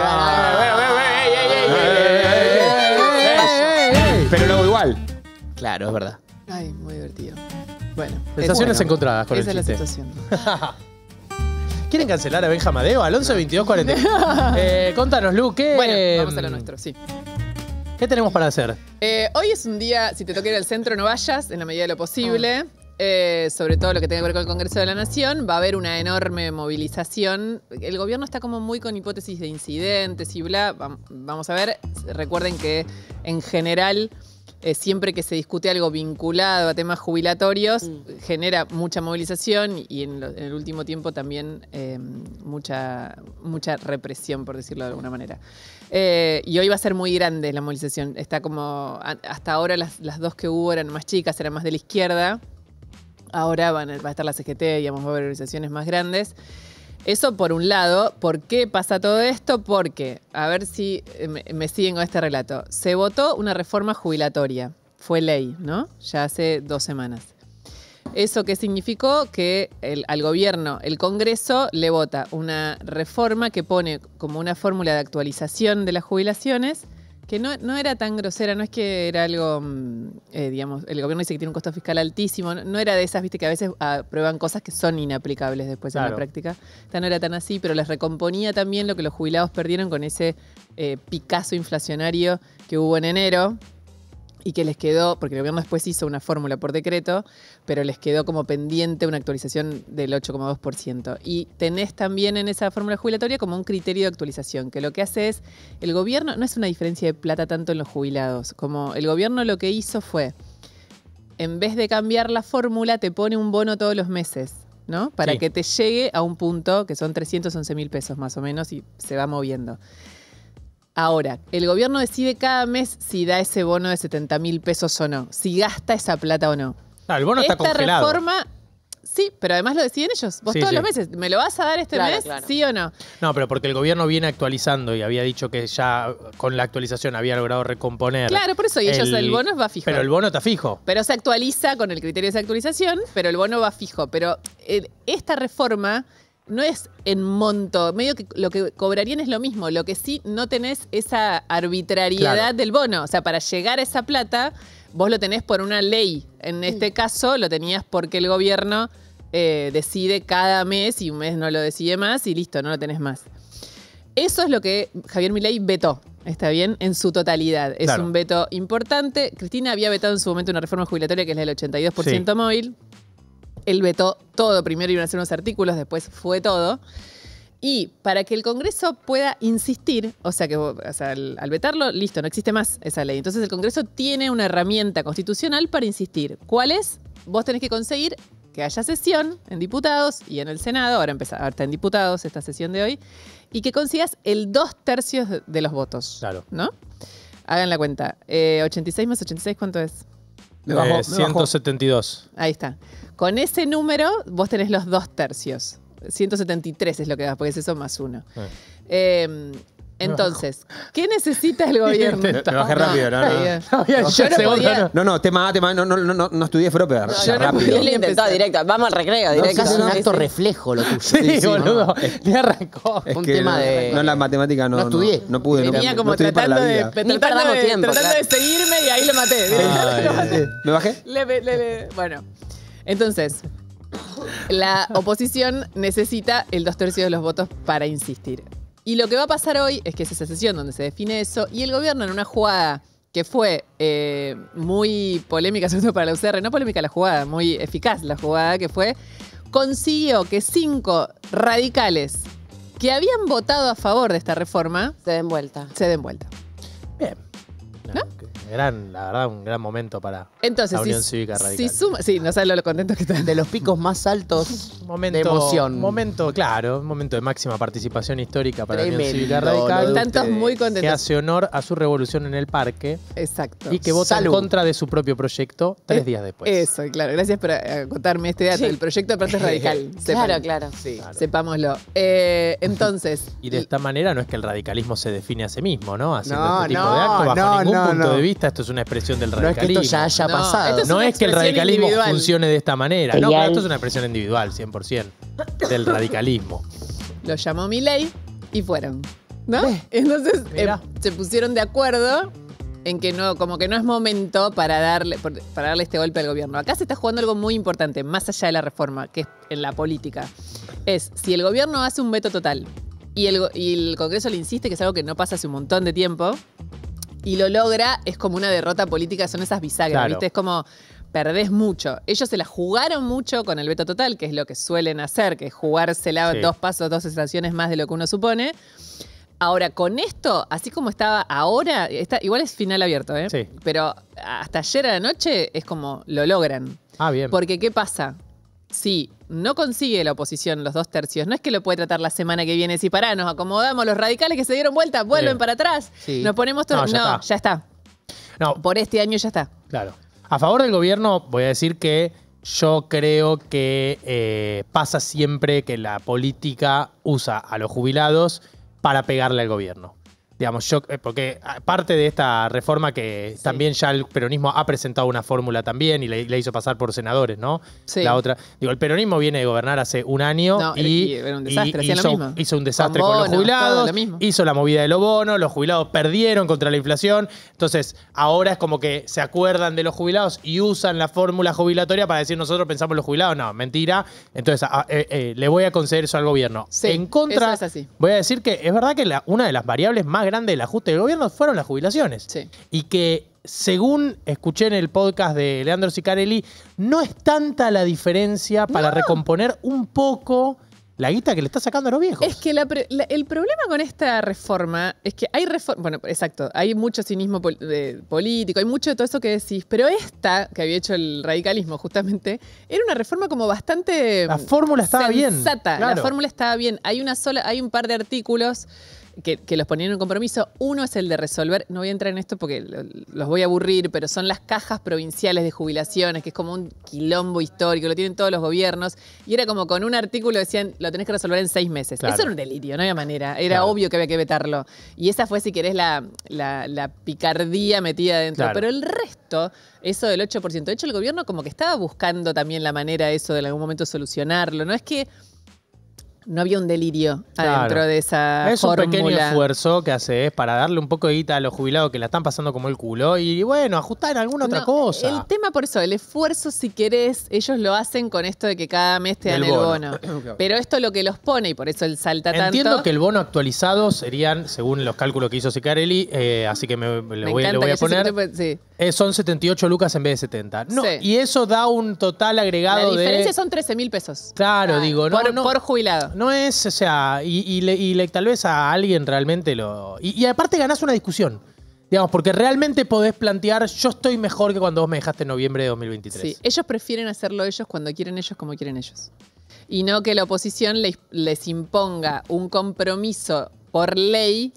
Pero lo hago igual. Claro, es verdad. Ay, muy divertido. Bueno. Sensaciones encontradas con Esa el es la chiste. situación. [laughs] ¿Quieren cancelar a Benja Madeo? Al 11 22 40. Eh, contanos, Lu, ¿qué, Bueno, vamos a lo nuestro, sí. ¿qué tenemos para hacer? Eh, hoy es un día, si te toca ir al centro, no vayas en la medida de lo posible. Eh, sobre todo lo que tenga que ver con el Congreso de la Nación. Va a haber una enorme movilización. El gobierno está como muy con hipótesis de incidentes y bla. Vam- Vamos a ver. Recuerden que en general. Eh, siempre que se discute algo vinculado a temas jubilatorios, genera mucha movilización y en, lo- en el último tiempo también eh, mucha, mucha represión, por decirlo de alguna manera. Eh, y hoy va a ser muy grande la movilización. Está como. a- Hasta ahora las, las dos que hubo eran más chicas, eran más de la izquierda. Ahora van va a estar la CGT, digamos, va a haber organizaciones más grandes. Eso por un lado. ¿Por qué pasa todo esto? Porque, a ver si eh, me, siguen con este relato. Se votó una reforma jubilatoria. Fue ley, ¿no? Ya hace dos semanas. ¿Eso qué significó? Que al gobierno, el Congreso, le vota una reforma que pone como una fórmula de actualización de las jubilaciones que no, no era tan grosera, no es que era algo, mm, eh, digamos, el gobierno dice que tiene un costo fiscal altísimo, no, no era de esas, viste, que a veces aprueban cosas que son inaplicables después en la práctica. Esta no era tan así, pero les recomponía también lo que los jubilados perdieron con ese eh, Picasso inflacionario que hubo en enero y que les quedó, porque el gobierno después hizo una fórmula por decreto, pero les quedó como pendiente una actualización del 8,2%. Y tenés también en esa fórmula jubilatoria como un criterio de actualización, que lo que hace es, el gobierno, no es una diferencia de plata tanto en los jubilados, como el gobierno lo que hizo fue, en vez de cambiar la fórmula, te pone un bono todos los meses. ¿no? Para Sí. que te llegue a un punto que son 311 mil pesos más o menos y se va moviendo. Ahora, el gobierno decide cada mes si da ese bono de 70 mil pesos o no, si gasta esa plata o no. Claro, el bono está Esta congelado. reforma, sí, pero además lo deciden ellos. Vos Sí, todos sí. los meses, ¿me lo vas a dar este Claro, mes? claro. ¿Sí o no? No, pero porque el gobierno viene actualizando y había dicho que ya con la actualización había logrado recomponer. Claro, por eso, y ellos, el bono va fijo. Pero el bono está fijo. Pero se actualiza con el criterio de esa actualización, pero el bono va fijo. Pero eh, esta reforma no es en monto, medio que lo que cobrarían es lo mismo, lo que sí no tenés esa arbitrariedad Claro. del bono. O sea, para llegar a esa plata, vos lo tenés por una ley. En este caso, lo tenías porque el gobierno eh, decide cada mes y un mes no lo decide más y listo, no lo tenés más. Eso es lo que Javier Milei vetó, ¿está bien? En su totalidad. Es Claro. un veto importante. Cristina había vetado en su momento una reforma jubilatoria que es la del 82% móvil. Él vetó todo. Primero iban a hacer unos artículos, después fue todo. Y para que el Congreso pueda insistir, o sea que o sea, al, al vetarlo, listo, no existe más esa ley. Entonces el Congreso tiene una herramienta constitucional para insistir. ¿Cuál es? Vos tenés que conseguir que haya sesión en diputados y en el Senado, ahora, empieza, ahora está en diputados esta sesión de hoy, y que consigas el dos tercios de- de los votos. Claro. ¿No? Hagan la cuenta. Eh, 86 más 86, ¿cuánto es? Me bajó, Eh, 172. Ahí está. Con ese número, vos tenés los dos tercios. 173 es lo que das, porque es eso más uno. Eh, entonces, ¿qué necesita el [laughs] gobierno? Me bajé rápido, no, no. No. No, no, tema, tema, no, no, no, no, no estudié Froper. Yo no rápido. podía intentado directo. Vamos al recreo, No, directo. es un acto sí. reflejo lo tuyo. Sí, boludo. [laughs] Le arrancó. Es un que tema no, de- No, la matemática no. No estudié. No, pude. No, Venía no como tratando, la de, vida. tratando, de, tiempo, tratando claro. de seguirme y ahí lo maté. Ay, [laughs] ¿Me bajé? Le- le- le- bueno, entonces, la oposición necesita el dos tercios de los votos para insistir. Y lo que va a pasar hoy es que es esa sesión donde se define eso y el gobierno en una jugada que fue eh, muy polémica, [laughs] sobre todo para la UCR, no polémica la jugada, muy eficaz la jugada que fue, consiguió que cinco radicales que habían votado a favor de esta reforma Se den vuelta. se den vuelta. Gran, la verdad, un gran momento para Entonces, la Unión si, Cívica si Radical. suma, sí, no sabes lo, lo contento que están. De los picos más altos [laughs] momento, de emoción. Momento, claro, un momento de máxima participación histórica para la Unión Cívica Radical. Están todos ustedes. muy Que contentos. hace honor a su revolución en el parque Exacto. y que vota Salud. en contra de su propio proyecto tres Eh, días después. Eso, claro. Gracias por eh, contarme este dato. Sí. El proyecto de parte es [laughs] radical. Claro, claro. Sí. Sepámoslo. Eh, entonces, [laughs] Y de esta manera no es que el radicalismo se define a sí mismo, ¿no? Haciendo No, este tipo no, de actos bajo no, ningún no, punto no. de vista. Esto es una expresión del No es que radicalismo. esto ya haya No, pasado. es No es que el radicalismo individual. funcione de esta manera. No, pero esto es una expresión individual, 100%, del radicalismo. lo llamó Milei y fueron. ¿No? Entonces, eh, se pusieron de acuerdo en que no, como que no es momento para darle, para darle este golpe al gobierno. Acá se está jugando algo muy importante, más allá de la reforma, que es en la política. Es si el gobierno hace un veto total y el, go- y el Congreso le insiste, que es algo que no pasa hace un montón de tiempo, y lo logra, es como una derrota política, son esas bisagras, Claro. ¿viste? Es como perdés mucho. Ellos se la jugaron mucho con el veto total, que es lo que suelen hacer, que es jugársela Sí. dos pasos, dos estaciones más de lo que uno supone. Ahora, con esto, así como estaba ahora, está, igual es final abierto, ¿eh? Sí. Pero hasta ayer a la noche es como lo logran. Ah, bien. Porque, ¿qué pasa? Si no consigue la oposición los dos tercios, no es que lo puede tratar la semana que viene. Si pará, nos acomodamos, los radicales que se dieron vuelta, vuelven Sí. para atrás. Sí. Nos ponemos todo. No, No, ya ya, está. está. No, Por este año ya está. Claro. A favor del gobierno, voy a decir que yo creo que eh, pasa siempre que la política usa a los jubilados para pegarle al gobierno. Digamos, yo, eh, porque ah, parte de esta reforma que también ya el peronismo ha presentado una fórmula también y le, le hizo pasar por senadores, ¿no? Sí. La otra, digo, el peronismo viene de gobernar hace un año No, y, era un desastre, y hacían lo hizo, mismo. hizo un desastre Con con, los jubilados, todo lo mismo. hizo la movida de los bonos, los jubilados perdieron contra la inflación, entonces ahora es como que se acuerdan de los jubilados y usan la fórmula jubilatoria para decir nosotros pensamos en los jubilados, no, mentira, entonces a- eh, eh, le voy a conceder eso al gobierno. Sí, en contra, eso es así. voy a decir que es verdad que la- una de las variables más grandes del ajuste del gobierno fueron las jubilaciones. Y que según escuché en el podcast de Leandro Sicarelli, no es tanta la diferencia para recomponer un poco la guita que le está sacando a los viejos. Es que la pre- la- el problema con esta reforma es que hay reforma, bueno, exacto, hay mucho cinismo pol- de- político, hay mucho de todo eso que decís, pero esta, que había hecho el radicalismo justamente, era una reforma como bastante... La fórmula estaba bien, sensata, La claro. fórmula estaba bien. Hay una sola, hay un par de artículos que, que los ponían en un compromiso. Uno es el de resolver, no voy a entrar en esto porque lo- los voy a aburrir, pero son las cajas provinciales de jubilaciones, que es como un quilombo histórico, lo tienen todos los gobiernos. Y era como con un artículo decían, lo tenés que resolver en seis meses. Claro. Eso era un delirio, no había manera. Era Claro. obvio que había que vetarlo. Y esa fue, si querés, la, la- la picardía metida dentro. Claro. Pero el resto, eso del 8%, de hecho el gobierno como que estaba buscando también la manera eso de en algún momento solucionarlo. No es que no había un delirio adentro Claro. de esa Es un pequeño esfuerzo que hace es para darle un poco de guita a los jubilados que la están pasando como el culo y bueno, ajustar alguna otra cosa. El tema por eso, el esfuerzo, si querés, ellos lo hacen con esto de que cada mes te dan el bono. bono. Pero esto lo que los pone, y por eso el salta Entiendo tanto. que el bono actualizado serían, según los cálculos que hizo Sicarelli, eh, así que me, me voy, a siempre poner, te- sí. Eh, son 78 lucas en vez de 70. No, Sí. Y eso da un total agregado La de... diferencia son 13 mil pesos. Claro, digo, no, por, no, por jubilado. no es, o sea, y, y le- y le- tal vez a alguien realmente lo... Y, y aparte ganás una discusión, digamos, porque realmente podés plantear, yo estoy mejor que cuando vos me dejaste en noviembre de 2023. Sí, ellos prefieren hacerlo ellos cuando quieren ellos como quieren ellos. Y no que la oposición les, les imponga un compromiso por ley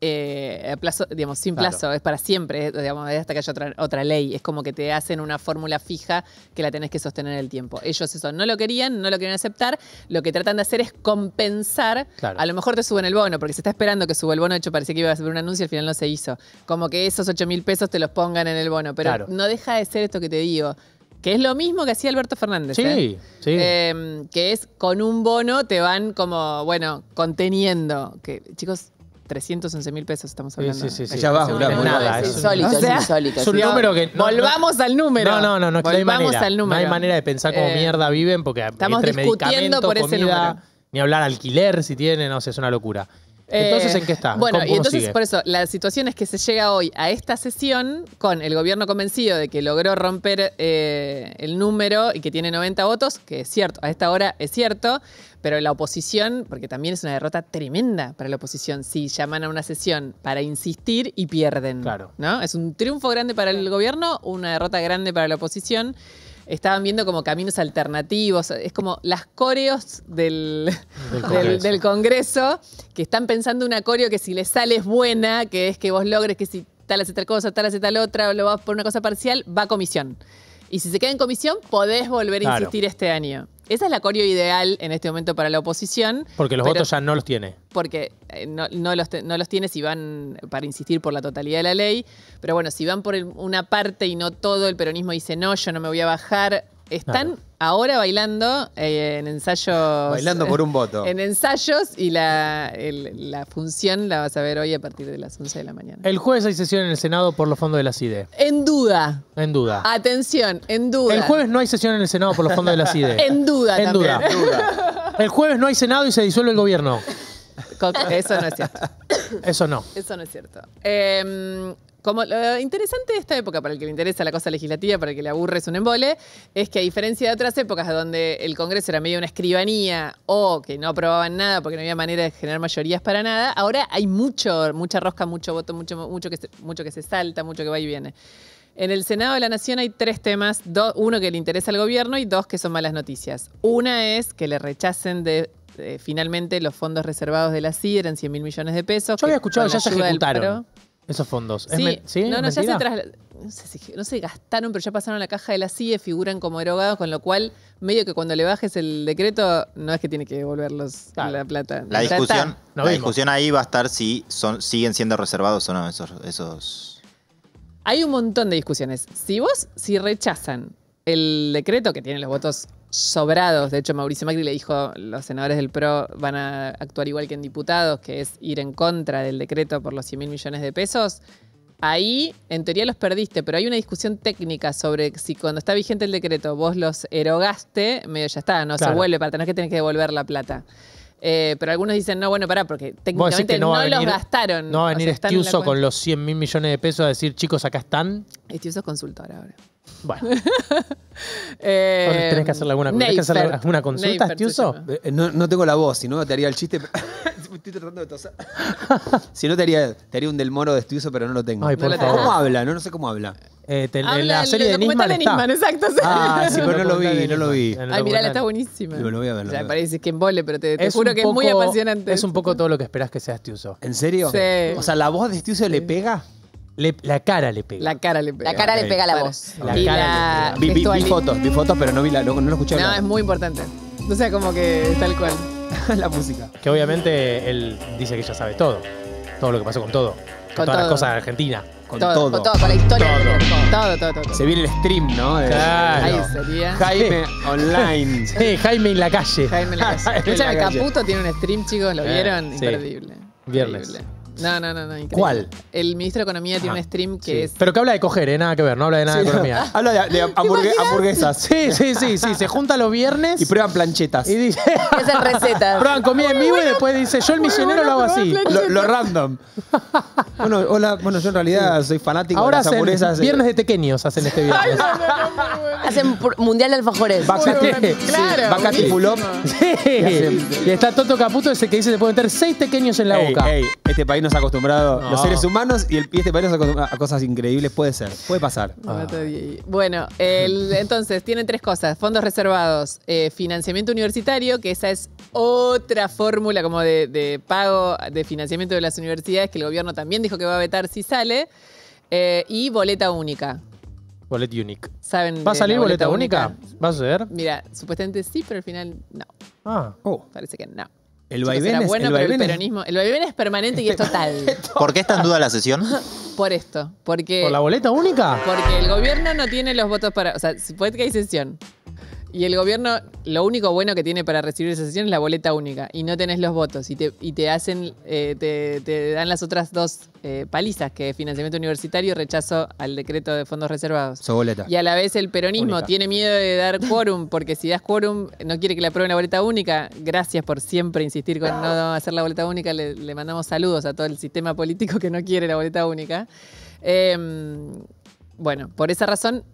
eh, plazo, digamos, sin Claro. plazo, es para siempre, eh, digamos, hasta que haya otra, otra ley. Es como que te hacen una fórmula fija que la tenés que sostener en el tiempo. Ellos eso no lo querían, no lo querían aceptar. Lo que tratan de hacer es compensar. Claro. A lo mejor te suben el bono, porque se está esperando que suba el bono. De hecho, parecía que iba a ser un anuncio y al final no se hizo. Como que esos 8 mil pesos te los pongan en el bono. Pero Claro. no deja de ser esto que te digo. Que es lo mismo que hacía Alberto Fernández. Sí, ¿eh? sí. Eh, que es con un bono te van como, bueno, conteniendo. Que, chicos, 311 mil pesos estamos Sí, hablando. sí, sí, sí. Allá va, Es Julián, un- nada, es insólito, o sea, es insólito. Es un número que... no- volvamos al número. No, no, no, no, no Volvamos manera. al número. No hay manera de pensar cómo Eh, mierda viven porque estamos entre discutiendo medicamentos, por ese comida, número. ni hablar alquiler si tienen, no sé, es una locura. Entonces, Eh, ¿en qué está? Bueno, ¿Cómo- y entonces sigue? por eso la situación es que se llega hoy a esta sesión con el gobierno convencido de que logró romper eh, el número y que tiene 90 votos, que es cierto, a esta hora es cierto, pero la oposición, porque también es una derrota tremenda para la oposición, si llaman a una sesión para insistir y pierden. Claro. ¿no? Es un triunfo grande para el gobierno, una derrota grande para la oposición. Estaban viendo como caminos alternativos, es como las coreos del, Del Congreso. del Congreso, que están pensando una coreo que si les sale es buena, que es que vos logres que si tal hace tal cosa, tal hace tal otra, lo vas por una cosa parcial, va a comisión. Y si se queda en comisión, podés volver a Claro. insistir este año. Esa es la coreo ideal en este momento para la oposición. Porque los votos ya no los tiene. porque eh, no, no los, te- no los tiene si van para insistir por la totalidad de la ley. Pero bueno, si van por el- una parte y no todo, el peronismo dice, no, yo no me voy a bajar. Están ahora bailando eh, en ensayos. Bailando por un voto. En ensayos y la, el- la función la vas a ver hoy a partir de las 11 de la mañana. El jueves hay sesión en el Senado por los fondos de la CIDE. En duda. En duda. Atención, en duda. El jueves no hay sesión en el Senado por los fondos de la CIDE. [laughs] En duda En también. duda. El jueves no hay Senado y se disuelve el gobierno. Eso no es cierto. Eso no. Eso no es cierto. Eh, como lo interesante de esta época, para el que le interesa la cosa legislativa, para el que le aburre es un embole, es que a diferencia de otras épocas donde el Congreso era medio una escribanía o que no aprobaban nada porque no había manera de generar mayorías para nada, ahora hay mucho, mucha rosca, mucho voto, mucho, mucho, que, se, mucho que se salta, mucho que va y viene. En el Senado de la Nación hay tres temas, do- uno que le interesa al gobierno y dos que son malas noticias. Una es que le rechacen de, de- finalmente los fondos reservados de la CIE, eran 100 mil millones de pesos. Yo había escuchado ya se ejecutaron. Esos fondos. ¿Es Sí, no, no, ya se no sé si no se gastaron, pero ya pasaron a la caja de la CIE, figuran como erogados, con lo cual, medio que cuando le bajes el decreto, no es que tiene que devolverlos la plata. La Ya discusión, la discusión ahí va a estar si son, siguen siendo reservados o no esos, esos. Hay un montón de discusiones. Si vos, si rechazan el decreto que tiene los votos sobrados, de hecho Mauricio Macri le dijo, los senadores del PRO van a actuar igual que en diputados, que es ir en contra del decreto por los 100 mil millones de pesos, ahí en teoría los perdiste, pero hay una discusión técnica sobre si cuando está vigente el decreto vos los erogaste, medio ya está, no se vuelve para tener que tener que devolver la plata. Eh, pero algunos dicen, no, bueno, pará, porque técnicamente no, los gastaron. No va a o venir sea, la Estiuso con los 100 mil millones de pesos a decir, chicos, acá están. Estiuso es consultor ahora. Bueno. [laughs] Eh, ¿Tenés que hacerle alguna, tenés que hacerle alguna consulta, Neifert Estiuso? Eh, No, no tengo la voz, si no te haría el chiste. [laughs] Estoy tratando de toser. [laughs] si no te haría, te haría un del moro de estudio, pero no lo tengo. Ay, por No lo favor. tengo. ¿Cómo habla? No, no sé cómo habla. Eh, te- Habla en la el serie de documental Nisman de está. Nisman, exacto. sí. Ah, sí, pero no lo vi, no lo vi. Ay, mirala, está buenísima. Lo voy a ver, lo Ya voy a ver. parece que embole, pero te, juro un que es muy poco- apasionante. Es un poco todo lo que esperás que sea Estiuso. ¿En serio? Sí. O sea, la voz de Estiuso le pega. Le- la cara le pega. La cara le pega. La cara Ok. le pega a la voz. La y cara la Vi, vi- fotos, vi fotos, pero no vi la, no, no lo escuché No, hablar. es muy importante. O sea, como que tal cual. [laughs] la música. Que obviamente él dice que ya sabe todo. Todo lo que pasó con todo. Con, Con todas las todo. cosas de Argentina. Con todo, todo. Con todo, con la historia. Todo. Todo, todo, todo. todo. Se viene el stream, ¿no? De- Claro. Ahí sería. Jaime Online. [laughs] Sí, Jaime en la calle. Jaime en la calle. [laughs] Calle. Caputo tiene un stream, chicos, ¿lo Eh, vieron? sí. Imperdible. Viernes. Increíble. No, no, no, no. increíble. ¿Cuál? El ministro de Economía tiene un stream que Sí. es. Pero que habla de coger, ¿eh? Nada que ver, no habla de nada de economía. [laughs] Habla de, de hamburgue- hamburguesas. Sí, sí, sí, sí. Se junta los viernes Y prueban planchetas. y dice. [laughs] Hacen recetas. Prueban comida en vivo y después dice, yo el misionero lo hago así. Lo, lo random. [laughs] bueno, hola, bueno, yo en realidad soy fanático Ahora de las hacen hamburguesas. eh, viernes de pequeños, hacen este viernes. Hacen mundial de alfajores. Bacati, Claro. Sí. Y está Toto Caputo, ese que dice se puede meter seis pequeños en la boca. ey, este país nos ha acostumbrado, No. los seres humanos y, el, y este país nos ha acostumbrado a cosas increíbles. Puede ser, puede pasar. Bueno, el- [laughs] entonces tienen tres cosas: fondos reservados, eh, financiamiento universitario, que esa es otra fórmula como de, de pago de financiamiento de las universidades que el gobierno también dijo que va a vetar si sale, eh, y boleta única. Bolet Unique. ¿Saben? ¿Va a salir boleta única? ¿Va a suceder? Mira, supuestamente sí, pero al final no. Ah. Parece que no. El vaivén era es- bueno, el pero el peronismo. El vaivén es permanente y es total. [laughs] ¿Por qué está en duda la sesión? [laughs] Por esto. Porque. ¿Por la boleta única? Porque el gobierno no tiene los votos para. O sea, suponete que hay sesión. Y el gobierno, lo único bueno que tiene para recibir esa sesión es la boleta única. Y no tenés los votos. Y te, y te hacen. eh, te, te dan las otras dos eh, palizas, que es financiamiento universitario y rechazo al decreto de fondos reservados. Su boleta. Y a la vez el peronismo Única. tiene miedo de dar quórum, porque si das quórum no quiere que le aprueben la boleta única. Gracias por siempre insistir con no hacer la boleta única. Le, le mandamos saludos a todo el sistema político que no quiere la boleta única. Eh, bueno, por esa razón,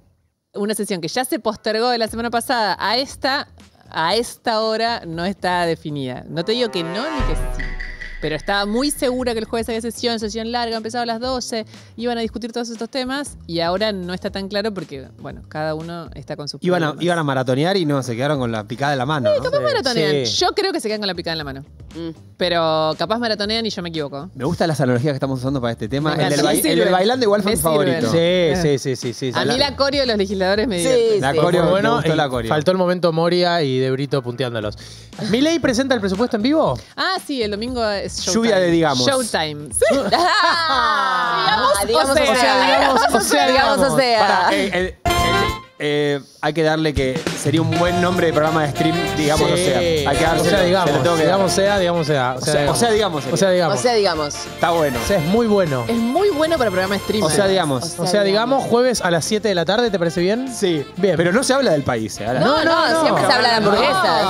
una sesión que ya se postergó de la semana pasada a esta, a esta hora no está definida. No te digo que no ni que sí. Pero estaba muy segura que el jueves había sesión, sesión larga, empezaba a las 12, iban a discutir todos estos temas y ahora no está tan claro porque, bueno, cada uno está con sus Iban a, problemas. iban a maratonear y no, se quedaron con la picada de la mano. ¿no? Capaz maratonean. Sí. Yo creo que se quedan con la picada en la mano. Pero capaz maratonean y yo me equivoco. Me gustan las analogías que estamos usando para este tema. Me El del, encanta. el bailando igual fue Me mi favorito. sirven. Sí, sí, sí, sí, sí. A mí la coreo de los legisladores me Sí, divierte. La sí. coreo, Muy me bueno, gustó y la coreo. faltó el momento Moria y de Brito punteándolos. ¿Milei presenta el presupuesto en vivo? Ah, sí, el domingo es Showtime. Lluvia de digamos. Showtime. [laughs] Sí. Ah, digamos, o sea, o sea, digamos, o sea, digamos, o sea. Pará, eh, eh, eh, hay que darle que sería un buen nombre de programa de stream, digamos, o sea. Hay que o dárselo, sea, se digamos, digamos sea, digamos sea. O sea, o sea, digamos. O sea, digamos. O sea, digamos. Está bueno. O sea, es muy bueno. Es muy bueno para programa de streaming. O sea, digamos. O sea, digamos, jueves a las 7 de la tarde, ¿te parece bien? Sí. Bien. Pero no se habla del país. ¿eh? Ahora- No, no, siempre se habla de hamburguesas.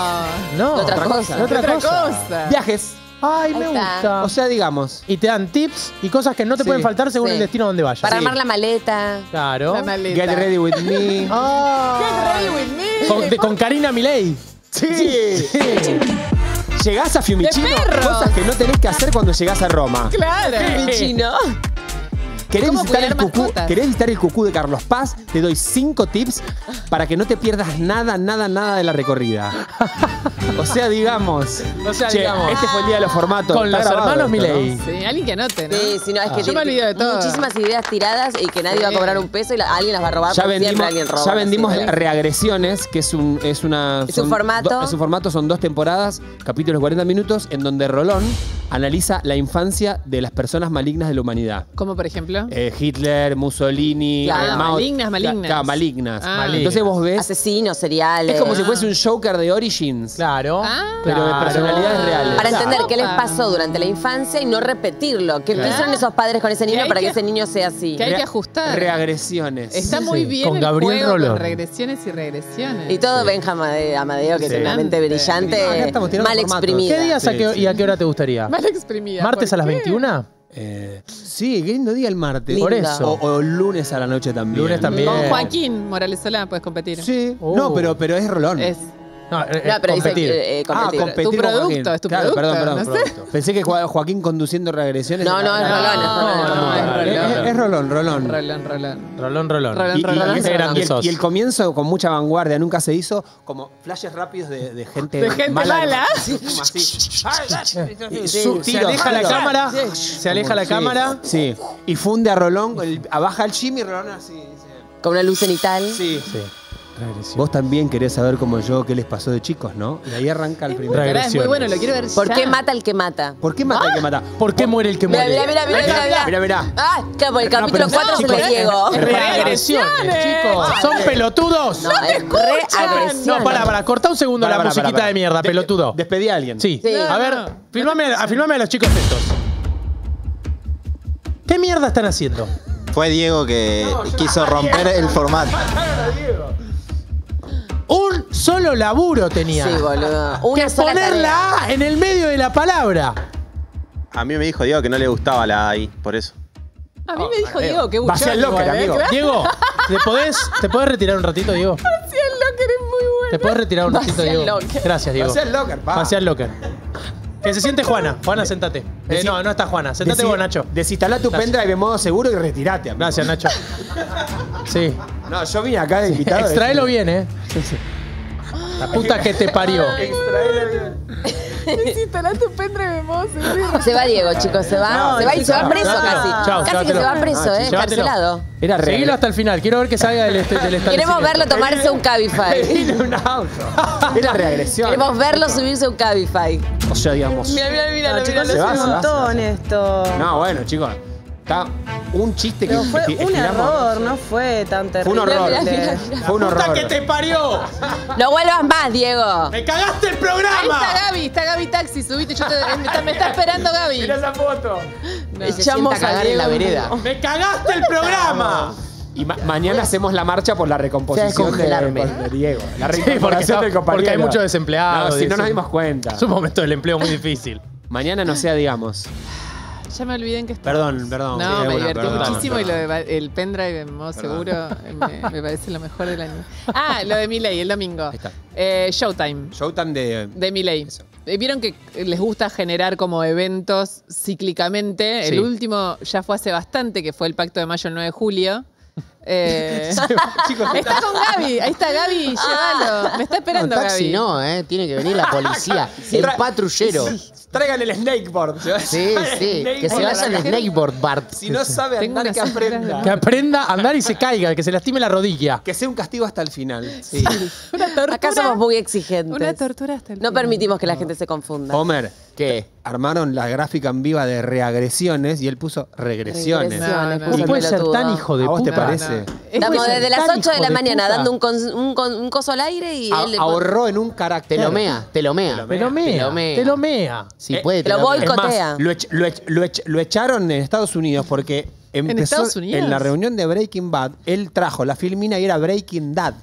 No, De otra cosa. de otra, cosa. Viajes. Ay, me está. gusta. O sea, digamos. y te dan tips y cosas que no te Sí. pueden faltar según Sí. el destino donde vayas. Para Sí. armar la maleta. Claro. La maleta. Get ready with me. [laughs] Ah. Get ready with me. Con, de- con Karina Milei. Sí. Llegás a Fiumicino, De cosas que no tenés que hacer cuando llegás a Roma. Claro. Chino. ¿Querés ¿Cómo visitar, el cuidar cucú, mascotas? ¿Querés visitar el cucú de Carlos Paz? Te doy cinco tips para que no te pierdas nada, nada, nada de la recorrida. [laughs] O sea, digamos. O sea, che, digamos. Este fue el día de los formatos. Con Está los grabado hermanos esto, ¿no? Milei. Sí, alguien que anote, ¿no? Sí, sí, no, es que Yo me olvido de todo. muchísimas ideas tiradas y que nadie va a cobrar un peso y la- alguien las va a robar Ya porque vendimos, siempre alguien roba. ya vendimos reagresiones, que es un es una Es un formato. do- es un formato, son dos temporadas, capítulos de 40 minutos, en donde Rolón analiza la infancia de las personas malignas de la humanidad. Como por ejemplo. Eh, Hitler, Mussolini, Claro. eh, Mao- Malignas, malignas. Claro, malignas. Ah. Entonces vos ves. Asesinos, seriales. Es como si fuese un Joker de Origins. Claro. Pero de Claro. personalidades reales. Para entender qué les pasó durante la infancia y no repetirlo. ¿Qué Claro. hicieron esos padres con ese niño para que, que- ese niño sea así? que hay que ajustar. Reagresiones. Está muy bien con el Gabriel juego con regresiones y regresiones. Y todo Benja Amade- Amadeo, que tiene una mente Acá brillante, estamos tirando mal formatos. exprimida. ¿Qué días a qué- y a qué hora te gustaría? [laughs] Mal exprimida. ¿Martes ¿por a las qué? 21? Eh, sí, qué lindo día el martes. Por eso. O, o lunes a la noche también. Lunes también. Con Joaquín Morales Solá puedes competir. Sí. Oh. No, pero, pero es Rolón. Es, No, eh, No, pero dice competir. que, eh, competir. Ah, competir Tu con producto, Joaquín. es tu Claro, producto, Perdón, perdón, no sé. producto. Pensé que Jo- Joaquín conduciendo regresiones. No, no, es Rolón, es No, Rolón. no, no, es Es, Rolón. es Rolón, Rolón. Rolón, Rolón. Rolón, rolón. Rolón, Y, y- Rolón, y- grande y el, sos. y el comienzo con mucha vanguardia, nunca se hizo como flashes rápidos de, de gente De gente mala. Como así. Y Sí, su- se aleja la cámara, se aleja la Sí, cámara. Sí. Y funde a Rolón, el- baja el Jimmy y Rolón así. dice, Con una luz cenital. Sí. Sí. Regresión. Vos también querés saber como yo qué les pasó de chicos, ¿no? Y ahí arranca el primer. Pará, es muy bueno, lo quiero ver ¿Por ya. qué mata el que mata? ¿Por qué mata el que mata? ¿Por qué muere el que Mira, muere? mira, mira, mira, mira, mira. Mira, mira. Ah, claro, el capítulo pero- 4 no, se chicos, lo Diego. Reagresiones, chicos. Son pelotudos. No, es reagresión. No, pará, pará, cortá un segundo Pará, la musiquita pará. de mierda, De- pelotudo. Despedí a alguien. Sí. Sí. A ver, filmame, a, filmame a los chicos estos. ¿Qué mierda están haciendo? Fue Diego que quiso romper el formato. Un solo laburo tenía. Sí, boludo. Una que sola poner tarea. la A en el medio de la palabra. A mí me dijo Diego que no le gustaba la ahí, por eso. A mí me dijo Diego que Vacía el locker, amigo. Diego, ¿te podés, ¿te podés retirar un ratito, Diego? Sí, el locker es muy bueno. ¿Te podés retirar un ratito, Vacía el Diego? locker. Gracias, Diego. Vacía el locker, pa. Vacía el locker. Que se siente Juana. Juana, sentate. Eh, no, no está Juana. Sentate Desi- vos, Nacho. Desinstalá tu Gracias. pendrive de modo seguro y retirate, amigo. Gracias, Nacho. [laughs] Sí. No, yo vine acá de invitado. Extraelo bien, ¿eh? La puta que te parió. Desinstala tu pendrive seguro. Se va Diego, chicos, se va. No, se va y se va preso llévatelo. casi. Chao, casi que se va preso, Ah, eh, encarcelado. Era real. Seguilo hasta el final. Quiero ver que salga del, este, del Queremos verlo tomarse un Cabify. [laughs] Un auto. [laughs] Era reagresión. Queremos verlo subirse a un Cabify. O sea, digamos. Mira, mira, mira, No, chicos, se es va, un montón esto. No, bueno, chicos. Está un chiste que fue un estiramos. error, no fue tan Fue un terrible. horror. Mira, mira. Fue un ¡Puta horror. que te parió! No vuelvas más, Diego. ¡Me cagaste el Ahí programa! está Gaby, está Gaby Taxi, subite, yo te- me, está, me está esperando Gaby. Mira esa foto. No. Echamos a cagar en la vereda. ¡Me cagaste el programa! Y ma- mañana hacemos la marcha por la recomposición de, de Diego. La Sí, porque, recomposición del compañero. porque hay muchos desempleados. No, si no nos dimos cuenta. Es un momento del empleo muy difícil. Mañana no sea, digamos. Ya me olvidé en qué está. Perdón, perdón. No, eh, me divertí perdón, muchísimo y lo de el pendrive en modo seguro eh, me, me parece lo mejor del año. Ah, lo de Miley el domingo. está. Eh, Showtime Showtime de. de Miley. Eh, Vieron que les gusta generar como eventos cíclicamente. Sí. El último ya fue hace bastante, que fue el Pacto de Mayo el 9 de julio. [laughs] Eh, [laughs] Chicos, está con Gaby, ahí está Gaby, llévalo. Me está No, esperando taxi Gaby. no, ¿eh? Tiene que venir la policía. [laughs] el patrullero. Traigan el snakeboard. Sí, sí. Que se vaya en snakeboard, Bart. Si no sabe Tengo andar, que aprenda. Que aprenda a andar y se caiga, que se lastime la rodilla. Que sea un castigo hasta el final. Sí. [laughs] Una tortura. Acá somos muy exigentes. Una tortura hasta el No final. permitimos que la gente se confunda. Homer, ¿Qué? armaron la gráfica en viva de reagresiones y él puso regresiones. Regresiones, No, no. puso ¿Cómo el puede ser tan hijo de ¿A vos te puta? parece? Es Estamos desde las tan 8 de la de mañana puta. dando un, un, con- un coso al aire y A- él le ahorró en un carácter. Te lo mea, te lo mea. Te lo mea, Telomea. te lo mea. Si Eh, puede, te lo telomea. Es más, boicotea. lo, ech- lo ech- lo ech- lo echaron en Estados Unidos porque empezó Estados Unidos? en la reunión de Breaking Bad, él trajo la filmina y era Breaking Dad.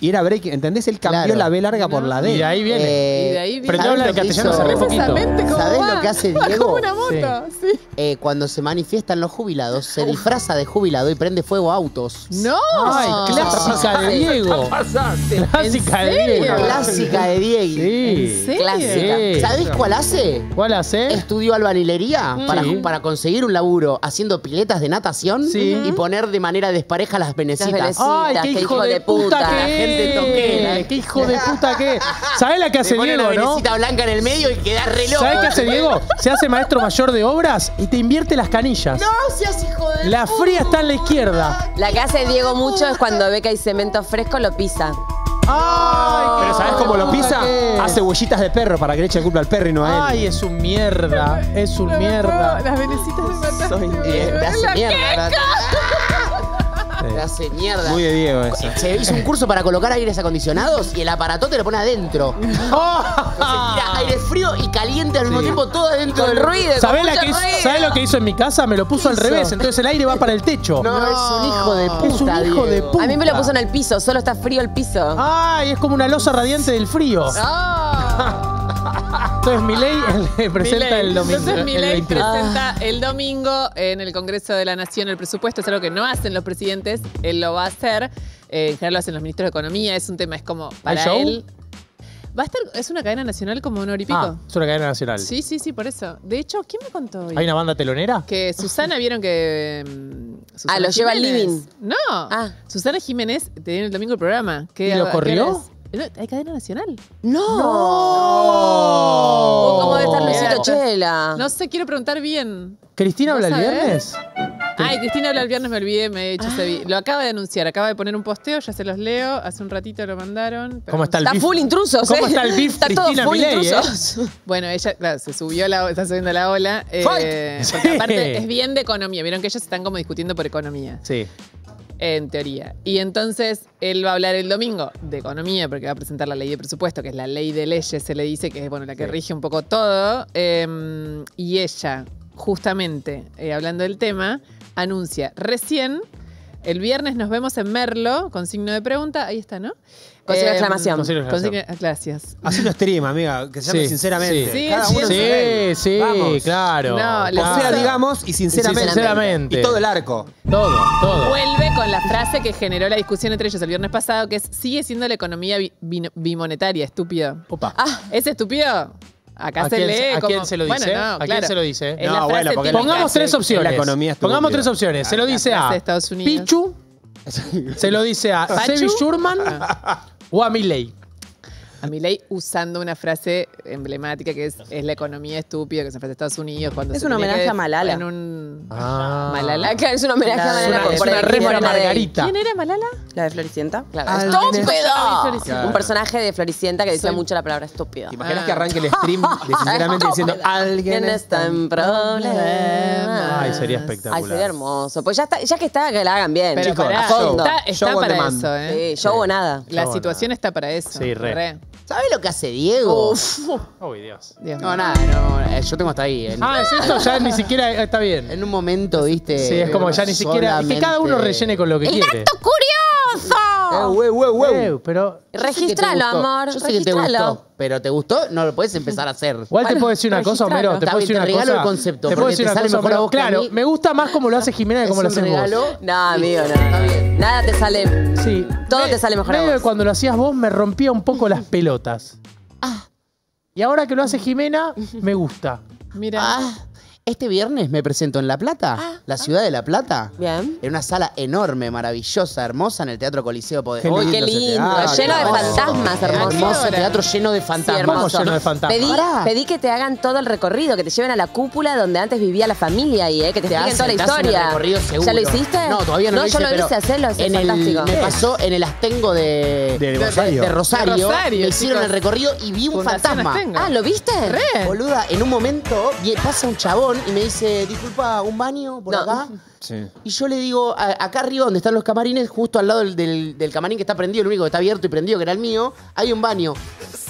Y era Breaking, ¿entendés? Él cambió Claro. la B larga por la D. Y de ahí viene. Eh, Y de ahí viene. Pero ¿sabés habla lo en que castellano hace re poquito. Precisamente ¿Sabés va. lo que hace [laughs] Va Diego? Como una moto, sí. Eh, cuando se manifiestan los jubilados, se disfraza de jubilado y prende fuego a autos. ¡No! Ay, clásica de Diego. [laughs] Clásica de serio? Diego. Clásica de Diego. Sí. serio? Clásica. Sí. ¿Sabés cuál hace? ¿Cuál hace? Estudió albanilería para, Sí. para conseguir un laburo haciendo piletas de natación Sí. y poner de manera despareja las venecitas. venecitas. Ay, qué hijo de puta que gente te toqué. ¡Qué hijo de puta que! ¿Sabés la que hace pone Diego, una no? venecita blanca en el medio y queda re loco. ¿Sabés qué hace Diego? Se hace maestro mayor de obras y te invierte las canillas. No seas hijo de La fría está en la izquierda. La que hace Diego mucho es cuando ve que hay cemento fresco, lo pisa. Pero ¿sabes cómo lo pisa? ¿qué? Hace huellitas de perro para que le eche la culpa al perro y no a él. Ay, es un mierda. Es un mierda. Las venecitas me matan. Eh, me hace La mierda. Hace mierda. Muy de Diego eso. Se hizo un curso para colocar aires acondicionados y el aparatote lo pone adentro. [laughs] Entonces tira aire frío y caliente al mismo tiempo, todo adentro del ruido, con ¿Sabés, la mucho que hizo, ruido. ¿Sabés lo que hizo en mi casa? Me lo puso al revés, entonces el aire va para el techo. No, es un hijo de puta. es un hijo de Diego. puta. A mí me lo puso en el piso, solo está frío el piso. Ay, es como una losa radiante del frío. Entonces Milei le presenta Milei. el domingo. Entonces Milei 23. presenta el domingo en el Congreso de la Nación el presupuesto. Es algo que no hacen los presidentes. Él lo va a hacer. Eh, en general lo hacen los ministros de Economía. Es un tema, es como para show? él. Va a estar, es una cadena nacional como una hora y pico. Ah, es una cadena nacional. Sí, sí, sí, por eso. De hecho, ¿quién me contó hoy? ¿Hay una banda telonera? Que Susana, ¿vieron que. Susana Ah, lo lleva al living. No. Ah. Susana Jiménez tiene el domingo el programa. ¿Qué- ¿Y lo a- qué Hay cadena nacional. ¡No! ¡No! ¿Cómo debe estar Luisito. Chela? No sé, quiero preguntar bien. ¿Cristina ¿Vos habla el sabés? viernes? Ay, Cristina habla el viernes, me olvidé, me he hecho ese Ah. vi- Lo acaba de anunciar, acaba de poner un posteo, ya se los leo. Hace un ratito lo mandaron. pero ¿Cómo está el Está beef? full intrusos, ¿Cómo ¿eh? está el beef Está todo full Milei, eh? intrusos. [laughs] Bueno, ella, claro, se subió la, está subiendo la ola. eh, Fight. porque Sí. aparte es bien de economía. Vieron que ellos están como discutiendo por economía. Sí. En teoría. Y entonces él va a hablar el domingo de economía, porque va a presentar la ley de presupuesto, que es la ley de leyes, se le dice, que es bueno, la que Sí. rige un poco todo. Eh, y ella, justamente, eh, hablando del tema, anuncia recién. El viernes nos vemos en Merlo, con signo de pregunta. Ahí está, ¿no? Con signo de Eh, exclamación. Con signo de con exclamación. signo- gracias. Hace un stream, amiga, que se llame Sí, sinceramente. sí. Cada Sí, uno en su Sí, ley. sí, Vamos. claro. No, la- O sea, digamos, y sinceramente. Y sinceramente. Y todo el arco. Todo, todo. Vuelve con la frase que generó la discusión entre ellos el viernes pasado, que es sigue siendo la economía bi- bino- bimonetaria, estúpido. Opa. Ah, ¿es estúpido? Acá ¿A se quién, lee ¿A como- quién se lo dice? Bueno, no, ¿A quién se lo dice? No, la bueno, porque. Pongamos tres la opciones. economía estúpida. Pongamos tres opciones. Se lo La dice a de Estados Unidos. Pichu, [laughs] se lo dice a. Sebi Schurman o a Milei. A Milei usando una frase emblemática que es, es la economía estúpida que se enfrenta a Estados Unidos cuando Es se un homenaje que- a Malala. En un... Ah. Malala. Acá es un homenaje a La- Malala es por una- por es una Margarita. ¿Quién era Malala? La de Floricienta. Claro, Al ¡Estúpido! Un personaje de Floricienta que decía Soy- mucho la palabra estúpido. ¿Te imaginas Ah. que arranque el stream [laughs] de sinceramente diciendo alguien ¿Quién está en problemas? Ay, sería espectacular. Ay, sería hermoso. Pues ya, está, ya que está, que la hagan bien. Pero chicos, pará, a fondo. está, está para demand. eso, ¿eh? Sí, show o nada. La Show situación está para eso. Sí, re. ¿Sabes lo que hace Diego? Uy, Dios. Dios No, nada, no, eh, yo tengo hasta ahí. En, Ah, ¿es esto? Ya ni siquiera está bien. en un momento, viste. Sí, es como ya ni siquiera. Es que cada uno solamente- rellene con lo que quiere. Eh, wey. Eh, pero Registralo, amor. Yo sé que te registralo. gustó, pero ¿te gustó? No lo puedes empezar a hacer. igual te Bueno, puedo decir una cosa, registralo. Homero. Te Está puedo bien, decir te una regalo cosa. el concepto, Te puedo porque decir te una sale cosa, mejor a Homero. vos que a Claro, mí. me gusta más como lo hace [laughs] Jimena que como Es lo haces vos. regalo. No, amigo, no. Nada te sale. Sí. Todo te sale mejor a Medio vos. que cuando lo hacías vos me rompía un poco las pelotas. Ah. Y ahora que lo hace Jimena, me gusta. Mira. Ah, este viernes me presento en La Plata, la ciudad de La Plata. Bien. En una sala enorme, maravillosa, hermosa, en el Teatro Coliseo Poder. Uy, qué lindo. Lleno de fantasmas, hermoso. Hermoso teatro lleno de Sí, fantasmas. ¿Cómo hermoso. lleno de fantasmas? Pedí, que te hagan todo el recorrido, que te lleven a la cúpula donde antes vivía la familia y eh, que te, Te expliquen hacen- toda la historia. recorrido seguro. ¿Ya lo hiciste? No, todavía no, no lo hice. yo lo hice hacerlo, es en el, fantástico. Me pasó en el Astengo de, De Rosario. de Rosario. De Rosario, me hicieron chicos. el recorrido y vi un Fundación fantasma. Astengo. Ah, ¿lo viste? Re. Boluda, en un momento pasa un chabón y me dice, disculpa, ¿un baño por No. acá? [laughs] Sí. Y yo le digo, a- acá arriba donde están los camarines, justo al lado del, del- del camarín que está prendido, el único que está abierto y prendido, que era el mío, hay un baño.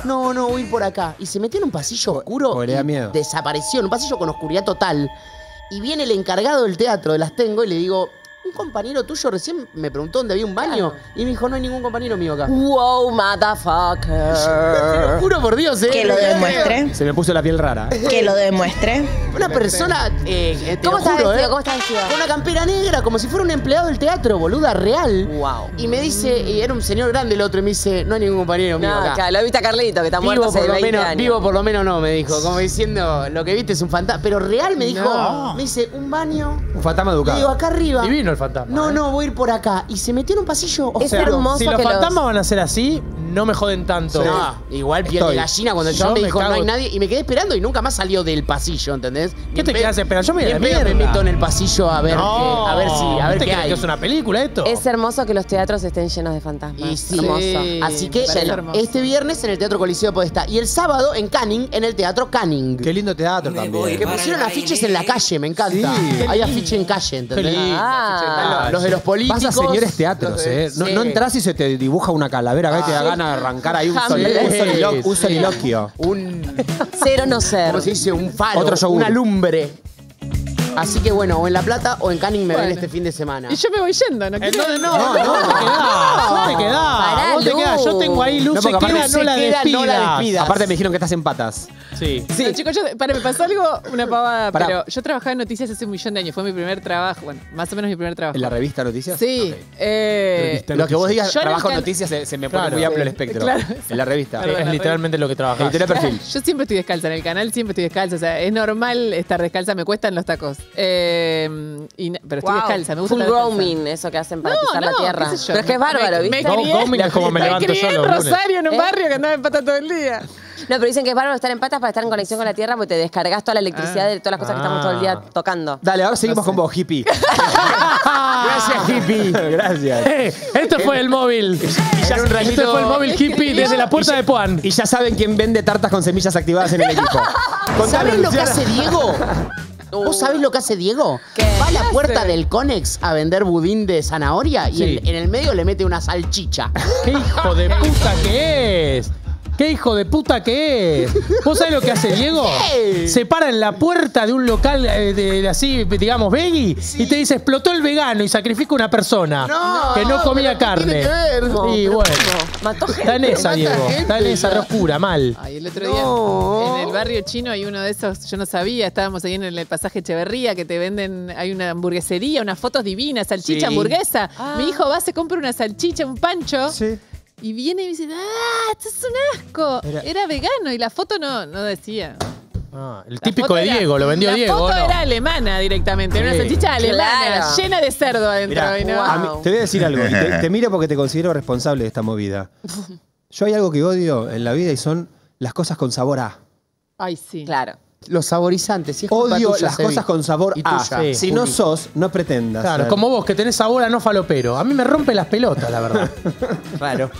No, no, voy a ir por acá. Y se metió en un pasillo oscuro. porque le da y miedo. Desapareció, en un pasillo con oscuridad total. Y viene el encargado del teatro de las Tengo y le digo, un compañero tuyo recién me preguntó dónde había un baño. Y me dijo, no hay ningún compañero mío acá. Wow, [laughs] Te lo motherfucker. juro por Dios, ¿eh? Que lo demuestre. Se me puso la piel rara. Que lo demuestre. Una persona, eh, eh, te ¿Cómo lo está juro, vestido? eh, ¿Cómo está vestido? Con una campera negra, como si fuera un empleado del teatro, boluda, real. Wow. Y me dice, y era un señor grande el otro, y me dice, no hay ningún compañero mío No, acá. claro, lo viste a Carlito, que está muerto Vivo hace por, lo 20 menos, años. vivo por lo menos no, me dijo. Como diciendo, lo que viste es un fantasma. Pero real me dijo, No. me dice, un baño. Un fantasma Le digo, educado. acá arriba. Divino el fantasma. No, ¿eh? no, voy a ir por acá. Y se metió en un pasillo Es oscuro. hermoso Si los que los- fantasmas van a ser así, no me joden tanto. No, igual piel de Estoy. gallina cuando el Yo chabón me me dijo no cago- hay nadie y me quedé esperando y nunca más salió del pasillo, ¿entendés? ¿Qué te quedas esperando? Yo me voy a la me meto en el pasillo a ver No, qué- a ver si a ver ¿Te qué crees hay. que es una película esto? Es hermoso que los teatros estén llenos de fantasmas. Y sí. Hermoso. Sí. Así que me parece bueno, hermoso. este viernes en el Teatro Coliseo Podestá y el sábado en Canning en el Teatro Canning. Qué lindo teatro también. Que pusieron afiches en la calle, me encanta. Sí. Hay afiches en calle, ¿entendés? Lindo, Ah. Los de los políticos. Vas a señores teatros, de- ¿eh? No, sí. no entras y se te dibuja una calavera acá y te da Ah. ganas de arrancar ahí un, soliloquio. Un Cero no ser. ¿Cómo se dice? Un faro, Otro yogur. una lumbre. Así que bueno, o en La Plata o en Canning me ven Bueno. este fin de semana. Y yo me voy yendo, ¿no? Entonces no, No, no, no te quedás, no te quedás. Pará, Vos te Lu. quedás. Yo tengo ahí luz, No, se porque queda, aparte no la se queda, no la despidas. despidas. Aparte me dijeron que estás en patas. Sí. No, chicos, yo, para, me pasó algo, una pavada, Pará. pero yo trabajaba en noticias hace un millón de años. Fue mi primer trabajo, bueno, más o menos mi primer trabajo. ¿En la revista Noticias? Sí. eh, Lo que vos digas, Yo en el trabajo en can- noticias, se, se me pone Claro. muy amplio el Sí, espectro. claro. En la revista. Perdón, Es la literalmente lo que trabajás. Editorial perfil. Yo siempre estoy descalza en el canal, siempre estoy descalza. O sea, es normal estar descalza, me cuestan los tacos. Eh, y pero estoy Wow. descalza, me gusta Full estar descalza. grooming, eso que hacen para No, pisar la tierra. qué sé yo. Pero es que es bárbaro, Me- ¿viste? Me crié, Grooming es como me me levanto crié yo en los lunes. Rosario, en un ¿Eh? barrio que andaba en pata todo el día. No, pero dicen que es bárbaro estar en patas para estar en conexión con la tierra porque te descargas toda la electricidad de todas las cosas que estamos todo el día tocando. Dale, ahora seguimos con vos, hippie. [laughs] Gracias, hippie. Gracias. Eh, este fue el móvil. [laughs] Un Este fue el móvil hippie desde la puerta de Puan. Y ya saben quién vende tartas con semillas activadas en el equipo. [laughs] ¿Sabés lo que Luciana. hace Diego? ¿Vos sabés lo que hace Diego? Va a la puerta del Conex a vender budín de zanahoria y Sí. en, en el medio le mete una salchicha. [laughs] ¡Qué hijo de puta que es! ¡Qué hijo de puta que es! ¿Vos sabés lo que hace Diego? ¿Qué? Se para en la puerta de un local eh, de, de así, digamos, veggie y te dice, explotó el vegano y sacrifica una persona No, que no comía pero ¿qué carne. tiene que ver? No, y pero bueno, Mató está en gente. esa, Mata Diego. gente, Está en esa ya. locura, mal. Ay, el otro No. día en el barrio chino hay uno de esos, yo no sabía, estábamos ahí en el pasaje Echeverría que te venden, hay una hamburguesería, unas fotos divinas, salchicha, Sí. hamburguesa. Ah. Mi hijo va, se compra una salchicha, un pancho. Sí. Y viene y me dice, ¡ah, esto es un asco! Era- Era, vegano y la foto no, no decía. Ah, el La típico foto de era- Diego, lo vendió la Diego. foto ¿o no? era alemana directamente, era una salchicha alemana, Claro. llena de cerdo adentro. Mirá, y no- a mí- te voy a decir algo. te, te miro porque te considero responsable de esta movida. [laughs] Yo hay algo que odio en la vida y son las cosas con sabor a. Ay, sí. Claro. Los saborizantes. si es Odio tuya, las cosas con sabor Y a. Sí. si no sos, no pretendas. Claro, ser. como vos, que tenés sabor a no falopero. A mí me rompe las pelotas, la verdad. [laughs] Raro.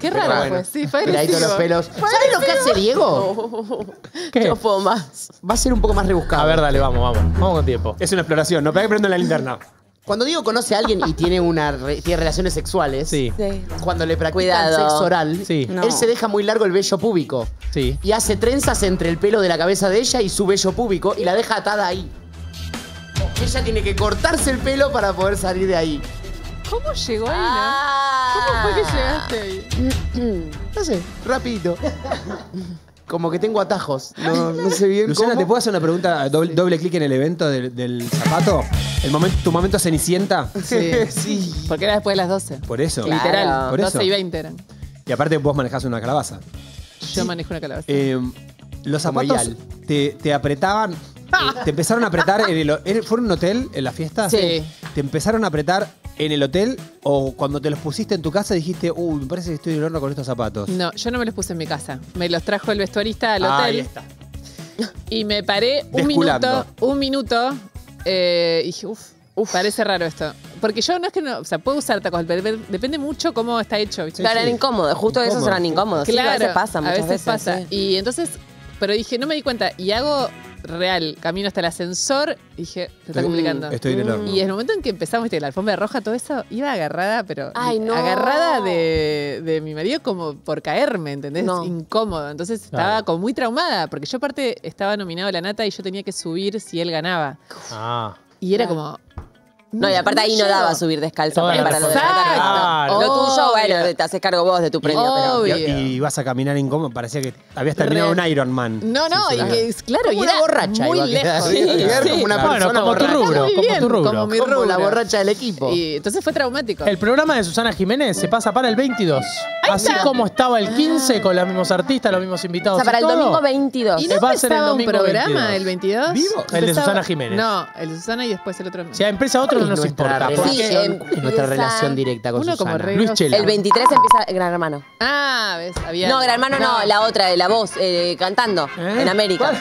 Qué raro bueno. fue, sí, fue Peladito agresivo. los pelos. ¿Sabes lo que hace Diego? ¿Qué? Yo puedo más. Va a ser un poco más rebuscado. A ver, dale, vamos, vamos. Vamos con tiempo. Es una exploración, no pega que prendo la linterna. Cuando Diego conoce a alguien y tiene, una re- tiene relaciones sexuales, Sí, Sí. cuando le practican Cuidado. sexo oral, Sí. él se deja muy largo el vello púbico. sí. Y hace trenzas entre el pelo de la cabeza de ella y su vello púbico y la deja atada ahí. Ella tiene que cortarse el pelo para poder salir de ahí. ¿Cómo llegó ahí, no? Ah. ¿Cómo fue que llegaste ahí? [clears throat] No sé, rapidito. [laughs] Como que tengo atajos. No, no sé bien Luciana, cómo. ¿te puedo hacer una pregunta? Doble, doble clic en el evento del, del zapato. El momento, tu momento cenicienta. Sí. sí. Porque era después de las 12. Por eso. Claro. Literal. Por eso. 12 y 20 eran. Y aparte vos manejás una calabaza. Yo manejo una calabaza. Eh, los Como zapatos te, te apretaban. eh, te [laughs] empezaron a apretar en el. ¿Fue en un hotel en la fiesta? Sí. ¿Te empezaron a apretar en el hotel o cuando te los pusiste en tu casa dijiste, uy, me parece que estoy en horno con estos zapatos? No, yo no me los puse en mi casa. Me los trajo el vestuarista al Ah, hotel. ahí está. Y me paré un Desculando. minuto, un minuto, eh, y dije, uff, parece raro esto. Porque yo no es que no, o sea, puedo usar tacos, pero dep- depende mucho cómo está hecho, ¿viste? Claro, eran incómodos. Justo esos Incómodo. eran incómodos. Sí, a veces pasa muchas a veces veces. pasa. sí. Y entonces, pero dije, no me di cuenta. Y hago real, camino hasta el ascensor, y dije, se está Estoy- complicando. estoy en el horno. Y en el momento en que empezamos, viste, la alfombra roja, todo eso, iba agarrada, pero Ay, no. agarrada de, de mi marido como por caerme, ¿entendés? No. Incómodo. Entonces estaba Claro. como muy traumada, porque yo aparte estaba nominado a la nata y yo tenía que subir si él ganaba. Ah. Y era Claro. como, No, y aparte ahí no daba subir descalza Toda para, para lo de la carrera. Lo tuyo, bueno, te haces cargo vos de tu premio. pero-. Y, y vas a caminar incómodo, parecía que habías terminado Re. un Iron Man. No, no, Sí, y sí. que es claro, Como y era borracha muy lejos. Sí, como una Bueno, persona como tu rubro, como tu rubro. como mi Como la rubro. borracha del equipo. Y entonces fue traumático. El programa de Susana Jiménez se pasa para el 22. Así está. como estaba el 15 con los mismos artistas, los mismos O invitados. sea, para el domingo 22. ¿Y no va a ser el domingo programa 22. el 22? ¿Vivo? El de Susana Jiménez. No, el de Susana y después el otro. Si a empresa a otro no ¿Cuál es nos nuestra importa. Sí, ¿Cuál es nuestra relación directa con Uno como Susana? re- Luis Chela. El 23 empieza Gran Hermano. Ah, ves, había. No, Gran Hermano no, la otra, de la voz, eh, cantando ¿Eh? en América.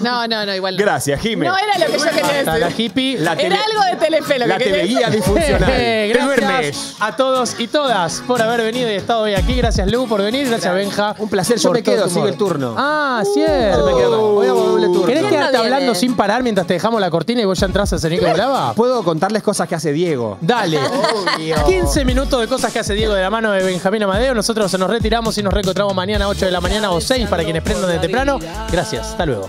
No, no, no, igual no. Gracias, Jimé. No era lo que yo quería Hasta la decir. hippie. La Era tele- algo de Telefe lo La que quería teleguía decir. disfuncional. [laughs] Eh, gracias a todos y todas por haber venido y estado hoy aquí. Gracias, Lu, por venir. Gracias, Benja. Un placer, yo por me todo quedo, tu sigue humor. el turno. Ah, cierto. me quedo. Voy a doble turno. ¿Querés ¿Quién quedarte no viene? hablando sin parar mientras te dejamos la cortina y vos ya entras a que volaba? Puedo contarles cosas que hace Diego. Dale. 15 minutos de cosas que hace Diego de la mano de Benjamín Amadeo. Nosotros nos retiramos y nos reencontramos mañana a 8 de la mañana o 6 para quienes prendan de temprano. Gracias. Hasta luego.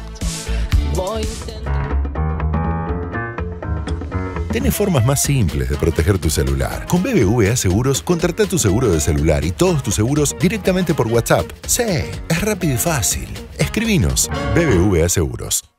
Tenés formas más simples de proteger tu celular. Con BBVA Seguros, contrata tu seguro de celular y todos tus seguros directamente por WhatsApp. Sí, es rápido y fácil. Escribinos BBVA Seguros.